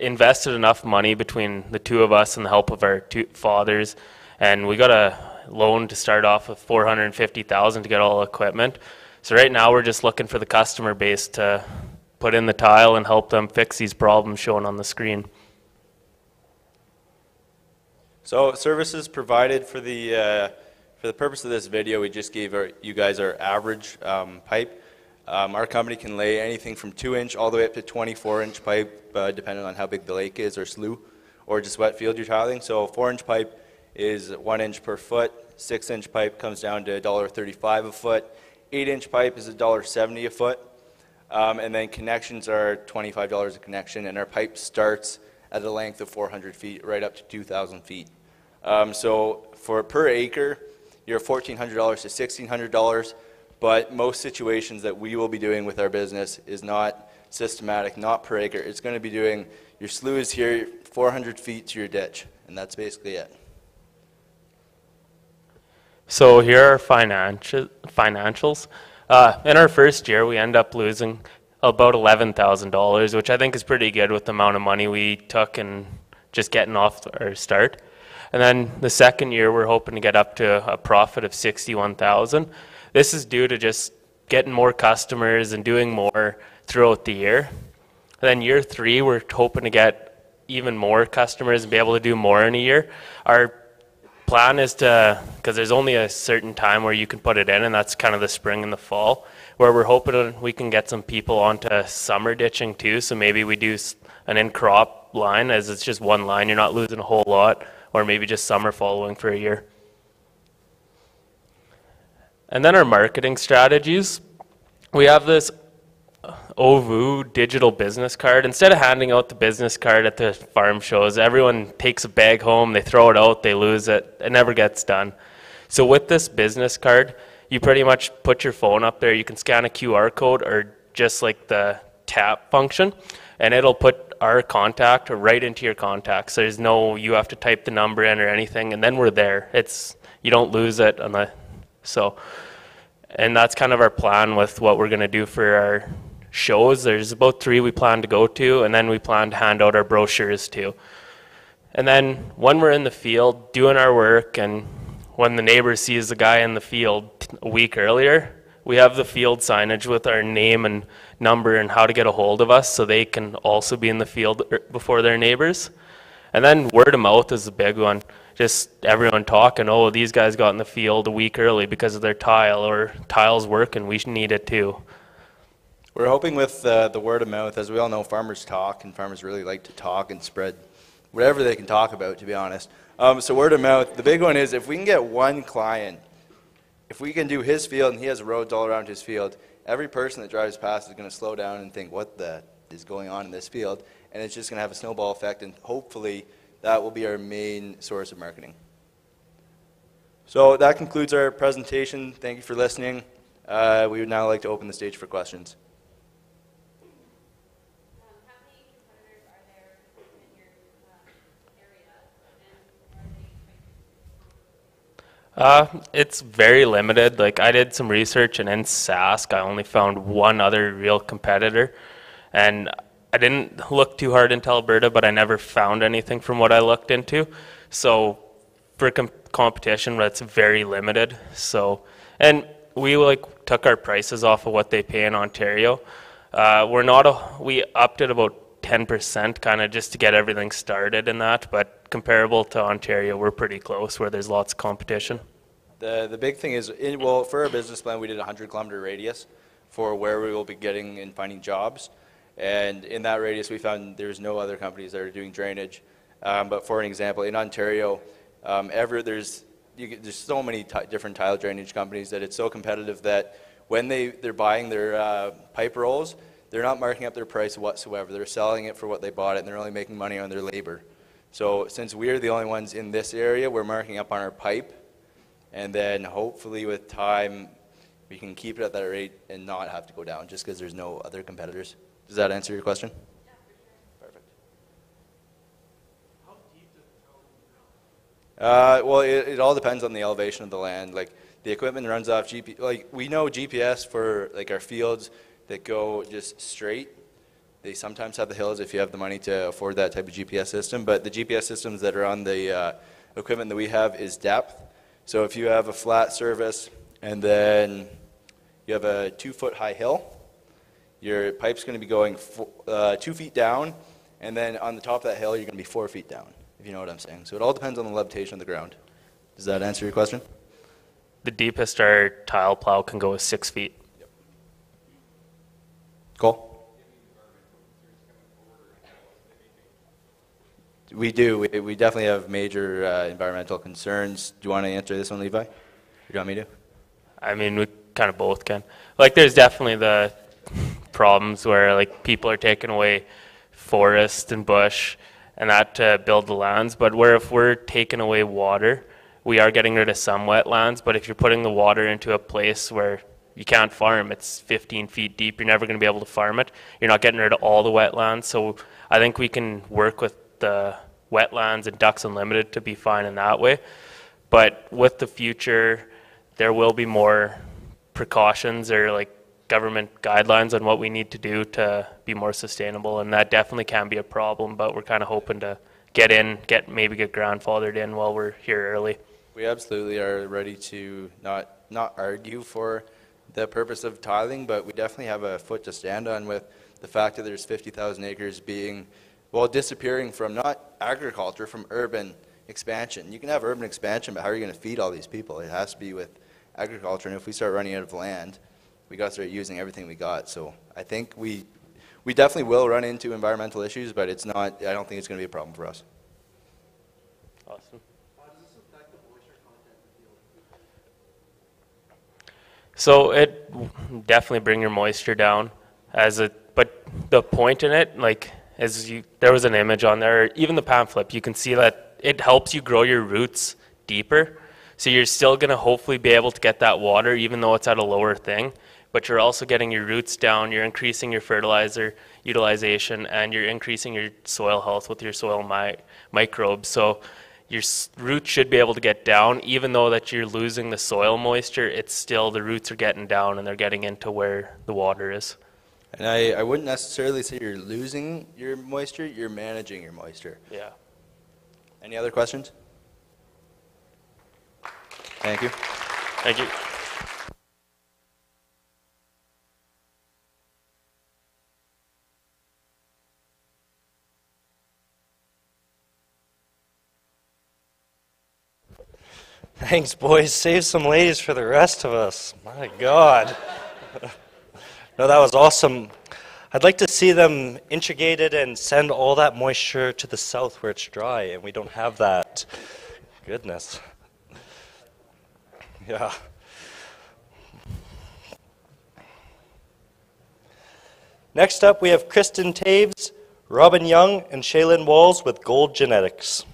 invested enough money between the two of us and the help of our two fathers, and we got a loan to start off with 450,000 to get all equipment. So right now we're just looking for the customer base to put in the tile and help them fix these problems shown on the screen. So services provided for the, uh, for the purpose of this video, we just gave our, you guys our average um, pipe. Um, our company can lay anything from 2 inch all the way up to 24 inch pipe, uh, depending on how big the lake is or slough, or just wet field you're tiling. So 4 inch pipe is 1 inch per foot, 6 inch pipe comes down to $1.35 a foot, 8 inch pipe is $1.70 a foot, um, and then connections are $25 a connection, and our pipe starts at a length of 400 feet right up to 2,000 feet. Um, so for per acre, you're $1,400 to $1,600, but most situations that we will be doing with our business is not systematic, not per acre. It's going to be doing your slough is here, 400 feet to your ditch, and that's basically it. So here are financial, financials. Uh, in our first year, we end up losing about $11,000, which I think is pretty good with the amount of money we took and just getting off our start. And then the second year, we're hoping to get up to a profit of 61,000. This is due to just getting more customers and doing more throughout the year. And then year three, we're hoping to get even more customers and be able to do more in a year. Our plan is to, because there's only a certain time where you can put it in, and that's kind of the spring and the fall, where we're hoping we can get some people onto summer ditching too. So maybe we do an in crop line, as it's just one line, you're not losing a whole lot or maybe just summer following for a year. And then our marketing strategies. We have this OVOU digital business card. Instead of handing out the business card at the farm shows, everyone takes a bag home, they throw it out, they lose it, it never gets done. So with this business card, you pretty much put your phone up there, you can scan a QR code or just like the tap function, and it'll put our contact right into your contacts. So There's no you have to type the number in or anything, and then we're there. It's you don't lose it on the so, and that's kind of our plan with what we're gonna do for our shows. There's about three we plan to go to, and then we plan to hand out our brochures too. And then when we're in the field doing our work, and when the neighbor sees the guy in the field a week earlier, we have the field signage with our name and number and how to get a hold of us so they can also be in the field er, before their neighbors. And then word of mouth is a big one. Just everyone talking, oh, these guys got in the field a week early because of their tile, or tile's working, we need it too. We're hoping with uh, the word of mouth, as we all know, farmers talk, and farmers really like to talk and spread whatever they can talk about, to be honest. Um, so word of mouth, the big one is if we can get one client, if we can do his field and he has roads all around his field, every person that drives past is going to slow down and think, what the is going on in this field? And it's just going to have a snowball effect, and hopefully that will be our main source of marketing. So that concludes our presentation. Thank you for listening. Uh, we would now like to open the stage for questions. Uh, it's very limited. Like I did some research, and in Sask, I only found one other real competitor, and I didn't look too hard into Alberta, but I never found anything from what I looked into. So, for com competition, it's very limited. So, and we like took our prices off of what they pay in Ontario. Uh, we're not a, we upped it about 10% kind of just to get everything started in that, but comparable to Ontario, we're pretty close where there's lots of competition. The, the big thing is, in, well, for our business plan, we did a 100 kilometer radius for where we will be getting and finding jobs. And in that radius, we found there's no other companies that are doing drainage. Um, but for an example, in Ontario, um, ever there's there's so many different tile drainage companies that it's so competitive that when they they're buying their uh, pipe rolls, they're not marking up their price whatsoever. They're selling it for what they bought it, and they're only making money on their labor. So since we're the only ones in this area, we're marking up on our pipe, and then hopefully with time, we can keep it at that rate and not have to go down just because there's no other competitors. Does that answer your question? Perfect. Uh, well, it, it all depends on the elevation of the land. Like the equipment runs off GP. Like we know GPS for like our fields that go just straight. They sometimes have the hills if you have the money to afford that type of GPS system. But the GPS systems that are on the uh, equipment that we have is depth. So if you have a flat surface and then you have a two foot high hill, your pipe's going to be going uh, two feet down, and then on the top of that hill, you're going to be four feet down, if you know what I'm saying. So it all depends on the levitation of the ground. Does that answer your question? The deepest our tile plow can go is six feet. Cole? We do. We, we definitely have major uh, environmental concerns. Do you want to answer this one, Levi? Or do you want me to? I mean, we kind of both can. Like, there's definitely the problems where like people are taking away forest and bush and that to build the lands. But where if we're taking away water, we are getting rid of some wetlands. But if you're putting the water into a place where you can't farm, it's 15 feet deep. You're never going to be able to farm it. You're not getting rid of all the wetlands. So I think we can work with the wetlands and ducks unlimited to be fine in that way. But with the future, there will be more precautions or like government guidelines on what we need to do to be more sustainable, and that definitely can be a problem. But we're kind of hoping to get in, get maybe get grandfathered in while we're here early. We absolutely are ready to not not argue for the purpose of tiling, but we definitely have a foot to stand on with the fact that there's 50,000 acres being, well, disappearing from not agriculture, from urban expansion. You can have urban expansion, but how are you going to feed all these people? It has to be with agriculture, and if we start running out of land, we got to start using everything we got. So I think we we definitely will run into environmental issues, but it's not. I don't think it's going to be a problem for us. Awesome. So it definitely bring your moisture down as a, but the point in it, like, is you, there was an image on there, even the pamphlet, you can see that it helps you grow your roots deeper. So you're still gonna hopefully be able to get that water even though it's at a lower thing, but you're also getting your roots down, you're increasing your fertilizer utilization, and you're increasing your soil health with your soil mi- microbes. So your roots should be able to get down, even though that you're losing the soil moisture. It's still the roots are getting down and they're getting into where the water is. And I, I wouldn't necessarily say you're losing your moisture, you're managing your moisture. Yeah. Any other questions? Thank you. Thank you. Thanks, boys. Save some ladies for the rest of us. My God. no, that was awesome. I'd like to see them integrated and send all that moisture to the south where it's dry, and we don't have that. Goodness. Yeah. Next up, we have Kristen Taves, Robin Young, and Shaylin Walls with Gold Genetics.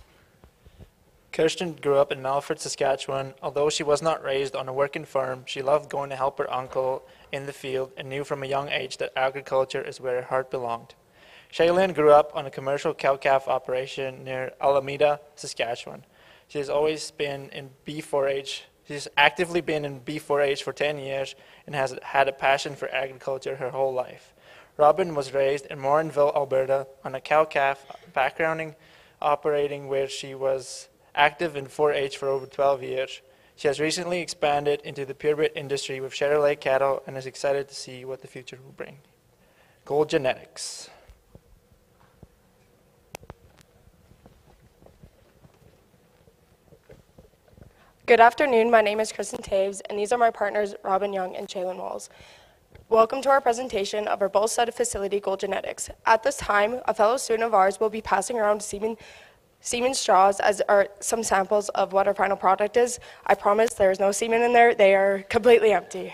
Kirsten grew up in Melfort, Saskatchewan. Although she was not raised on a working farm, she loved going to help her uncle in the field and knew from a young age that agriculture is where her heart belonged. Shaylin grew up on a commercial cow-calf operation near Alameda, Saskatchewan. She has always been in 4-H. She's actively been in 4-H for 10 years and has had a passion for agriculture her whole life. Robin was raised in Morinville, Alberta, on a cow-calf backgrounding operating where she was active in 4-H for over 12 years. She has recently expanded into the purebred industry with Lake cattle and is excited to see what the future will bring. Gold Genetics. Good afternoon. My name is Kristen Taves, and these are my partners, Robin Young and Shaylin Walls. Welcome to our presentation of our Bull Studded Facility Gold Genetics. At this time, a fellow student of ours will be passing around semen, semen straws as are some samples of what our final product is. I promise there is no semen in there. They are completely empty.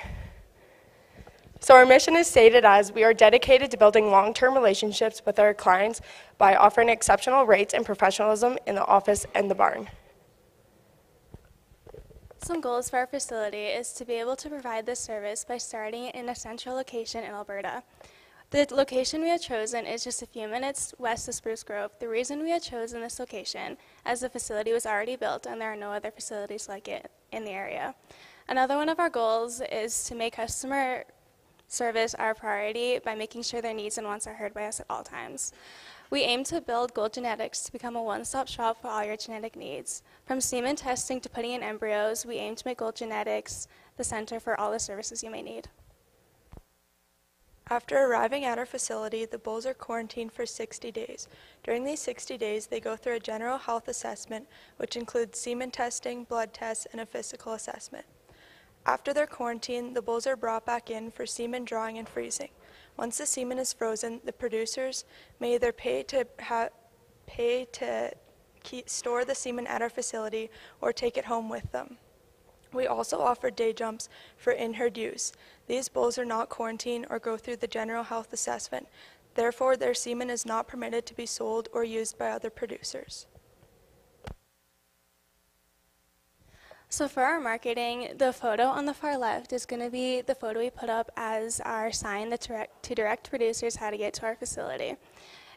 So our mission is stated as we are dedicated to building long-term relationships with our clients by offering exceptional rates and professionalism in the office and the barn. Some goals for our facility is to be able to provide this service by starting in a central location in Alberta. The location we have chosen is just a few minutes west of Spruce Grove. The reason we have chosen this location, as the facility was already built and there are no other facilities like it in the area. Another one of our goals is to make customer service our priority by making sure their needs and wants are heard by us at all times. We aim to build Gold Genetics to become a one-stop shop for all your genetic needs. From semen testing to putting in embryos, we aim to make Gold Genetics the center for all the services you may need. After arriving at our facility, the bulls are quarantined for 60 days. During these 60 days, they go through a general health assessment, which includes semen testing, blood tests, and a physical assessment. After their quarantine, the bulls are brought back in for semen drawing and freezing. Once the semen is frozen, the producers may either pay to pay to keep, store the semen at our facility or take it home with them. We also offer day jumps for in-herd use. These bulls are not quarantined or go through the general health assessment. Therefore, their semen is not permitted to be sold or used by other producers. So for our marketing, the photo on the far left is going to be the photo we put up as our sign to direct producers how to get to our facility.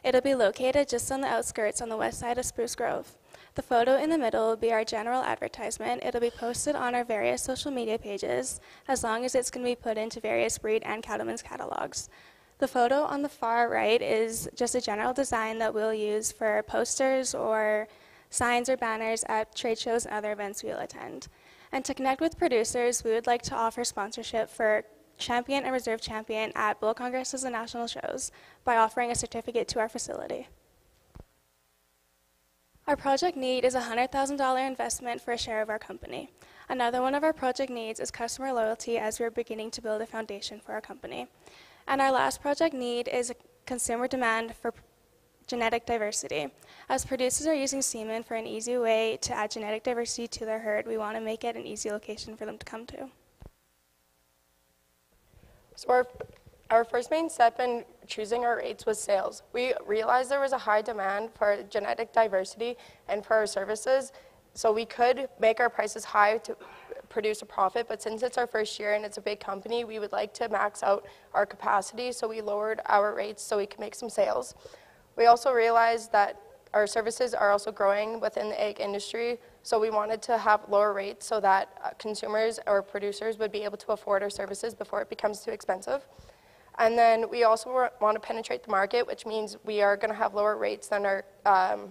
It'll be located just on the outskirts on the west side of Spruce Grove. The photo in the middle will be our general advertisement. It'll be posted on our various social media pages as long as it's going to be put into various breed and cattlemen's catalogs. The photo on the far right is just a general design that we'll use for posters or signs or banners at trade shows and other events we'll attend. And to connect with producers, we would like to offer sponsorship for champion and reserve champion at bull congresses and national shows by offering a certificate to our facility. Our project need is a $100,000 investment for a share of our company. Another one of our project needs is customer loyalty as we're beginning to build a foundation for our company. And our last project need is a consumer demand for genetic diversity. As producers are using semen for an easy way to add genetic diversity to their herd, we want to make it an easy location for them to come to. So our, our first main step in choosing our rates was sales. We realized there was a high demand for genetic diversity and for our services, so we could make our prices high to produce a profit, but since it's our first year and it's a big company, we would like to max out our capacity, so we lowered our rates so we could make some sales. We also realized that our services are also growing within the ag industry, so we wanted to have lower rates so that uh, consumers or producers would be able to afford our services before it becomes too expensive. And then we also want to penetrate the market, which means we are going to have lower rates than our um,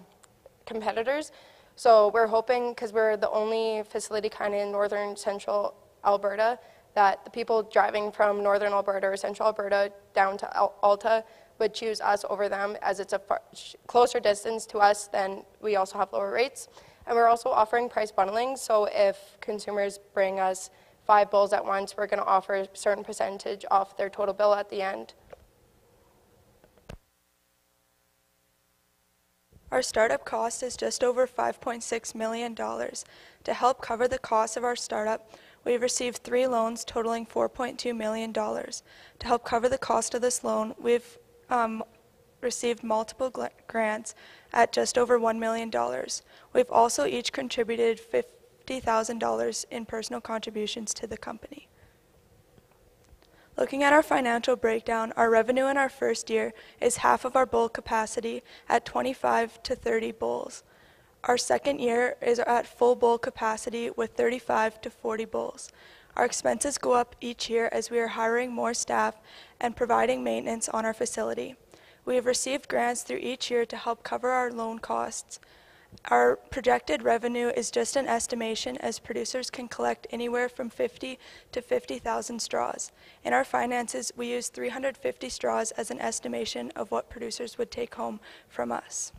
competitors. So we're hoping, because we're the only facility kind of in northern central Alberta, that the people driving from northern Alberta or central Alberta down to Alta would choose us over them as it's a far, closer distance to us, then we also have lower rates. And we're also offering price bundling, so if consumers bring us five bulls at once, we're going to offer a certain percentage off their total bill at the end. Our startup cost is just over $5.6 million. To help cover the cost of our startup, we've received three loans totaling $4.2 million. To help cover the cost of this loan, we've um, received multiple grants at just over $1 million. We've also each contributed $50,000 in personal contributions to the company. Looking at our financial breakdown, our revenue in our first year is half of our bull capacity at 25 to 30 bulls. Our second year is at full bull capacity with 35 to 40 bulls. Our expenses go up each year as we are hiring more staff and providing maintenance on our facility. We have received grants through each year to help cover our loan costs, Our projected revenue is just an estimation as producers can collect anywhere from 50 to 50,000 straws. In our finances, we use 350 straws as an estimation of what producers would take home from us.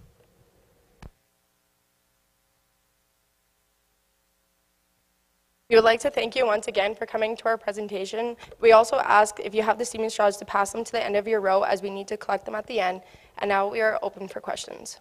We would like to thank you once again for coming to our presentation. We also ask if you have the steaming straws to pass them to the end of your row as we need to collect them at the end. And now we are open for questions.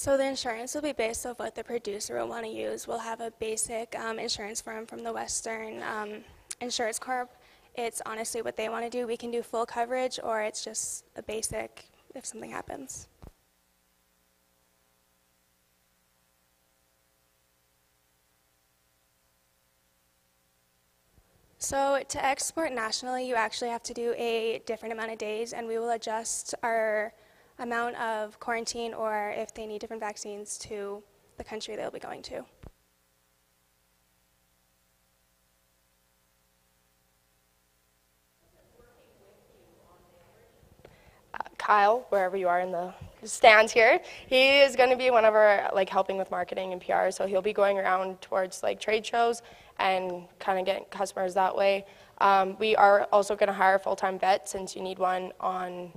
So the insurance will be based off what the producer will want to use. We'll have a basic um, insurance form from the Western um, Insurance Corp. It's honestly what they want to do. We can do full coverage, or it's just a basic if something happens. So to export nationally, you actually have to do a different amount of days, and we will adjust our amount of quarantine or if they need different vaccines to the country they'll be going to. Kyle, wherever you are in the stands here, he is going to be one of our like helping with marketing and PR. So he'll be going around towards like trade shows and kind of getting customers that way. Um, we are also going to hire a full-time vet since you need one on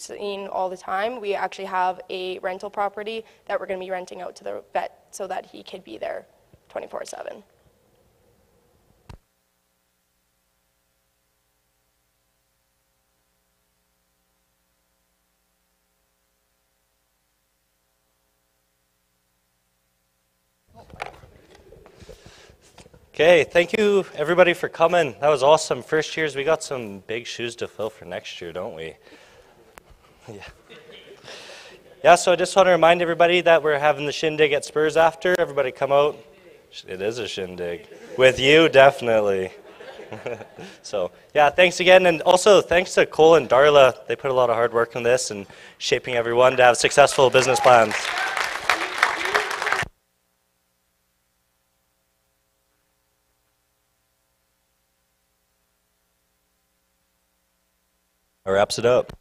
scene all the time. We actually have a rental property that we're going to be renting out to the vet so that he could be there 24/7. Okay, thank you everybody for coming. That was awesome. First years, we got some big shoes to fill for next year, don't we? Yeah. Yeah, so I just want to remind everybody that we're having the shindig at Spurs after. Everybody come out. It is a shindig. With you, definitely. so, yeah, thanks again. And also, thanks to Cole and Darla. They put a lot of hard work on this and shaping everyone to have successful business plans. That wraps it up.